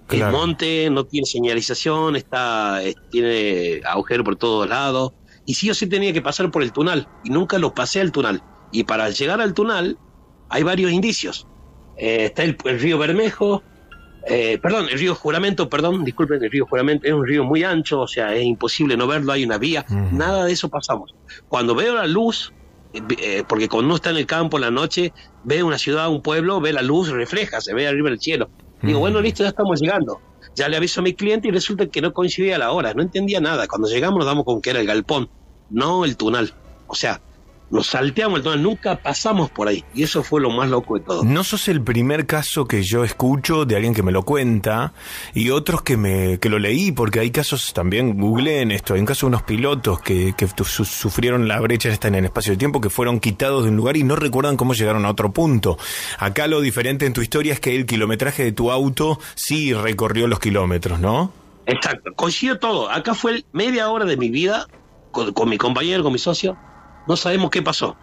Speaker 3: Claro.
Speaker 26: El monte no tiene señalización, está, tiene agujero por todos lados. Y sí o sí tenía que pasar por el túnel. Y nunca lo pasé al túnel. Y para llegar al túnel hay varios indicios. Eh, está el, el río Bermejo, eh, perdón, el río Juramento, perdón, disculpen, el río Juramento es un río muy ancho, o sea, es imposible no verlo, hay una vía, nada de eso pasamos. Cuando veo la luz, eh, porque cuando uno está en el campo en la noche, ve una ciudad, un pueblo, ve la luz, refleja, se ve arriba del cielo. Digo, bueno, listo, ya estamos llegando. Ya le aviso a mi cliente y resulta que no coincidía la hora, no entendía nada. Cuando llegamos nos damos con que era el galpón, no el túnel. O sea, nos salteamos el nunca pasamos por ahí. Y eso fue lo más loco de todo.
Speaker 3: No sos el primer caso que yo escucho de alguien que me lo cuenta y otros que me que lo leí porque hay casos también googleé en esto hay un caso de unos pilotos que, que su- sufrieron la brecha esta en el espacio de tiempo que fueron quitados de un lugar y no recuerdan cómo llegaron a otro punto acá lo diferente en tu historia es que el kilometraje de tu auto sí recorrió los kilómetros ¿no?
Speaker 26: Exacto, coincidió todo. Acá fue el- media hora de mi vida con, con mi compañero, con mi socio. No sabemos qué pasó.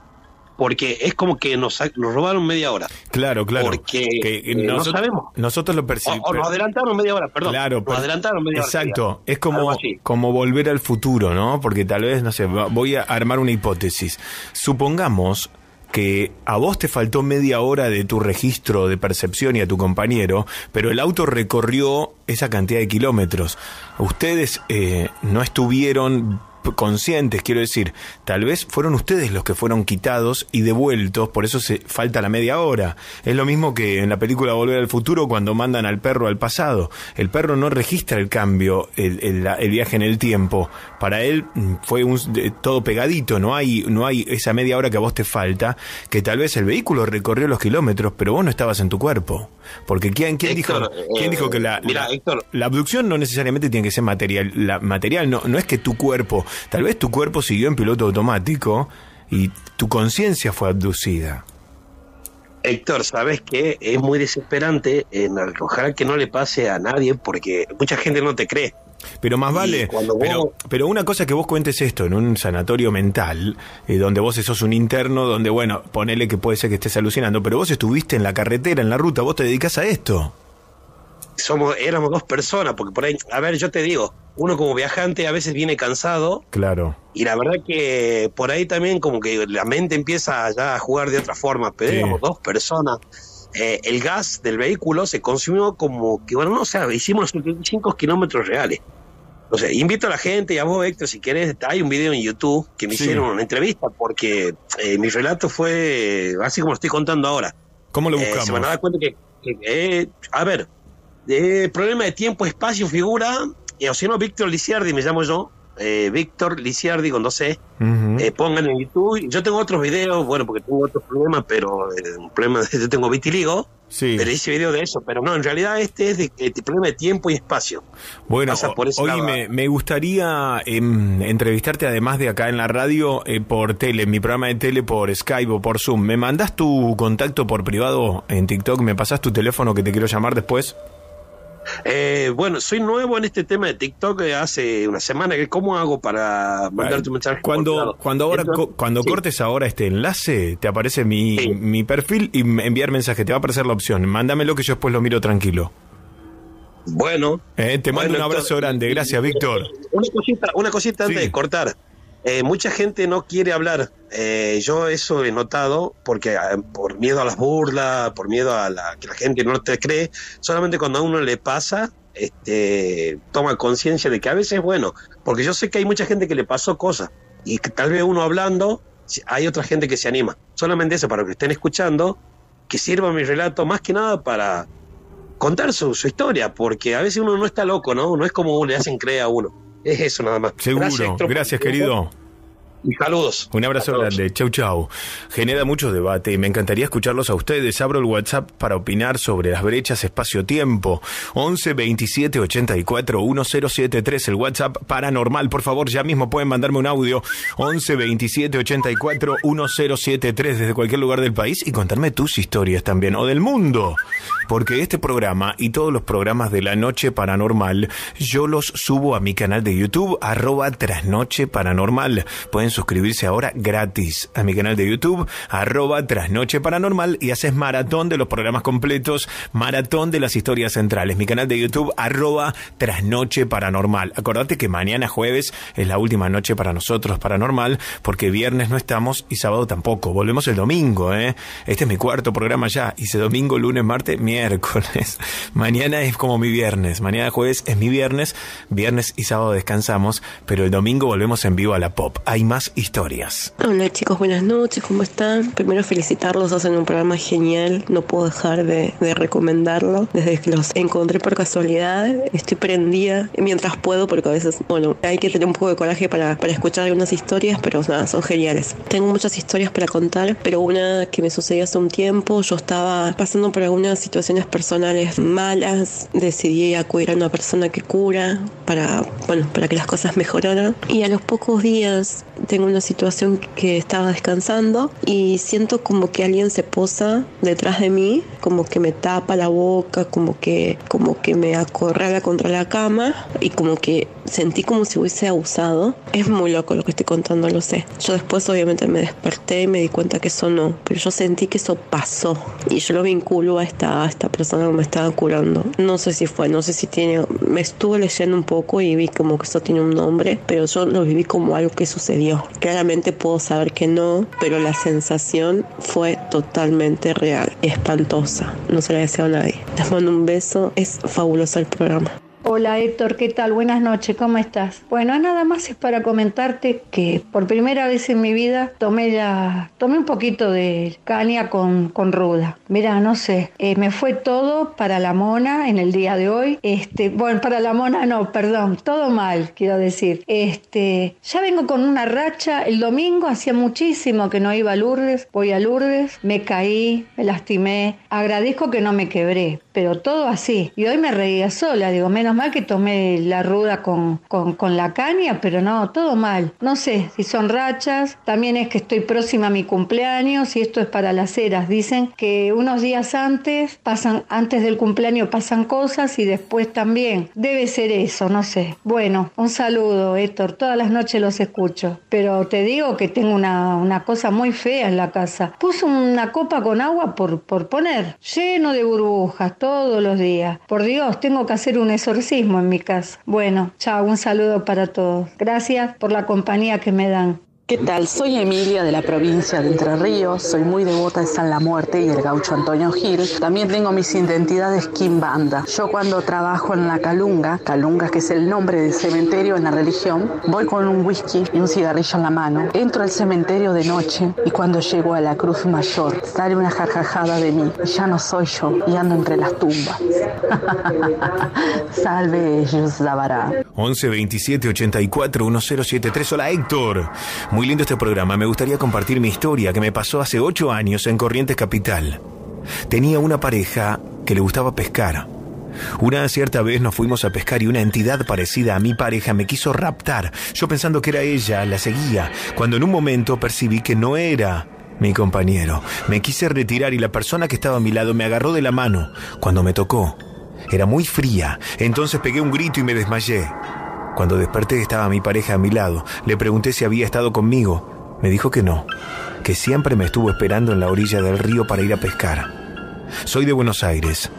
Speaker 26: Porque es como que nos, robaron media hora.
Speaker 3: claro claro
Speaker 26: Porque
Speaker 3: que,
Speaker 26: eh, no
Speaker 3: nosotros,
Speaker 26: sabemos.
Speaker 3: nosotros lo
Speaker 26: O,
Speaker 3: percibimos
Speaker 26: o nos adelantaron media hora, perdón.
Speaker 3: Claro,
Speaker 26: nos adelantaron media hora.
Speaker 3: Exacto, es como, como volver al futuro, ¿no? Porque tal vez, no sé, voy a armar una hipótesis. Supongamos que a vos te faltó media hora de tu registro de percepción y a tu compañero, pero el auto recorrió esa cantidad de kilómetros. Ustedes eh, no estuvieron conscientes, quiero decir, tal vez fueron ustedes los que fueron quitados y devueltos, por eso se falta la media hora. Es lo mismo que en la película Volver al Futuro cuando mandan al perro al pasado. El perro no registra el cambio, el, el- viaje en el tiempo. Para él mm, fue un, de- todo pegadito, no hay, no hay esa media hora que a vos te falta, que tal vez el vehículo recorrió los kilómetros, pero vos no estabas en tu cuerpo. Porque ¿quién, quién
Speaker 26: Héctor,
Speaker 3: dijo, ¿quién
Speaker 26: eh,
Speaker 3: dijo que la,
Speaker 26: mira,
Speaker 3: la-
Speaker 26: Héctor.
Speaker 3: la abducción no necesariamente tiene que ser material. La material no, no es que tu cuerpo, tal vez tu cuerpo siguió en piloto automático y tu conciencia fue abducida.
Speaker 26: Héctor, sabes que es muy desesperante. en- ojalá que no le pase a nadie porque mucha gente no te cree.
Speaker 3: Pero más vale.
Speaker 26: vos-
Speaker 3: Pero, pero una cosa que vos cuentes esto en un sanatorio mental, eh, donde vos sos un interno, donde, bueno, ponele que puede ser que estés alucinando, pero vos estuviste en la carretera, en la ruta, vos te dedicas a esto.
Speaker 26: Somos, éramos dos personas, porque por ahí, a ver, yo te digo, uno como viajante a veces viene cansado
Speaker 3: Claro.
Speaker 26: y la verdad que por ahí también como que la mente empieza ya a jugar de otra forma, pero
Speaker 3: Sí.
Speaker 26: éramos dos personas. Eh, el gas del vehículo se consumió como que, bueno, no, o sea, hicimos los 75 kilómetros reales. O sea, invito a la gente y a vos, Héctor, si querés, hay un video en YouTube que me
Speaker 3: Sí.
Speaker 26: hicieron una entrevista porque eh, mi relato fue así como lo estoy contando ahora.
Speaker 3: ¿Cómo lo
Speaker 26: Eh,
Speaker 3: buscamos?
Speaker 26: se van a dar cuenta que, que, a ver, eh, problema de tiempo, espacio, figura, eh, o si no, Víctor Liciardi me llamo yo, eh, Víctor Liciardi con dos C,
Speaker 3: Ujú.
Speaker 26: eh, pongan en YouTube, yo tengo otros videos, bueno, porque tengo otros problemas, pero eh, un problema, *laughs* yo tengo vitiligo,
Speaker 3: Sí.
Speaker 26: pero hice video de eso, pero no, en realidad este es de, de problema de tiempo y espacio.
Speaker 3: Bueno,
Speaker 26: por
Speaker 3: hoy me, me gustaría em, entrevistarte además de acá en la radio eh, por tele, en mi programa de tele por Skype o por Zoom. ¿Me mandas tu contacto por privado en TikTok? ¿Me pasas tu teléfono que te quiero llamar después?
Speaker 26: Eh, bueno, soy nuevo en este tema de TikTok eh, hace una semana, que ¿cómo hago para mandarte un mensaje?
Speaker 3: Cuando, cuando ahora
Speaker 26: Entonces,
Speaker 3: co- cuando
Speaker 26: sí.
Speaker 3: cortes ahora este enlace, te aparece mi, mi perfil y enviar mensaje. Te va a aparecer la opción. Mándamelo que yo después lo miro tranquilo.
Speaker 26: Bueno.
Speaker 3: Eh, te mando
Speaker 26: Bueno,
Speaker 3: un abrazo grande. Gracias, Víctor.
Speaker 26: Una cosita, una cosita antes
Speaker 3: Sí.
Speaker 26: de cortar. Eh, mucha gente no quiere hablar. Eh, yo eso he notado porque eh, por miedo a las burlas, por miedo a la, que la gente no te cree, solamente cuando a uno le pasa, este, toma conciencia de que a veces es bueno, porque yo sé que hay mucha gente que le pasó cosas y que tal vez uno hablando, hay otra gente que se anima. Solamente eso, para que estén escuchando, que sirva mi relato más que nada para contar su, su historia, porque a veces uno no está loco, ¿no? No es como le hacen creer a uno. Es eso nada más.
Speaker 3: Seguro. Gracias,
Speaker 26: tu
Speaker 3: querido.
Speaker 26: Y saludos.
Speaker 3: Un abrazo grande, chau chau. Genera mucho debate y me encantaría escucharlos a ustedes. Abro el WhatsApp para opinar sobre las brechas espacio-tiempo. 11 27 84 1073, el WhatsApp paranormal. Por favor, ya mismo pueden mandarme un audio. 11 27 84 1073 desde cualquier lugar del país y contarme tus historias también o del mundo. Porque este programa y todos los programas de la noche paranormal yo los subo a mi canal de YouTube arroba trasnoche paranormal. Pueden suscribirse ahora gratis a mi canal de YouTube arroba trasnoche paranormal y haces maratón de los programas completos, maratón de las historias centrales. Mi canal de YouTube arroba trasnoche paranormal. Acordate que mañana jueves es la última noche para nosotros paranormal porque viernes no estamos y sábado tampoco. Volvemos el domingo, ¿eh? Este es mi cuarto programa ya. Hice domingo, lunes, martes, miércoles. *laughs* Mañana es como mi viernes. Mañana jueves es mi viernes. Viernes y sábado descansamos, pero el domingo volvemos en vivo a la pop. Hay más historias.
Speaker 27: Hola chicos, buenas noches, ¿cómo están? Primero felicitarlos, hacen un programa genial, no puedo dejar de, de recomendarlo. Desde que los encontré por casualidad, estoy prendida mientras puedo, porque a veces, bueno, hay que tener un poco de coraje para, para escuchar algunas historias, pero nada, son geniales. Tengo muchas historias para contar, pero una que me sucedió hace un tiempo, yo estaba pasando por algunas situaciones personales malas, decidí acudir a una persona que cura para, bueno, para que las cosas mejoraran. Y a los pocos días tengo una situación que estaba descansando y siento como que alguien se posa detrás de mí, como que me tapa la boca, como que, como que me acorrala contra la cama y como que sentí como si hubiese abusado. Es muy loco lo que estoy contando, lo sé. Yo después obviamente me desperté y me di cuenta que eso no, pero yo sentí que eso pasó y yo lo vinculo a esta, a esta persona que me estaba curando. No sé si fue, no sé si tiene, me estuve leyendo un poco y vi como que eso tiene un nombre, pero yo lo viví como algo que sucedió. Claramente puedo saber que no, pero la sensación fue totalmente real, espantosa. No se la deseo a nadie. Les mando un beso, es fabuloso el programa.
Speaker 28: Hola Héctor, ¿qué tal? Buenas noches, ¿cómo estás? Bueno, nada más es para comentarte que por primera vez en mi vida tomé la, tomé un poquito de caña con, con ruda. Mira, no sé, eh, me fue todo para la mona en el día de hoy. Este, bueno, para la mona no, perdón, todo mal, quiero decir. Este, ya vengo con una racha. El domingo hacía muchísimo que no iba a Lourdes, voy a Lourdes, me caí, me lastimé. Agradezco que no me quebré, pero todo así. Y hoy me reía sola, digo, menos mal que tomé la ruda con, con, con, la caña, pero no, todo mal. No sé si son rachas, también es que estoy próxima a mi cumpleaños y esto es para las eras. Dicen que unos días antes pasan, antes del cumpleaños pasan cosas y después también. Debe ser eso, no sé. Bueno, un saludo, Héctor. Todas las noches los escucho. Pero te digo que tengo una, una cosa muy fea en la casa. Puse una copa con agua por, por poner, lleno de burbujas todos los días. Por Dios, tengo que hacer un exorcismo en mi casa. Bueno, chao, un saludo para todos. Gracias por la compañía que me dan.
Speaker 29: ¿Qué tal? Soy Emilia de la provincia de Entre Ríos, soy muy devota de San La Muerte y el gaucho Antonio Gil. También tengo mis identidades Banda. Yo cuando trabajo en la Calunga, Calunga que es el nombre del cementerio en la religión, voy con un whisky y un cigarrillo en la mano. Entro al cementerio de noche y cuando llego a la cruz mayor sale una jarjajada de mí. Ya no soy yo y ando entre las tumbas. *laughs* Salve Yusdabará.
Speaker 3: 11 27 84 1073. Hola Héctor. Muy lindo este programa. Me gustaría compartir mi historia que me pasó hace ocho años en Corrientes Capital. Tenía una pareja que le gustaba pescar. Una cierta vez nos fuimos a pescar y una entidad parecida a mi pareja me quiso raptar. Yo pensando que era ella, la seguía, cuando en un momento percibí que no era mi compañero. Me quise retirar y la persona que estaba a mi lado me agarró de la mano cuando me tocó. Era muy fría, entonces pegué un grito y me desmayé. Cuando desperté estaba mi pareja a mi lado. Le pregunté si había estado conmigo. Me dijo que no, que siempre me estuvo esperando en la orilla del río para ir a pescar. Soy de Buenos Aires.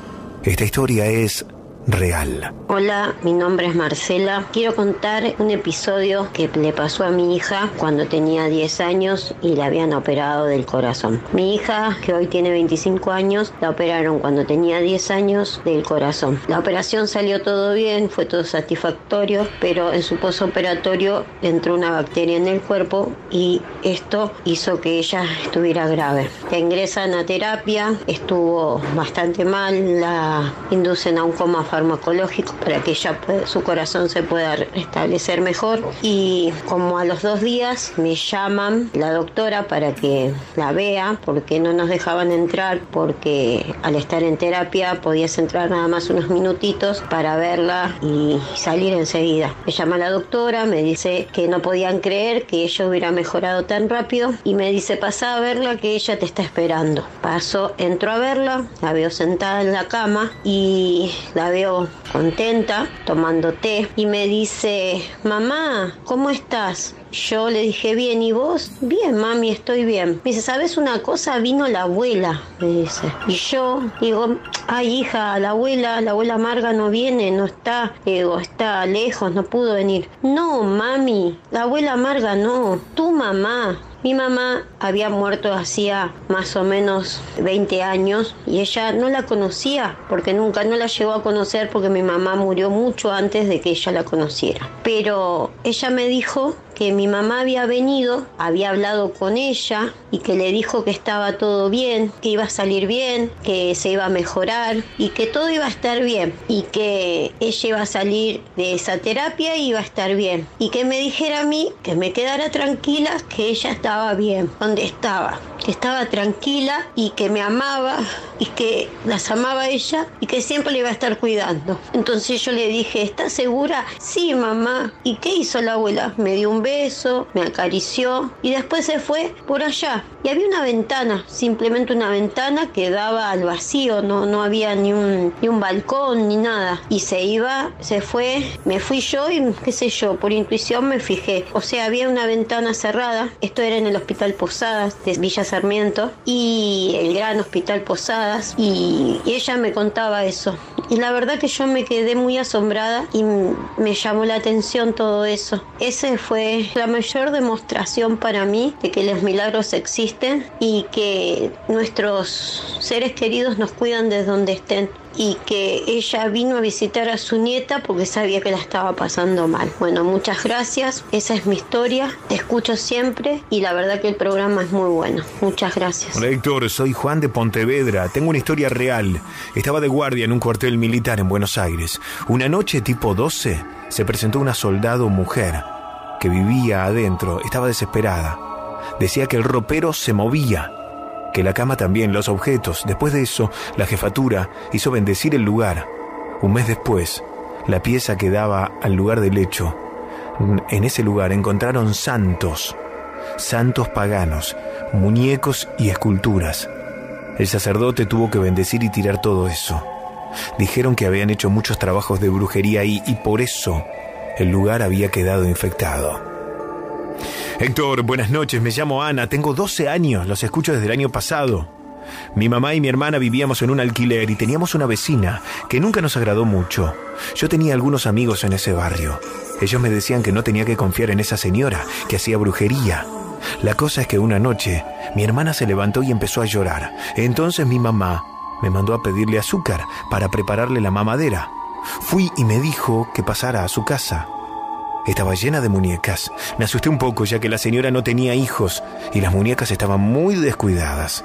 Speaker 3: Esta historia es real.
Speaker 30: Hola, mi nombre es Marcela. Quiero contar un episodio que le pasó a mi hija cuando tenía 10 años y la habían operado del corazón. Mi hija, que hoy tiene 25 años, la operaron cuando tenía 10 años del corazón. La operación salió todo bien, fue todo satisfactorio, pero en su posoperatorio entró una bacteria en el cuerpo y esto hizo que ella estuviera grave. La ingresan a terapia, estuvo bastante mal, la inducen a un coma farmacológico para que ella su corazón se pueda restablecer mejor y como a los dos días me llaman la doctora para que la vea porque no nos dejaban entrar porque al estar en terapia podías entrar nada más unos minutitos para verla y salir enseguida. Me llama la doctora, me dice que no podían creer que ella hubiera mejorado tan rápido y me dice pasa a verla que ella te está esperando. Paso, entro a verla, la veo sentada en la cama y la veo contenta tomando té y me dice, mamá, ¿cómo estás? Yo le dije, bien, ¿y vos? Bien, mami, estoy bien. Me dice, ¿sabes una cosa? Vino la abuela, me dice. Y yo digo, ay, hija, la abuela, la abuela Marga no viene, no está, digo, está lejos, no pudo venir. No, mami, la abuela Marga no, tu mamá. Mi mamá había muerto hacía más o menos 20 años y ella no la conocía porque nunca no la llegó a conocer porque mi mamá murió mucho antes de que ella la conociera. Pero ella me dijo que mi mamá había venido, había hablado con ella y que le dijo que estaba todo bien, que iba a salir bien, que se iba a mejorar y que todo iba a estar bien y que ella iba a salir de esa terapia y iba a estar bien y que me dijera a mí que me quedara tranquila que ella estaba bien donde estaba, que estaba tranquila y que me amaba y que las amaba ella y que siempre le iba a estar cuidando. Entonces yo le dije, ¿estás segura? Sí, mamá. ¿Y qué hizo la abuela? Me dio un beso, me acarició y después se fue por allá. Y había una ventana, simplemente una ventana que daba al vacío, no, no había ni un, ni un balcón ni nada. Y se iba, se fue, me fui yo y qué sé yo, por intuición me fijé. O sea, había una ventana cerrada, esto era en el Hospital Posadas de Villa Sarmiento y el gran Hospital Posadas y, y ella me contaba eso. Y la verdad que yo me quedé muy asombrada y me llamó la atención todo eso. Ese fue la mayor demostración para mí de que los milagros existen y que nuestros seres queridos nos cuidan desde donde estén y que ella vino a visitar a su nieta porque sabía que la estaba pasando mal. Bueno, muchas gracias, esa es mi historia, te escucho siempre y la verdad que el programa es muy bueno. Muchas gracias.
Speaker 3: Hola Héctor, soy Juan de Pontevedra, tengo una historia real. Estaba de guardia en un cuartel militar en Buenos Aires. Una noche tipo 12 se presentó una soldado mujer que vivía adentro, estaba desesperada. Decía que el ropero se movía que la cama también, los objetos. Después de eso, la jefatura hizo bendecir el lugar. Un mes después, la pieza que daba al lugar del hecho. En ese lugar encontraron santos, santos paganos, muñecos y esculturas. El sacerdote tuvo que bendecir y tirar todo eso. Dijeron que habían hecho muchos trabajos de brujería ahí y por eso el lugar había quedado infectado. Héctor, buenas noches, me llamo Ana, tengo 12 años, los escucho desde el año pasado. Mi mamá y mi hermana vivíamos en un alquiler y teníamos una vecina que nunca nos agradó mucho. Yo tenía algunos amigos en ese barrio. Ellos me decían que no tenía que confiar en esa señora, que hacía brujería. La cosa es que una noche mi hermana se levantó y empezó a llorar. Entonces mi mamá me mandó a pedirle azúcar para prepararle la mamadera. Fui y me dijo que pasara a su casa. Estaba llena de muñecas. Me asusté un poco ya que la señora no tenía hijos y las muñecas estaban muy descuidadas.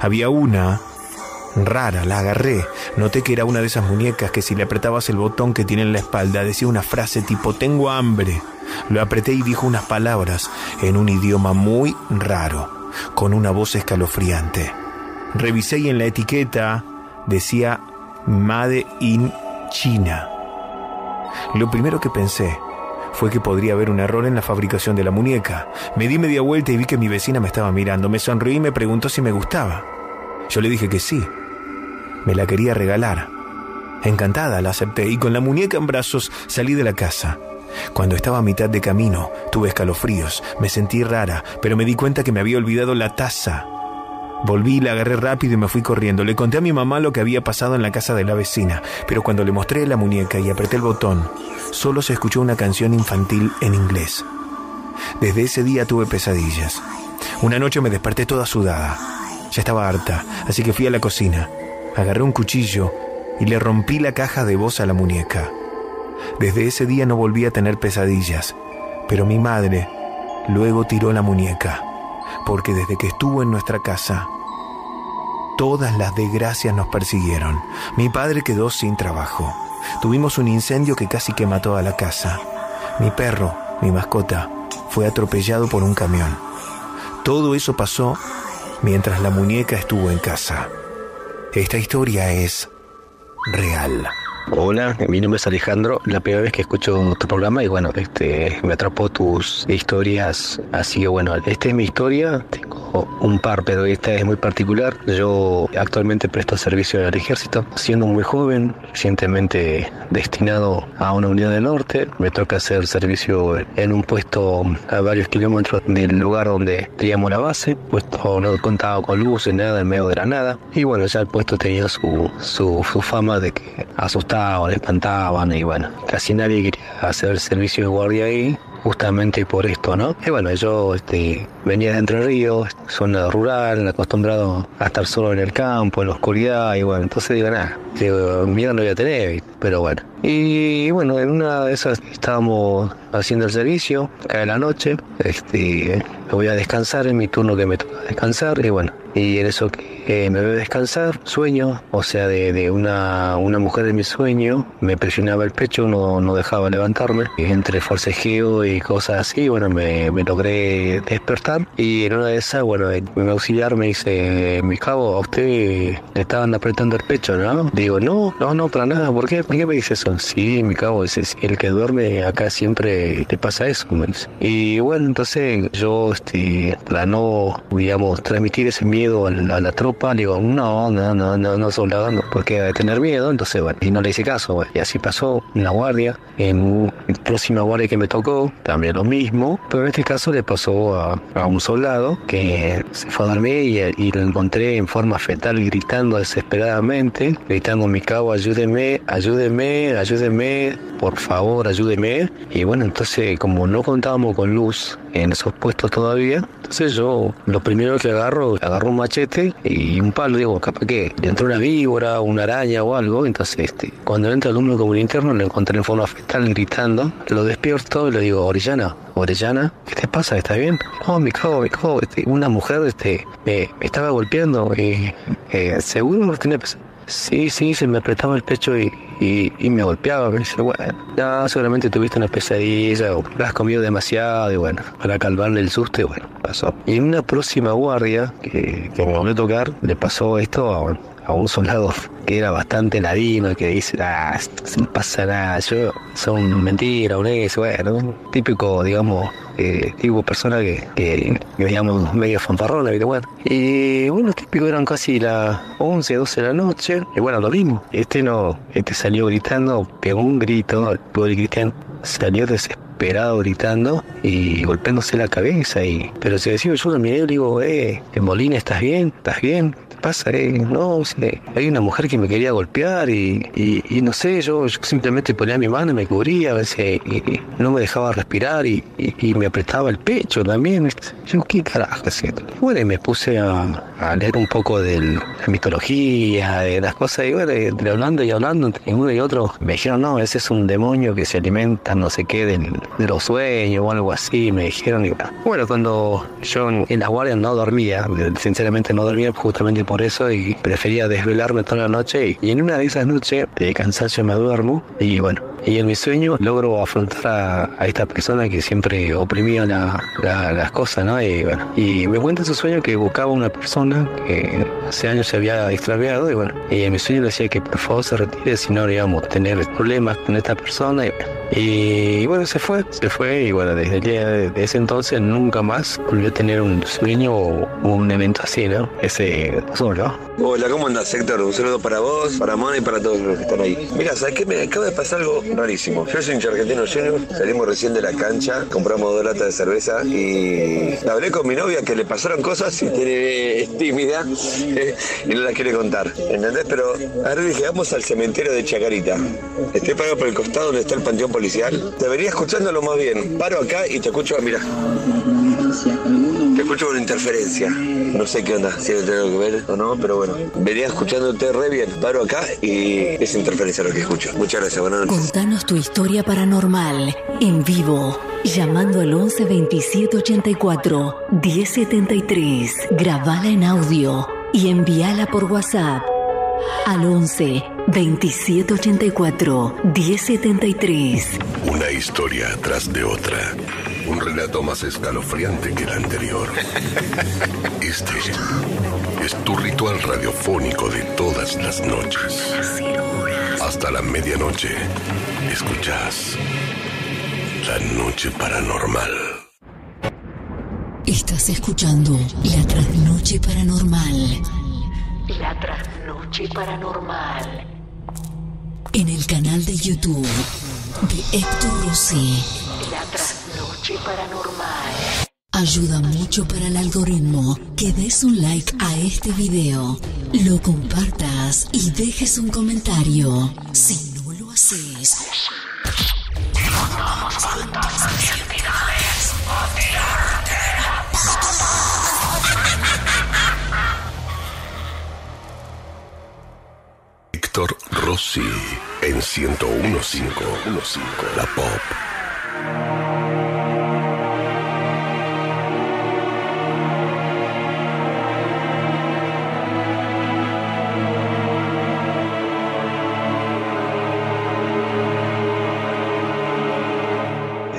Speaker 3: Había una rara, la agarré. Noté que era una de esas muñecas que si le apretabas el botón que tiene en la espalda decía una frase tipo tengo hambre. Lo apreté y dijo unas palabras en un idioma muy raro, con una voz escalofriante. Revisé y en la etiqueta decía Made in China. Lo primero que pensé fue que podría haber un error en la fabricación de la muñeca. Me di media vuelta y vi que mi vecina me estaba mirando. Me sonreí y me preguntó si me gustaba. Yo le dije que sí. Me la quería regalar. Encantada la acepté y con la muñeca en brazos salí de la casa. Cuando estaba a mitad de camino, tuve escalofríos, me sentí rara, pero me di cuenta que me había olvidado la taza. Volví, la agarré rápido y me fui corriendo. Le conté a mi mamá lo que había pasado en la casa de la vecina, pero cuando le mostré la muñeca y apreté el botón, solo se escuchó una canción infantil en inglés. Desde ese día tuve pesadillas. Una noche me desperté toda sudada. Ya estaba harta, así que fui a la cocina. Agarré un cuchillo y le rompí la caja de voz a la muñeca. Desde ese día no volví a tener pesadillas, pero mi madre luego tiró la muñeca, porque desde que estuvo en nuestra casa, todas las desgracias nos persiguieron. Mi padre quedó sin trabajo. Tuvimos un incendio que casi que mató a la casa. Mi perro, mi mascota, fue atropellado por un camión. Todo eso pasó mientras la muñeca estuvo en casa. Esta historia es real.
Speaker 31: Hola, mi nombre es Alejandro. La primera vez que escucho tu programa y bueno, este me atrapó tus historias. Así que bueno, esta es mi historia. Tengo un par, pero esta es muy particular. Yo actualmente presto servicio al ejército, siendo muy joven, recientemente destinado a una unidad del norte. Me toca hacer servicio en un puesto a varios kilómetros del lugar donde teníamos la base. Puesto no contaba con luces, nada, en medio de la nada. Y bueno, ya el puesto tenía su, su, su fama de que asustaban, espantaban y bueno, casi nadie quería hacer servicio de guardia ahí justamente por esto, ¿no? Y bueno, yo este, venía de Entre Ríos, zona rural, acostumbrado a estar solo en el campo, en la oscuridad, y bueno, entonces digo, nada, digo, miedo no voy a tener, pero bueno. Y bueno, en una de esas estábamos haciendo el servicio, cae la noche, este, voy a descansar en mi turno que me toca descansar, y bueno, y en eso que me veo descansar, sueño, o sea, de, de, una, una mujer de mi sueño, me presionaba el pecho, no, no dejaba levantarme, y entre forcejeo y cosas así, bueno, me, me logré despertar, y en una de esas, bueno, mi auxiliar me dice, mi cabo, a usted le estaban apretando el pecho, ¿no? Digo, no, no, no, para nada, ¿por qué? ¿Por qué me dice eso? Sí, mi cabo, ese, el que duerme acá siempre te pasa eso, me dice. Y bueno, entonces yo, este, para no, digamos, transmitir ese miedo a la, a la tropa, digo, no, no, no, no, no, soldado, no, porque de tener miedo, entonces, bueno, y no le hice caso, bueno, y así pasó en la guardia, en la próxima guardia que me tocó, también lo mismo, pero en este caso le pasó a, a un soldado que se fue a dormir y, y, lo encontré en forma fetal gritando desesperadamente, gritando, mi cabo, ayúdeme, ayúdeme, ayúdeme, por favor, ayúdeme. Y bueno, entonces como no contábamos con luz en esos puestos todavía, entonces yo lo primero que agarro, agarro un machete y un palo, digo, capaz que entró una víbora, una araña o algo, entonces este, cuando entra el humo como interno lo encontré en forma fetal gritando, lo despierto y le digo, Orellana, Orellana, ¿qué te pasa? ¿Está bien? No, mi cabo, mi cabo, este, una mujer este, me, estaba golpeando y eh, seguro tiene Sí, sí, se me apretaba el pecho y, y, y, me golpeaba. Me dice, bueno, ya seguramente tuviste una pesadilla o has comido demasiado y bueno, para calmarle el susto y bueno, pasó. Y en una próxima guardia que, que me volvió a tocar, le pasó esto a, a un soldado que era bastante ladino y que dice, ah, no pasa nada, yo son mentiras, un eso, bueno, típico, digamos, eh, tipo persona que, que, que digamos medio fanfarrona, ¿viste? Bueno. Y bueno, típico eran casi las 11, 12 de la noche, y bueno, lo mismo. Este no, este salió gritando, pegó un grito, el pobre Cristian salió desesperado gritando y golpeándose la cabeza y pero se decía yo miré y digo eh Molina estás bien estás bien pasa? Eh? No, sí, hay una mujer que me quería golpear y, y, no sé, yo, simplemente ponía mi mano y me cubría, a veces y, no me dejaba respirar y, me apretaba el pecho también. Yo, ¿qué carajo es esto? Me puse a, leer un poco de la mitología, de las cosas, y bueno, de, hablando y hablando entre uno y otro, me dijeron, no, ese es un demonio que se alimenta, no sé qué, del, de los sueños o algo así, me dijeron. Y, bueno, cuando yo en, en las guardias no dormía, sinceramente no dormía justamente por eso y prefería desvelarme toda la noche y, y en una de esas noches de cansancio me duermo y bueno, y en mi sueño logro afrontar a, a esta persona que siempre oprimía la, la, las cosas, ¿no? Y bueno, y me cuenta su sueño que buscaba una persona que hace años se había extraviado y bueno, y en mi sueño le decía que por favor se retire, si no íbamos a tener problemas con esta persona y bueno, y bueno, se fue, se fue y bueno, desde el día ese entonces nunca más volvió a tener un sueño o un evento así, ¿no? Ese solo.
Speaker 32: Hola, ¿cómo andas, Héctor? Un saludo para vos, para Mona y para todos los que están ahí. Mira, ¿sabes qué? Me acaba de pasar algo rarísimo. Yo soy un argentino junior, salimos recién de la cancha, compramos dos latas de cerveza y hablé con mi novia que le pasaron cosas y tiene, es tímida *laughs* y no las quiere contar, ¿entendés? Pero ahora dije, al cementerio de Chacarita. Estoy parado por el costado donde está el panteón Te venía escuchándolo más bien. Paro acá y te escucho, mira. Te escucho con interferencia. No sé qué onda, si tiene algo que ver o no, pero bueno. Venía escuchándote re bien. Paro acá y es interferencia lo que escucho. Muchas gracias, buenas noches.
Speaker 8: Contanos tu historia paranormal en vivo. Llamando al 11 27 84 1073. Grabala en audio y envíala por WhatsApp al 11 27 84 1073.
Speaker 1: Una historia tras de otra. Un relato más escalofriante que el anterior. *laughs* Este es tu ritual radiofónico de todas las noches. Hasta la medianoche. Escuchas La Noche Paranormal.
Speaker 8: Estás escuchando La Trasnoche Paranormal.
Speaker 13: La trasnoche paranormal.
Speaker 8: En el canal de YouTube de Héctor Rossi.
Speaker 13: La trasnoche paranormal.
Speaker 8: Ayuda mucho para el algoritmo que des un like a este video, lo compartas y dejes un comentario. Si no lo haces,
Speaker 1: Héctor Rossi en 1015 La Pop.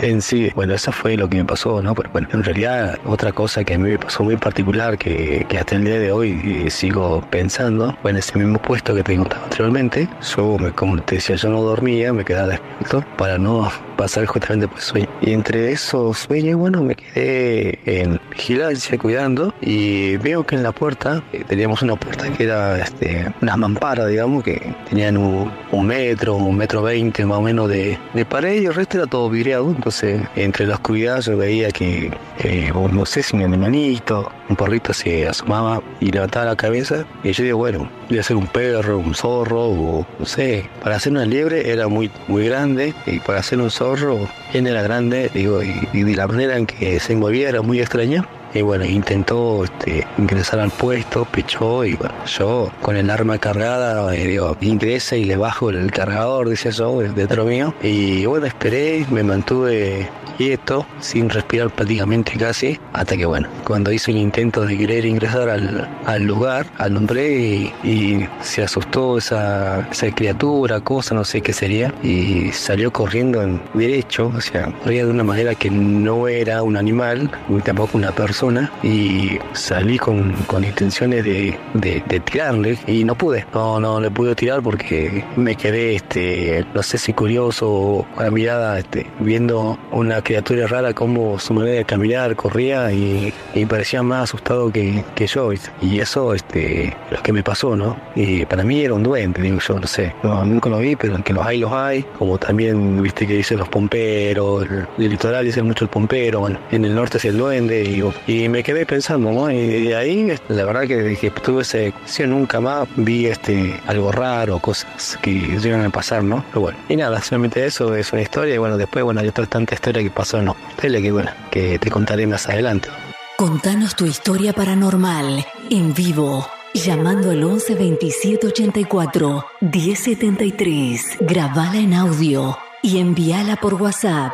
Speaker 31: En sí, bueno, eso fue lo que me pasó, ¿no? Pero bueno, en realidad otra cosa que a mí me pasó muy particular, que, que hasta el día de hoy eh, sigo pensando, bueno, ese mismo puesto que te contaba anteriormente, yo, como te decía, yo no dormía, me quedaba despierto para no pasar justamente por sueño. Y entre esos sueños, bueno, me quedé en vigilancia, cuidando, y veo que en la puerta, eh, teníamos una puerta que era este, una mampara, digamos, que tenían un, un metro, un metro veinte más o menos de, de pared, y el resto era todo vidriado, entonces entre la oscuridad yo veía que, eh, no sé si un animalito, un porrito se asomaba y levantaba la cabeza, y yo digo, bueno, debe ser un perro, un zorro, o no sé, para hacer una liebre era muy, muy grande, y para hacer un zorro, bien era grande, digo, y, y la manera en que se movía era muy extraña. Y bueno, intentó este, ingresar al puesto, pichó y bueno, yo con el arma cargada, eh, digo, ingresa y le bajo el cargador, decía yo, dentro *laughs* mío. Y bueno, esperé, me mantuve quieto, sin respirar prácticamente casi, hasta que bueno, cuando hizo el intento de querer ingresar al, al lugar, al nombre y, y se asustó esa, esa criatura, cosa, no sé qué sería, y salió corriendo en derecho, o sea, corría de una manera que no era un animal, ni tampoco una persona, y salí con, con intenciones de, de, de tirarle, y no pude, no, no le pude tirar porque me quedé, este, no sé si curioso o con la mirada, este, viendo una criatura rara como su manera de caminar, corría y, y parecía más asustado que, que yo, y eso, este, lo que me pasó, ¿no? Y para mí era un duende, digo yo, no sé, no, nunca lo vi, pero que los hay, los hay, como también, viste, que dicen los pomperos, el, el litoral dicen mucho el pompero, bueno, en el norte es el duende, y, y me quedé pensando, ¿no? Y de ahí, la verdad que, que tuve esa experiencia, nunca más vi este, algo raro, cosas que llegan a pasar, ¿no? Pero bueno, y nada, solamente eso es una historia, y bueno, después, bueno, hay otra tanta historia que pasó en los hoteles que, bueno, que te contaré más adelante.
Speaker 8: Contanos tu historia paranormal en vivo. Llamando al 11 27 84 1073. Grabala en audio y envíala por WhatsApp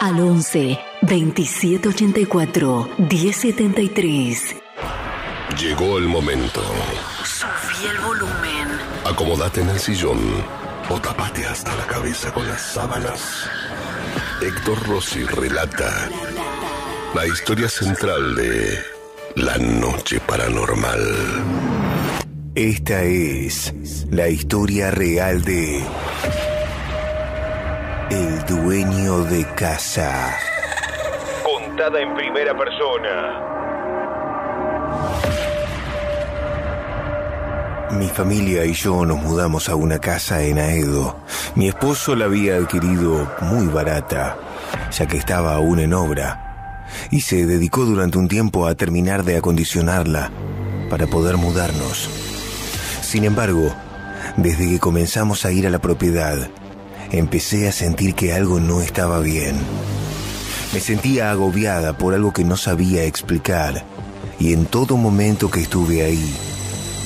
Speaker 8: al 11 27 84 1073.
Speaker 1: Llegó el momento.
Speaker 13: Subí el volumen.
Speaker 1: Acomódate en el sillón o tapate hasta la cabeza con las sábanas. Héctor Rossi relata la historia central de La Noche Paranormal.
Speaker 3: Esta es la historia real de El dueño de casa.
Speaker 15: En primera persona.
Speaker 3: Mi familia y yo nos mudamos a una casa en Aedo. Mi esposo la había adquirido muy barata, ya que estaba aún en obra, y se dedicó durante un tiempo a terminar de acondicionarla para poder mudarnos. Sin embargo, desde que comenzamos a ir a la propiedad, empecé a sentir que algo no estaba bien. Me sentía agobiada por algo que no sabía explicar, y en todo momento que estuve ahí,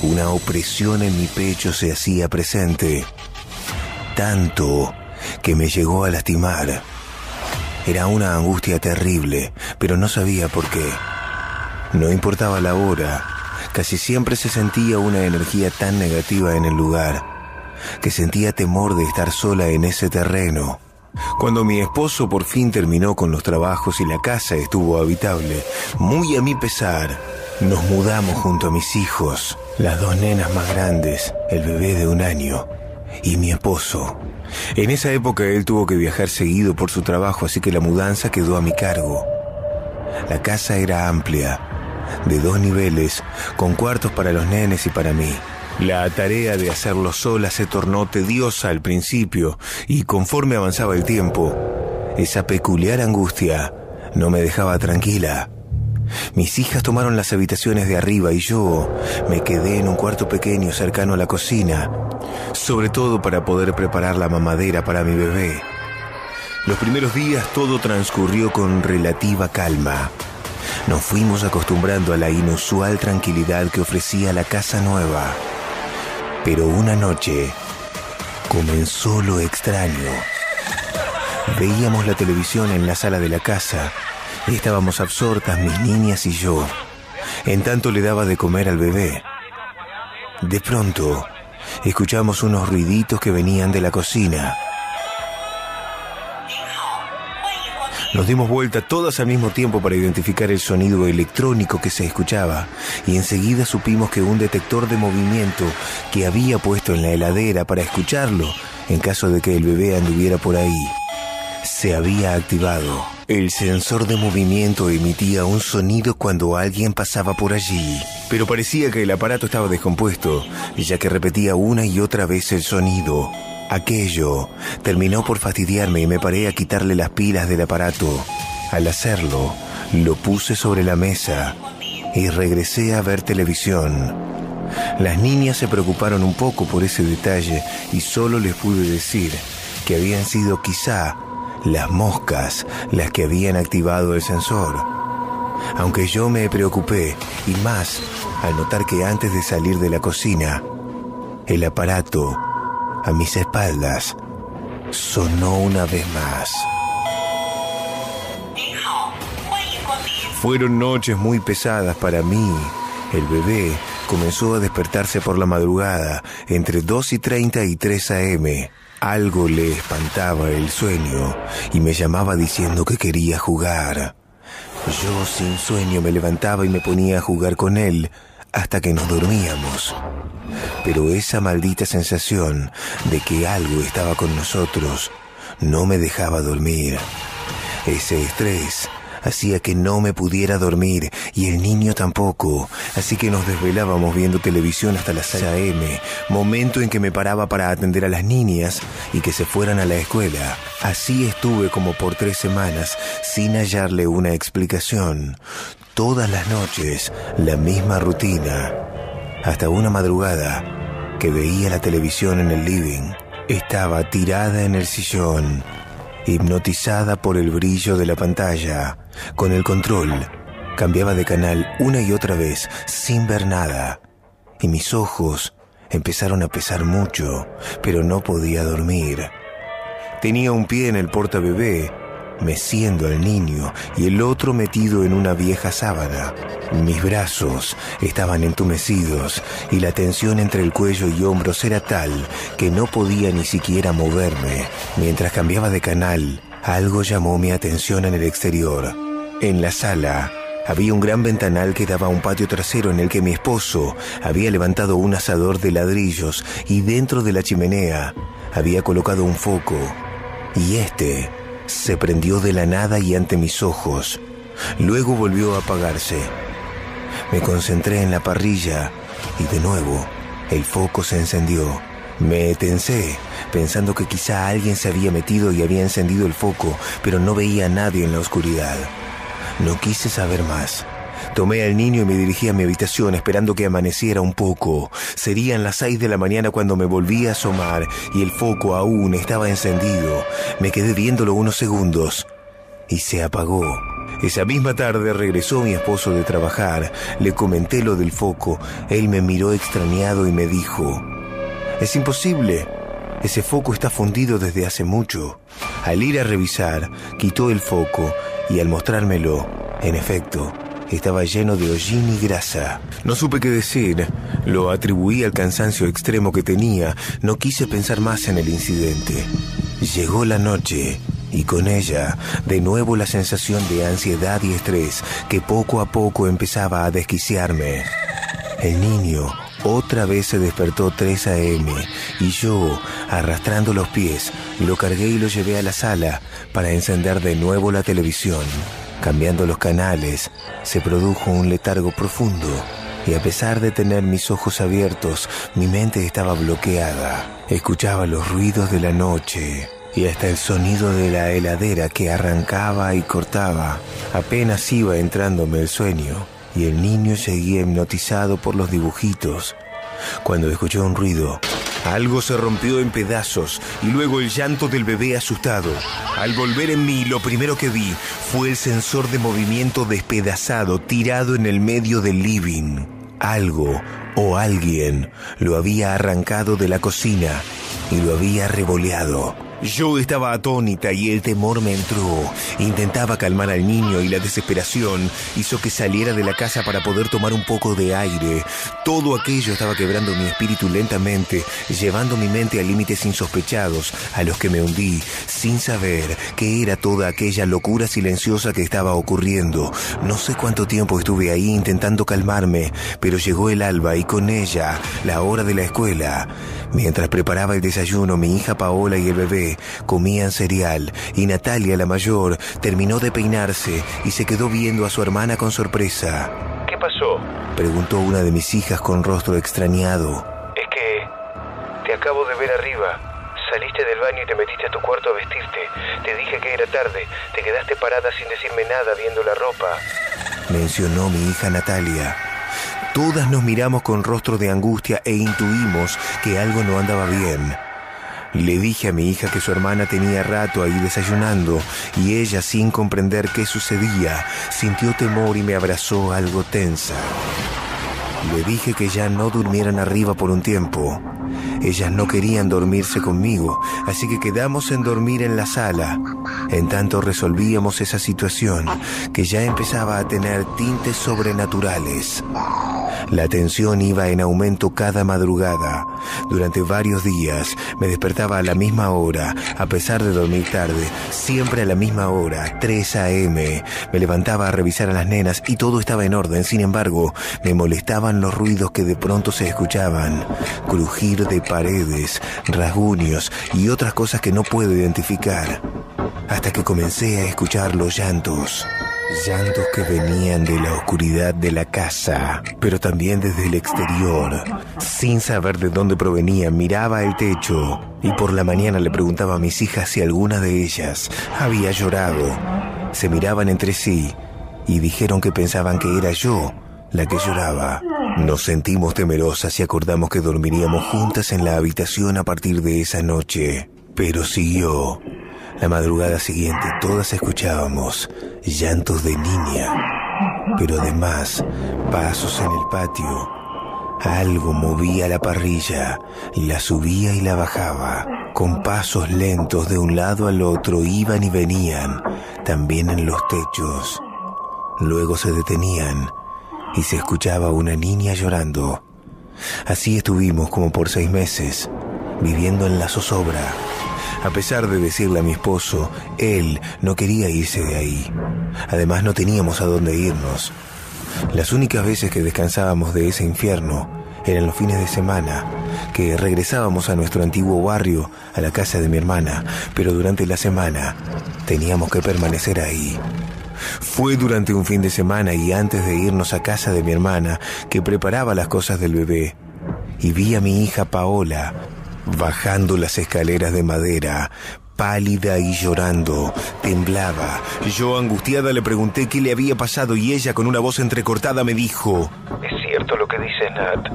Speaker 3: una opresión en mi pecho se hacía presente, tanto que me llegó a lastimar. Era una angustia terrible, pero no sabía por qué. No importaba la hora, casi siempre se sentía una energía tan negativa en el lugar, que sentía temor de estar sola en ese terreno. Cuando mi esposo por fin terminó con los trabajos y la casa estuvo habitable, muy a mi pesar, nos mudamos junto a mis hijos, las dos nenas más grandes, el bebé de un año y mi esposo. En esa época él tuvo que viajar seguido por su trabajo, así que la mudanza quedó a mi cargo. La casa era amplia, de dos niveles, con cuartos para los nenes y para mí. La tarea de hacerlo sola se tornó tediosa al principio y conforme avanzaba el tiempo, esa peculiar angustia no me dejaba tranquila. Mis hijas tomaron las habitaciones de arriba y yo me quedé en un cuarto pequeño cercano a la cocina, sobre todo para poder preparar la mamadera para mi bebé. Los primeros días todo transcurrió con relativa calma. Nos fuimos acostumbrando a la inusual tranquilidad que ofrecía la casa nueva. Pero una noche comenzó lo extraño. Veíamos la televisión en la sala de la casa Estábamos absortas mis niñas y yo. En tanto le daba de comer al bebé. De pronto, escuchamos unos ruiditos que venían de la cocina. Nos dimos vuelta todas al mismo tiempo para identificar el sonido electrónico que se escuchaba y enseguida supimos que un detector de movimiento que había puesto en la heladera para escucharlo en caso de que el bebé anduviera por ahí se había activado. El sensor de movimiento emitía un sonido cuando alguien pasaba por allí, pero parecía que el aparato estaba descompuesto, ya que repetía una y otra vez el sonido. Aquello terminó por fastidiarme y me paré a quitarle las pilas del aparato. Al hacerlo, lo puse sobre la mesa y regresé a ver televisión. Las niñas se preocuparon un poco por ese detalle y solo les pude decir que habían sido quizá las moscas las que habían activado el sensor. Aunque yo me preocupé, y más al notar que antes de salir de la cocina, el aparato a mis espaldas sonó una vez más. Fueron noches muy pesadas para mí. El bebé comenzó a despertarse por la madrugada entre 2 y 30 y 3 a.m. Algo le espantaba el sueño y me llamaba diciendo que quería jugar. Yo sin sueño me levantaba y me ponía a jugar con él hasta que nos dormíamos. Pero esa maldita sensación de que algo estaba con nosotros no me dejaba dormir. Ese estrés hacía que no me pudiera dormir y el niño tampoco, así que nos desvelábamos viendo televisión hasta las 6 a.m., momento en que me paraba para atender a las niñas y que se fueran a la escuela. Así estuve como por tres semanas sin hallarle una explicación. Todas las noches, la misma rutina. Hasta una madrugada que veía la televisión en el living. Estaba tirada en el sillón hipnotizada por el brillo de la pantalla. Con el control, cambiaba de canal una y otra vez, sin ver nada. Y mis ojos empezaron a pesar mucho, pero no podía dormir. Tenía un pie en el portabebé meciendo al niño y el otro metido en una vieja sábana. Mis brazos estaban entumecidos y la tensión entre el cuello y hombros era tal que no podía ni siquiera moverme. Mientras cambiaba de canal, algo llamó mi atención en el exterior. En la sala, había un gran ventanal que daba a un patio trasero en el que mi esposo había levantado un asador de ladrillos y dentro de la chimenea había colocado un foco. Y este se prendió de la nada y ante mis ojos. Luego volvió a apagarse. Me concentré en la parrilla y de nuevo
Speaker 33: El foco se encendió. Me tensé, pensando que quizá alguien se había metido y había encendido el foco, pero no veía a nadie en la oscuridad. No quise saber más. Tomé al niño y me dirigí a mi habitación esperando que amaneciera un poco. Serían las seis de la mañana cuando me volví a asomar y el foco aún estaba encendido. Me quedé viéndolo unos segundos y se apagó. Esa misma tarde regresó mi esposo de trabajar. Le comenté lo del foco. Él me miró extrañado y me dijo, es imposible. Ese foco está fundido desde hace mucho. Al ir a revisar, quitó el foco y al mostrármelo, en efecto, estaba lleno de hollín y grasa. No supe qué decir. Lo atribuí al cansancio extremo que tenía. No quise pensar más en el incidente. Llegó la noche y con ella de nuevo la sensación de ansiedad y estrés que poco a poco empezaba a desquiciarme. El niño otra vez se despertó 3 a.m. y yo, arrastrando los pies, lo cargué y lo llevé a la sala para encender de nuevo la televisión. Cambiando los canales, se produjo un letargo profundo y a pesar de tener mis ojos abiertos, mi mente estaba bloqueada. Escuchaba los ruidos de la noche y hasta el sonido de la heladera que arrancaba y cortaba. Apenas iba entrándome el sueño y el niño seguía hipnotizado por los dibujitos. Cuando escuchó un ruido, algo se rompió en pedazos y luego el llanto del bebé asustado. Al volver en mí, lo primero que vi fue el sensor de movimiento despedazado tirado en el medio del living. Algo o alguien lo había arrancado de la cocina y lo había revoleado. Yo estaba atónita y el temor me entró. Intentaba calmar al niño y la desesperación hizo que saliera de la casa para poder tomar un poco de aire. Todo aquello estaba quebrando mi espíritu lentamente, llevando mi mente a límites insospechados, a los que me hundí, sin saber qué era toda aquella locura silenciosa que estaba ocurriendo. No sé cuánto tiempo estuve ahí intentando calmarme, pero llegó el alba y con ella la hora de la escuela. Mientras preparaba el desayuno, mi hija Paola y el bebé comían cereal y Natalia, la mayor, terminó de peinarse y se quedó viendo a su hermana con sorpresa.
Speaker 34: ¿Qué pasó?
Speaker 33: Preguntó una de mis hijas con rostro extrañado.
Speaker 34: Es que te acabo de ver arriba. Saliste del baño y te metiste a tu cuarto a vestirte. Te dije que era tarde. Te quedaste parada sin decirme nada viendo la ropa.
Speaker 33: Mencionó mi hija Natalia. Todas nos miramos con rostro de angustia e intuimos que algo no andaba bien. Le dije a mi hija que su hermana tenía rato ahí desayunando y ella, sin comprender qué sucedía, sintió temor y me abrazó algo tensa. Le dije que ya no durmieran arriba por un tiempo. Ellas no querían dormirse conmigo, así que quedamos en dormir en la sala. En tanto resolvíamos esa situación que ya empezaba a tener tintes sobrenaturales. La tensión iba en aumento cada madrugada. Durante varios días me despertaba a la misma hora, a pesar de dormir tarde, siempre a la misma hora, 3 a.m. Me levantaba a revisar a las nenas y todo estaba en orden. Sin embargo, me molestaban los ruidos que de pronto se escuchaban. Crujir de paredes, rasguños y otras cosas que no puedo identificar. Hasta que comencé a escuchar los llantos. Llantos que venían de la oscuridad de la casa, pero también desde el exterior. Sin saber de dónde provenían, miraba el techo y por la mañana le preguntaba a mis hijas si alguna de ellas había llorado. Se miraban entre sí y dijeron que pensaban que era yo la que lloraba. Nos sentimos temerosas y acordamos que dormiríamos juntas en la habitación a partir de esa noche. Pero siguió. La madrugada siguiente todas escuchábamos llantos de niña, pero además pasos en el patio. Algo movía la parrilla, la subía y la bajaba. Con pasos lentos de un lado al otro iban y venían, también en los techos. Luego se detenían y se escuchaba una niña llorando. Así estuvimos como por seis meses, viviendo en la zozobra. A pesar de decirle a mi esposo, él no quería irse de ahí. Además no teníamos a dónde irnos. Las únicas veces que descansábamos de ese infierno eran los fines de semana, que regresábamos a nuestro antiguo barrio, a la casa de mi hermana, pero durante la semana teníamos que permanecer ahí. Fue durante un fin de semana y antes de irnos a casa de mi hermana que preparaba las cosas del bebé. y vi a mi hija Paola bajando las escaleras de madera, pálida y llorando. Temblaba. Yo, angustiada, le pregunté qué le había pasado y ella, con una voz entrecortada, me dijo...
Speaker 34: Es cierto lo que dice Nat.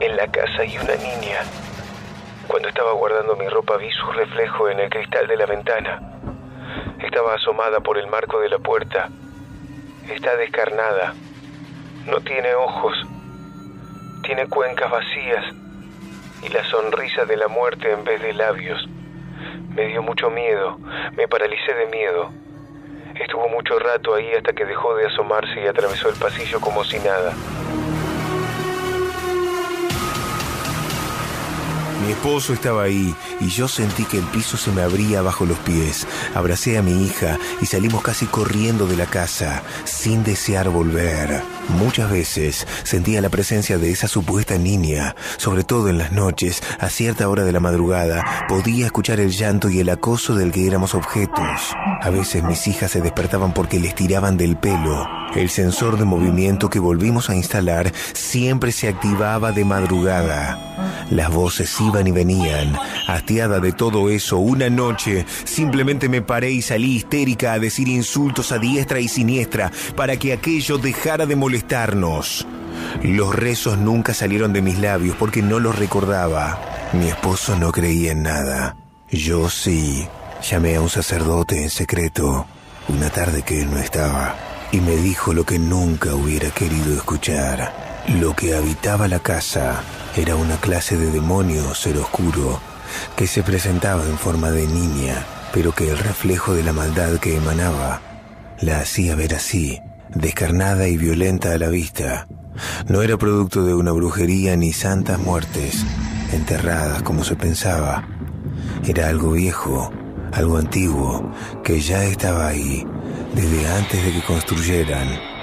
Speaker 34: En la casa hay una niña. Cuando estaba guardando mi ropa vi su reflejo en el cristal de la ventana. Estaba asomada por el marco de la puerta. Está descarnada. No tiene ojos. Tiene cuencas vacías y la sonrisa de la muerte en vez de labios. Me dio mucho miedo, me paralicé de miedo. Estuvo mucho rato ahí hasta que dejó de asomarse y atravesó el pasillo como si nada.
Speaker 33: Mi esposo estaba ahí y yo sentí que el piso se me abría bajo los pies. Abracé a mi hija y salimos casi corriendo de la casa, sin desear volver. Muchas veces sentía la presencia de esa supuesta niña, sobre todo en las noches, a cierta hora de la madrugada, podía escuchar el llanto y el acoso del que éramos objetos. A veces mis hijas se despertaban porque les tiraban del pelo. El sensor de movimiento que volvimos a instalar siempre se activaba de madrugada. Las voces iban y venían. Hastiada de todo eso, una noche simplemente me paré y salí histérica a decir insultos a diestra y siniestra para que aquello dejara de molestarnos. Los rezos nunca salieron de mis labios porque no los recordaba. Mi esposo no creía en nada. Yo sí. Llamé a un sacerdote en secreto una tarde que él no estaba y me dijo lo que nunca hubiera querido escuchar. Lo que habitaba la casa era una clase de demonio ser oscuro que se presentaba en forma de niña, pero que el reflejo de la maldad que emanaba la hacía ver así, descarnada y violenta a la vista. No era producto de una brujería ni santas muertes, enterradas como se pensaba. Era algo viejo, algo antiguo, que ya estaba ahí desde antes de que construyeran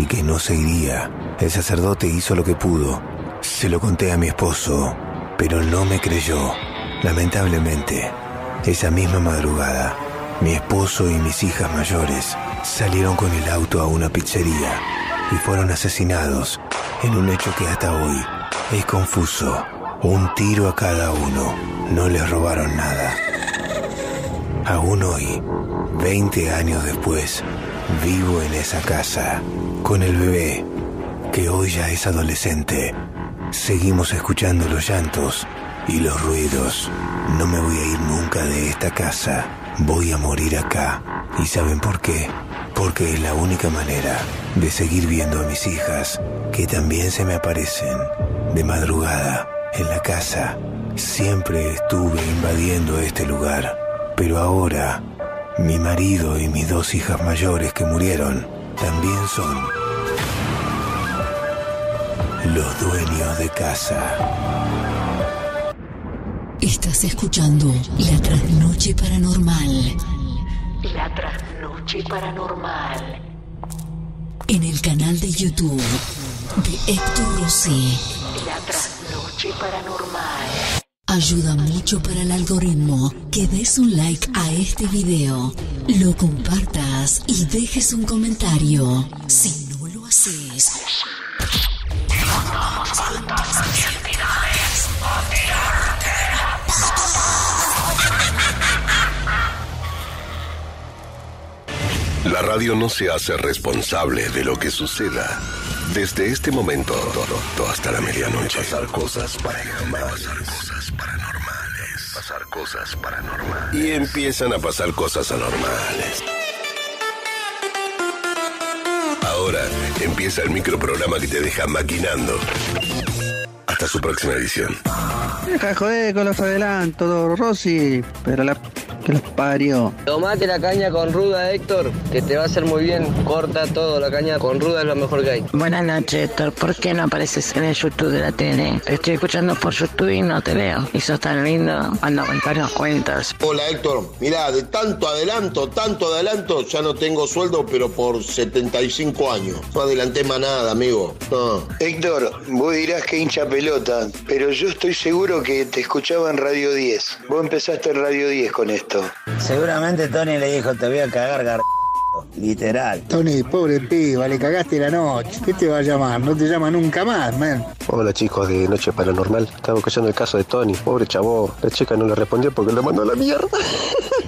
Speaker 33: y que no se iría. El sacerdote hizo lo que pudo. Se lo conté a mi esposo, pero no me creyó. Lamentablemente, esa misma madrugada, mi esposo y mis hijas mayores salieron con el auto a una pizzería y fueron asesinados en un hecho que hasta hoy es confuso. Un tiro a cada uno. No les robaron nada. Aún hoy, 20 años después, vivo en esa casa, con el bebé, que hoy ya es adolescente. Seguimos escuchando los llantos y los ruidos. No me voy a ir nunca de esta casa. Voy a morir acá. ¿Y saben por qué? Porque es la única manera de seguir viendo a mis hijas, que también se me aparecen de madrugada en la casa. Siempre estuve invadiendo este lugar, pero ahora mi marido y mis dos hijas mayores que murieron también son los dueños de casa.
Speaker 8: Estás escuchando La Trasnoche Paranormal
Speaker 35: La trasnoche paranormal.
Speaker 8: en el canal de YouTube de Héctor Rosé.
Speaker 35: La trasnoche paranormal.
Speaker 8: Ayuda mucho para el algoritmo que des un like a este video, lo compartas y dejes un comentario. Si no lo haces,
Speaker 1: La radio no se hace responsable de lo que suceda. Desde este momento hasta la medianoche. Pasar cosas paranormales. cosas paranormales. Pasar cosas paranormales. Y empiezan a pasar cosas anormales. Ahora empieza el microprograma que te deja maquinando. Hasta su próxima edición.
Speaker 36: Deja de joder con los adelantos, Rosy. Pero la que los parió.
Speaker 37: Tomate la caña con ruda, Héctor, que te va a hacer muy bien. Corta todo, la caña con ruda es lo mejor que hay.
Speaker 38: Buenas noches, Héctor. ¿Por qué no apareces en el YouTube de la tele? Te estoy escuchando por YouTube y no te veo. Y sos tan lindo cuando contarnos cuentas.
Speaker 39: Hola Héctor, mirá, de tanto adelanto, tanto adelanto, ya no tengo sueldo, pero por 75 años. No adelanté más nada, amigo. No.
Speaker 40: Héctor, vos dirás que hincha pelota, pero yo estoy seguro que te escuchaba en Radio 10. Vos empezaste en Radio 10 con esto.
Speaker 41: Seguramente Tony le dijo, te voy a cagar, gar...
Speaker 40: literal.
Speaker 42: Tony, pobre piba, le cagaste la noche. ¿Qué te va a llamar? No te llama nunca más, man.
Speaker 31: Hola chicos de Noche Paranormal. Estaba escuchando el caso de Tony. Pobre chavo. La chica no le respondió porque lo mandó a la mierda. *laughs*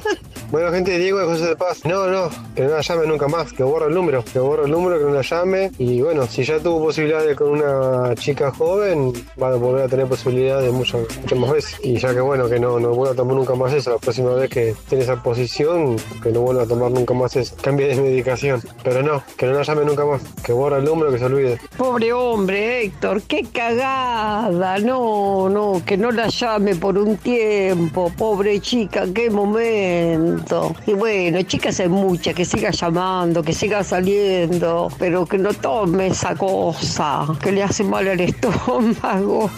Speaker 39: Bueno, gente, Diego de José de Paz. No, no, que no la llame nunca más, que borra el número, que borra el número, que no la llame. Y bueno, si ya tuvo posibilidades con una chica joven, va a volver a tener posibilidades muchas, muchas más veces. Y ya que bueno, que no, no vuelva a tomar nunca más eso. La próxima vez que tiene esa posición, que no vuelva a tomar nunca más eso. Cambie de medicación. Pero no, que no la llame nunca más, que borra el número, que se olvide.
Speaker 43: Pobre hombre, Héctor, qué cagada. No, no, que no la llame por un tiempo. Pobre chica, qué momento. Y bueno, chicas hay muchas, que siga llamando, que siga saliendo, pero que no tome esa cosa que le hace mal al *laughs* estómago.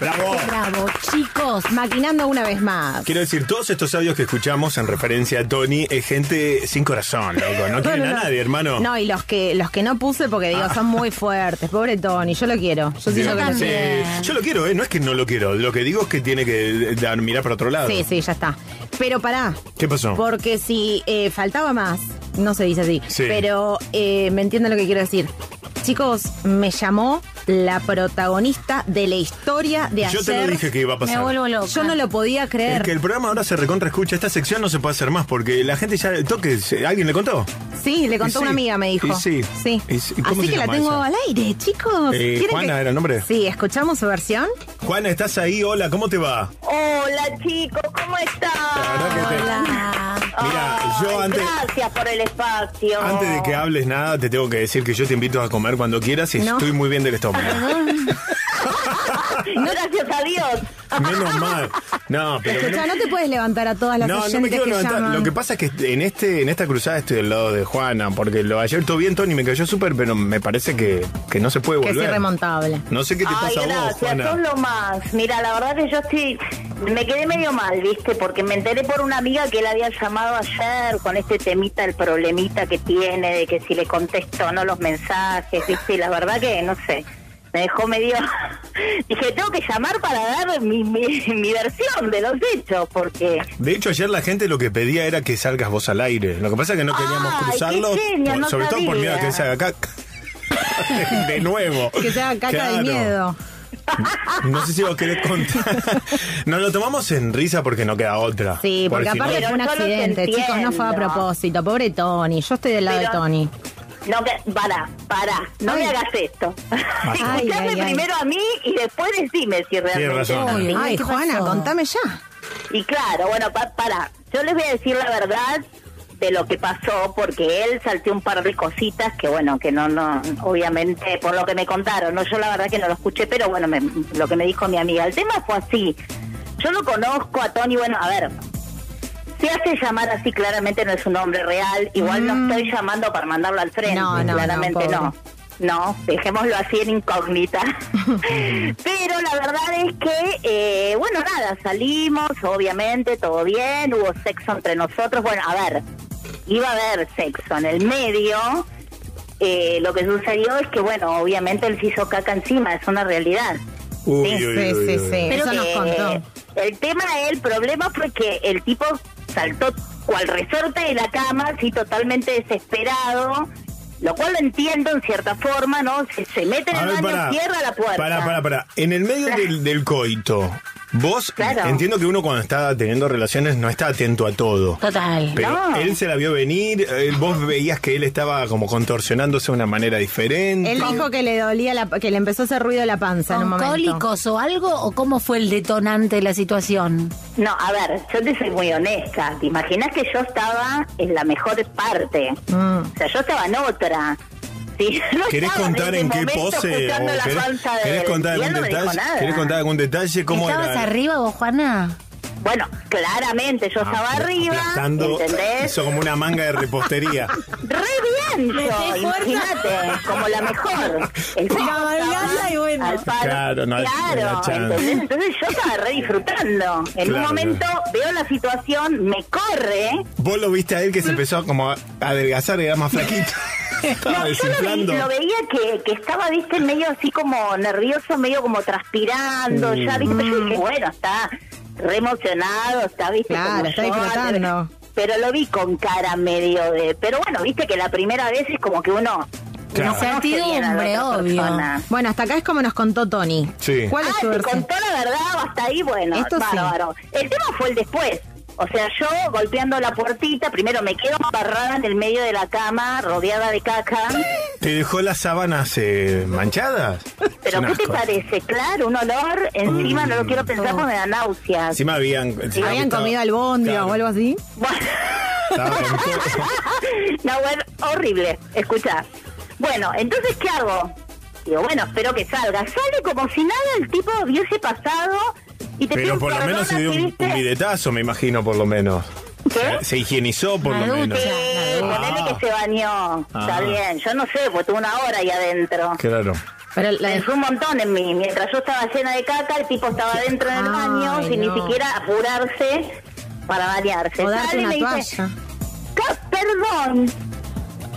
Speaker 3: Bravo.
Speaker 44: Bravo, chicos, maquinando una vez más.
Speaker 3: Quiero decir, todos estos audios que escuchamos en referencia a Tony es gente sin corazón, loco. No *laughs* quieren
Speaker 44: no,
Speaker 3: a nadie, hermano.
Speaker 44: No, y los que los que no puse porque digo, son muy fuertes. Pobre Tony, yo lo quiero. Yo sí
Speaker 3: Digo,
Speaker 44: lo quiero.
Speaker 3: sí, yo lo quiero, ¿eh? No es que no lo quiero. Lo que digo es que tiene que dar, mirar para otro lado.
Speaker 44: Sí, sí, ya está. Pero pará,
Speaker 3: ¿Qué pasó?
Speaker 44: porque si eh, faltaba más, no se dice así,
Speaker 3: Sí.
Speaker 44: pero eh, me entienden lo que quiero decir. Chicos, me llamó la protagonista de la historia de
Speaker 3: Yo
Speaker 44: ayer.
Speaker 3: te lo dije que iba a pasar. Me vuelvo
Speaker 44: loca. Yo no lo podía creer.
Speaker 3: Es que el programa ahora se recontra escucha. Esta sección no se puede hacer más porque la gente ya toque. ¿Alguien le contó?
Speaker 44: Sí, le
Speaker 3: Y
Speaker 44: contó
Speaker 3: sí,
Speaker 44: una amiga, me dijo.
Speaker 3: y sí.
Speaker 44: Sí.
Speaker 3: Y sí, ¿cómo
Speaker 44: Así
Speaker 3: se
Speaker 44: que la tengo
Speaker 3: esa?
Speaker 44: al aire, chicos.
Speaker 3: Eh,
Speaker 44: ¿Quieren
Speaker 3: Juana
Speaker 44: que-
Speaker 3: era el nombre.
Speaker 44: Sí, escuchamos su versión.
Speaker 3: Juana, ¿estás ahí? Hola, ¿cómo te va?
Speaker 45: Hola chicos, ¿cómo
Speaker 3: Mira, yo antes,
Speaker 45: Gracias por el espacio.
Speaker 3: antes de que hables nada, te tengo que decir que yo te invito a comer cuando quieras y
Speaker 45: No.
Speaker 3: estoy muy bien del estómago. *laughs*
Speaker 45: Gracias a Dios.
Speaker 3: Menos mal. No, pero.
Speaker 44: Escucha, no te puedes levantar a todas las
Speaker 3: No, no me quiero levantar.
Speaker 44: llaman.
Speaker 3: Lo que pasa es que en este en esta cruzada estoy del lado de Juana, porque lo ayer todo bien, Tony, me cayó súper, pero me parece que, que no se puede
Speaker 44: que es
Speaker 3: volver.
Speaker 44: irremontable.
Speaker 3: No sé qué te
Speaker 45: Ay,
Speaker 3: pasa a vos,
Speaker 45: gracias,
Speaker 3: Juana.
Speaker 45: sos lo más. Mira, la verdad que yo estoy. Me quedé medio mal, ¿viste? Porque me enteré por una amiga que él había llamado ayer con este temita, el problemita que tiene, de que si le contesto o no los mensajes, ¿viste? Y la verdad que, no sé, me dejó medio. *laughs* Dije, tengo que llamar para dar mi, mi, mi versión de los hechos, porque.
Speaker 3: De hecho, ayer la gente lo que pedía era que salgas vos al aire. Lo que pasa es que no queríamos
Speaker 45: Ay,
Speaker 3: cruzarlo.
Speaker 45: genia,
Speaker 3: por-
Speaker 45: no
Speaker 3: sobre todo por miedo a que se haga caca. *laughs* de nuevo.
Speaker 44: Que se haga caca
Speaker 3: Claro.
Speaker 44: del miedo.
Speaker 3: No sé si vos querés contar. *laughs* Nos lo tomamos en risa porque no queda otra.
Speaker 44: Sí, porque
Speaker 3: si no-
Speaker 44: aparte fue un accidente, chicos, no fue a propósito. Pobre Tony, yo estoy del lado
Speaker 45: Pero-
Speaker 44: de Tony.
Speaker 45: No, que, para, para, no me hagas esto. *laughs*
Speaker 44: Ay,
Speaker 45: Escuchame
Speaker 44: ay, ay.
Speaker 45: primero a mí y después decime si realmente
Speaker 3: razón.
Speaker 45: es así.
Speaker 44: Ay, Juana, contame ya.
Speaker 45: Y claro, bueno, pa- para, yo les voy a decir la verdad de lo que pasó, porque él salteó un par de cositas que, bueno, que no, no, obviamente, por lo que me contaron, no, yo la verdad que no lo escuché, pero bueno, me- lo que me dijo mi amiga. El tema fue así, yo lo conozco a Tony, bueno, a ver, se hace llamar así, claramente no es un nombre real, igual no estoy llamando para mandarlo al frente,
Speaker 44: Mm. No, no,
Speaker 45: claramente
Speaker 44: no,
Speaker 45: no. dejémoslo así en incógnita. *laughs* Pero la verdad es que, eh, bueno, nada, salimos, obviamente, todo bien, hubo sexo entre nosotros. Bueno, a ver, iba a haber sexo en el medio. Eh, lo que sucedió es que, bueno, obviamente él se hizo caca encima, es una realidad.
Speaker 3: Uy,
Speaker 45: Sí,
Speaker 3: uy,
Speaker 45: sí,
Speaker 3: uy,
Speaker 45: sí,
Speaker 3: uy.
Speaker 45: sí.
Speaker 44: Eso nos
Speaker 45: Eh,
Speaker 44: contó.
Speaker 45: El tema, el problema fue que el tipo saltó cual resorte de la cama, así totalmente desesperado, lo cual lo entiendo en cierta forma, ¿no? Se, se mete en el baño, cierra la puerta.
Speaker 3: Pará, pará, pará. En el medio del, *laughs* del coito, vos,
Speaker 45: Claro.
Speaker 3: entiendo que uno cuando está teniendo relaciones no está atento a todo.
Speaker 44: Total.
Speaker 3: Pero
Speaker 45: No.
Speaker 3: él se la vio venir, eh, vos veías que él estaba como contorsionándose de una manera diferente.
Speaker 44: Él dijo que le dolía, la, que le empezó a hacer ruido la panza en un
Speaker 46: ¿Con
Speaker 44: momento.
Speaker 46: cólicos o algo? ¿O cómo fue el detonante de la situación?
Speaker 45: No, a ver, yo te soy muy honesta. ¿Te imaginas que yo estaba en la mejor parte?
Speaker 44: Mm.
Speaker 45: O sea, yo estaba en otra. Sí, *laughs* no
Speaker 3: ¿Querés contar en qué pose? o querés, querés contar algún
Speaker 45: no
Speaker 3: detalle? ¿Querés contar algún detalle? ¿Cómo
Speaker 46: ¿Estabas
Speaker 3: era?
Speaker 46: arriba vos, Juana?
Speaker 45: Bueno, claramente yo estaba arriba,
Speaker 3: Aplastando,
Speaker 45: ¿entendés?
Speaker 3: hizo como una manga de repostería. *laughs*
Speaker 45: Re bien, imagínate, como la mejor. *laughs* Estaba
Speaker 44: y bueno.
Speaker 45: al palo.
Speaker 3: Claro, no no
Speaker 45: claro. ¿entendés? Entonces yo estaba re disfrutando. En
Speaker 3: Claro,
Speaker 45: un momento veo la situación, me corre.
Speaker 3: Vos lo viste a él que se empezó como a adelgazar y era más flaquito. Estaba
Speaker 45: No, yo lo, lo veía que, que estaba, viste, medio así como nervioso, medio como transpirando,
Speaker 3: Mm.
Speaker 45: ya, viste, pero yo dije, bueno, está re emocionado, está, viste,
Speaker 44: Claro,
Speaker 45: como
Speaker 44: está
Speaker 45: yo,
Speaker 44: disfrutando.
Speaker 45: pero lo vi con cara medio de... Pero bueno, viste que la primera vez es como que uno...
Speaker 44: Claro.
Speaker 45: otra persona.
Speaker 44: Bueno, hasta acá es como nos contó Tony.
Speaker 3: Sí.
Speaker 44: ¿Cuál es
Speaker 45: Ah,
Speaker 44: tu
Speaker 45: te
Speaker 44: versión?
Speaker 45: contó la verdad hasta ahí, bueno,
Speaker 44: Esto sí.
Speaker 45: bárbaro. El tema fue el después. O sea, yo golpeando la puertita, primero me quedo embarrada en el medio de la cama, rodeada de caca.
Speaker 3: ¿Te dejó las sábanas eh, manchadas?
Speaker 45: Pero ¿qué te parece? Claro, un olor, encima no lo quiero pensar porque me da náuseas.
Speaker 3: Encima habían... encima
Speaker 44: ¿Habían
Speaker 3: estaba-
Speaker 44: comido albóndiga
Speaker 3: Claro,
Speaker 44: o algo así?
Speaker 3: todo. *laughs*
Speaker 45: No, bueno, horrible. Escucha. Bueno, entonces, ¿qué hago? Digo, bueno, espero que salga. Sale como si nada el tipo hubiese pasado y te
Speaker 3: Pero por lo menos se dio un, un bidetazo, me imagino, por lo menos.
Speaker 45: ¿Qué?
Speaker 3: Se higienizó, por lo menos.
Speaker 45: Sí, ponele que se bañó. Está
Speaker 3: Ah.
Speaker 45: bien. Yo no sé, pues tuve una hora ahí adentro.
Speaker 3: Claro.
Speaker 44: Pero la-
Speaker 45: Pensó un montón en mí. Mientras yo estaba llena de caca, el tipo estaba dentro del baño
Speaker 44: Ay,
Speaker 45: sin
Speaker 44: no.
Speaker 45: ni siquiera apurarse para bañarse.
Speaker 44: O darte
Speaker 45: Sale y
Speaker 44: una
Speaker 45: me dice,
Speaker 44: toalla.
Speaker 45: "Ca- perdón.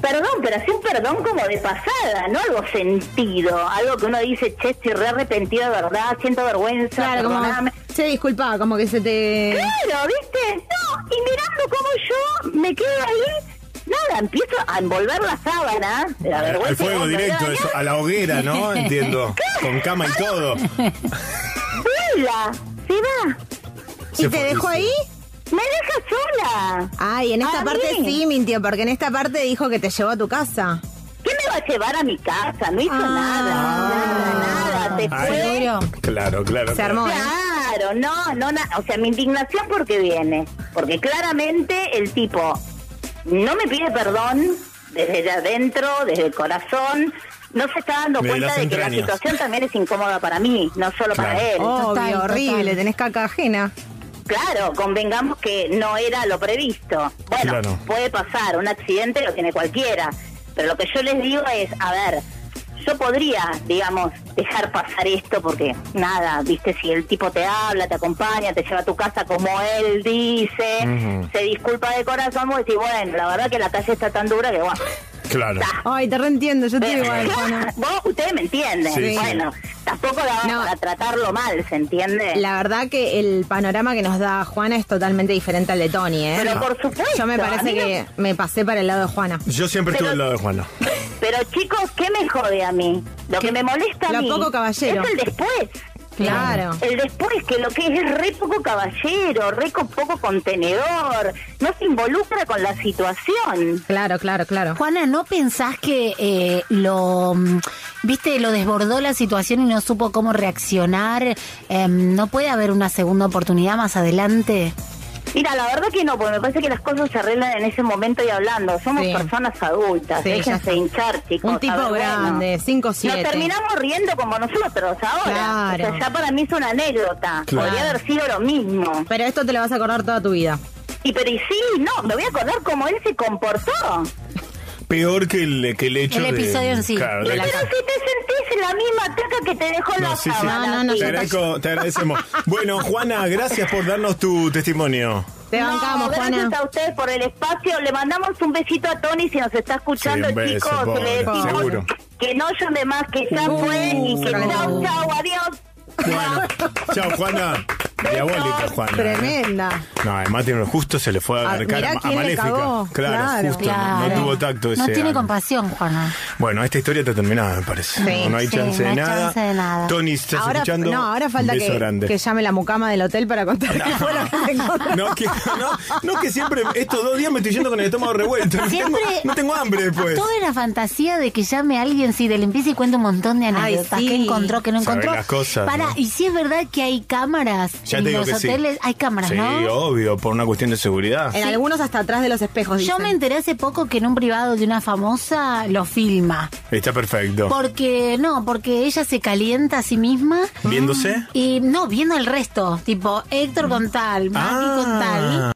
Speaker 45: Perdón, pero así un perdón como de pasada, no algo sentido. Algo que uno dice, che, estoy re arrepentido de verdad, siento vergüenza,
Speaker 44: Claro, como
Speaker 45: perdoname".
Speaker 44: se disculpaba, como que se te...
Speaker 45: Claro, ¿viste? No, y mirando cómo yo me quedo ahí, nada, empiezo a envolver la sábana de la vergüenza.
Speaker 3: Al fuego directo, eso, a la hoguera, ¿no? *laughs* Entiendo. Con cama y todo. *laughs*
Speaker 45: Vuela, se va.
Speaker 3: Se
Speaker 44: ¿Y te dejó ahí?
Speaker 45: Me deja sola.
Speaker 44: Ay, en esta
Speaker 45: A
Speaker 44: parte
Speaker 45: mí.
Speaker 44: sí mintió, porque en esta parte dijo que te llevó a tu casa.
Speaker 45: ¿Qué me va a llevar a mi casa? No hizo nada, nada, nada. Se
Speaker 3: Ay,
Speaker 45: fue.
Speaker 3: Claro, claro.
Speaker 44: Se armó, ¿eh?
Speaker 45: Claro, no, no, na- o sea, mi indignación porque viene, porque claramente el tipo no me pide perdón desde adentro, desde el corazón, no se está dando cuenta de que la situación también es incómoda para mí, no solo para él.
Speaker 44: Obvio,
Speaker 45: Total,
Speaker 44: horrible,
Speaker 45: total.
Speaker 44: tenés caca ajena.
Speaker 45: Claro, convengamos que no era lo previsto. Bueno,
Speaker 3: Claro.
Speaker 45: puede pasar, un accidente lo tiene cualquiera. Pero lo que yo les digo es, a ver, yo podría, digamos, dejar pasar esto porque, nada, viste, si el tipo te habla, te acompaña, te lleva a tu casa como él dice, se disculpa de corazón, vos decís, bueno, la verdad que la calle está tan dura que, bueno,
Speaker 3: Claro.
Speaker 44: Ay, te reentiendo, yo te digo igual, Juana.
Speaker 45: vos, ustedes me entienden.
Speaker 3: Sí, sí.
Speaker 45: bueno, tampoco la vamos a tratarlo mal, ¿se entiende?
Speaker 44: La verdad que el panorama que nos da Juana es totalmente diferente al de Tony, ¿eh?
Speaker 45: Pero por supuesto,
Speaker 44: Yo me parece
Speaker 45: no-
Speaker 44: que me pasé para el lado de Juana.
Speaker 3: Yo siempre estuve al lado de Juana. *laughs*
Speaker 45: Pero chicos, ¿qué me jode a mí? Lo que me molesta a
Speaker 44: Lo
Speaker 45: mí
Speaker 44: poco caballero.
Speaker 45: es el después.
Speaker 44: Claro.
Speaker 45: El después, que lo que es es re poco caballero, re co- poco contenedor, no se involucra con la situación.
Speaker 44: Claro, claro, claro.
Speaker 46: Juana, ¿no pensás que eh, lo, mm, viste, lo desbordó la situación y no supo cómo reaccionar? Em, ¿No puede haber una segunda oportunidad más adelante?
Speaker 45: Mira, la verdad que no, porque me parece que las cosas se arreglan en ese momento y hablando. Somos
Speaker 44: Sí.
Speaker 45: personas adultas,
Speaker 44: Sí,
Speaker 45: déjense hinchar, chicos.
Speaker 44: Un tipo
Speaker 45: ver, bueno.
Speaker 44: grande, 5
Speaker 45: Nos
Speaker 44: 7.
Speaker 45: terminamos riendo como nosotros ahora.
Speaker 44: Claro.
Speaker 45: O sea, ya para mí es una anécdota.
Speaker 44: Claro.
Speaker 45: Podría haber sido lo mismo.
Speaker 44: Pero esto te lo vas a acordar toda tu vida.
Speaker 45: Y pero y sí, no, me voy a acordar cómo él se comportó.
Speaker 3: Peor que el, que el hecho
Speaker 45: El
Speaker 3: de...
Speaker 45: episodio en sí,
Speaker 3: Claro,
Speaker 45: Pero
Speaker 3: de-
Speaker 45: si te sentís en la misma caca que te dejó la
Speaker 3: No, sí, sí. te,
Speaker 45: sí.
Speaker 3: agradezco- te agradecemos. Bueno, Juana, gracias por darnos tu testimonio.
Speaker 44: Te
Speaker 45: No,
Speaker 44: bancamos,
Speaker 45: gracias
Speaker 44: Juana.
Speaker 45: a ustedes por el espacio. Le mandamos un besito a Tony si nos está escuchando,
Speaker 3: Sí, un beso,
Speaker 45: chicos.
Speaker 3: pobre,
Speaker 45: Le decimos
Speaker 3: seguro.
Speaker 45: que no llame más, que ya
Speaker 44: Uh,
Speaker 45: fue y que chau, chau, adiós.
Speaker 3: Bueno, chao, Juana. Diabólica, Juana. ¿eh?
Speaker 44: Tremenda.
Speaker 3: No, además tiene justo se le fue a
Speaker 44: Ah,
Speaker 3: agarcar
Speaker 44: mirá
Speaker 3: a, a Maléfica. Claro,
Speaker 44: Claro.
Speaker 3: justo.
Speaker 46: Claro.
Speaker 3: No tuvo tacto ese.
Speaker 46: No tiene
Speaker 3: año.
Speaker 46: compasión, Juana.
Speaker 3: Bueno, esta historia está terminada, me parece.
Speaker 44: Sí,
Speaker 3: no, no hay
Speaker 46: sí,
Speaker 3: chance,
Speaker 46: no
Speaker 3: de,
Speaker 46: hay chance de nada.
Speaker 3: Tony, ¿estás
Speaker 44: Ahora,
Speaker 3: escuchando?
Speaker 44: no, ahora falta que, llame la mucama del hotel para contar qué fue lo que.
Speaker 3: No, que, no, no, que siempre, estos dos días me estoy yendo con el estómago revuelto. No
Speaker 46: Siempre-
Speaker 3: tengo, no tengo hambre después.
Speaker 46: Toda la fantasía de que llame a alguien, sí, de limpieza y cuenta un montón de anécdotas.
Speaker 44: sí.
Speaker 46: que encontró, que no encontró.
Speaker 3: las cosas,
Speaker 46: Para, y si es verdad que hay cámaras
Speaker 3: Ya
Speaker 46: en
Speaker 3: te digo
Speaker 46: los
Speaker 3: que sí.
Speaker 46: hoteles, hay cámaras,
Speaker 3: Sí,
Speaker 46: ¿no?
Speaker 3: obvio, por una cuestión de seguridad.
Speaker 44: En algunos hasta atrás de los espejos,
Speaker 46: Yo
Speaker 44: dicen.
Speaker 46: me enteré hace poco que en un privado de una famosa lo filma.
Speaker 3: Está perfecto.
Speaker 46: Porque, no, porque ella se calienta a sí misma.
Speaker 3: ¿Viéndose?
Speaker 46: Y no, viendo al resto. Tipo, Héctor con tal, Maki con tal.
Speaker 3: Ah.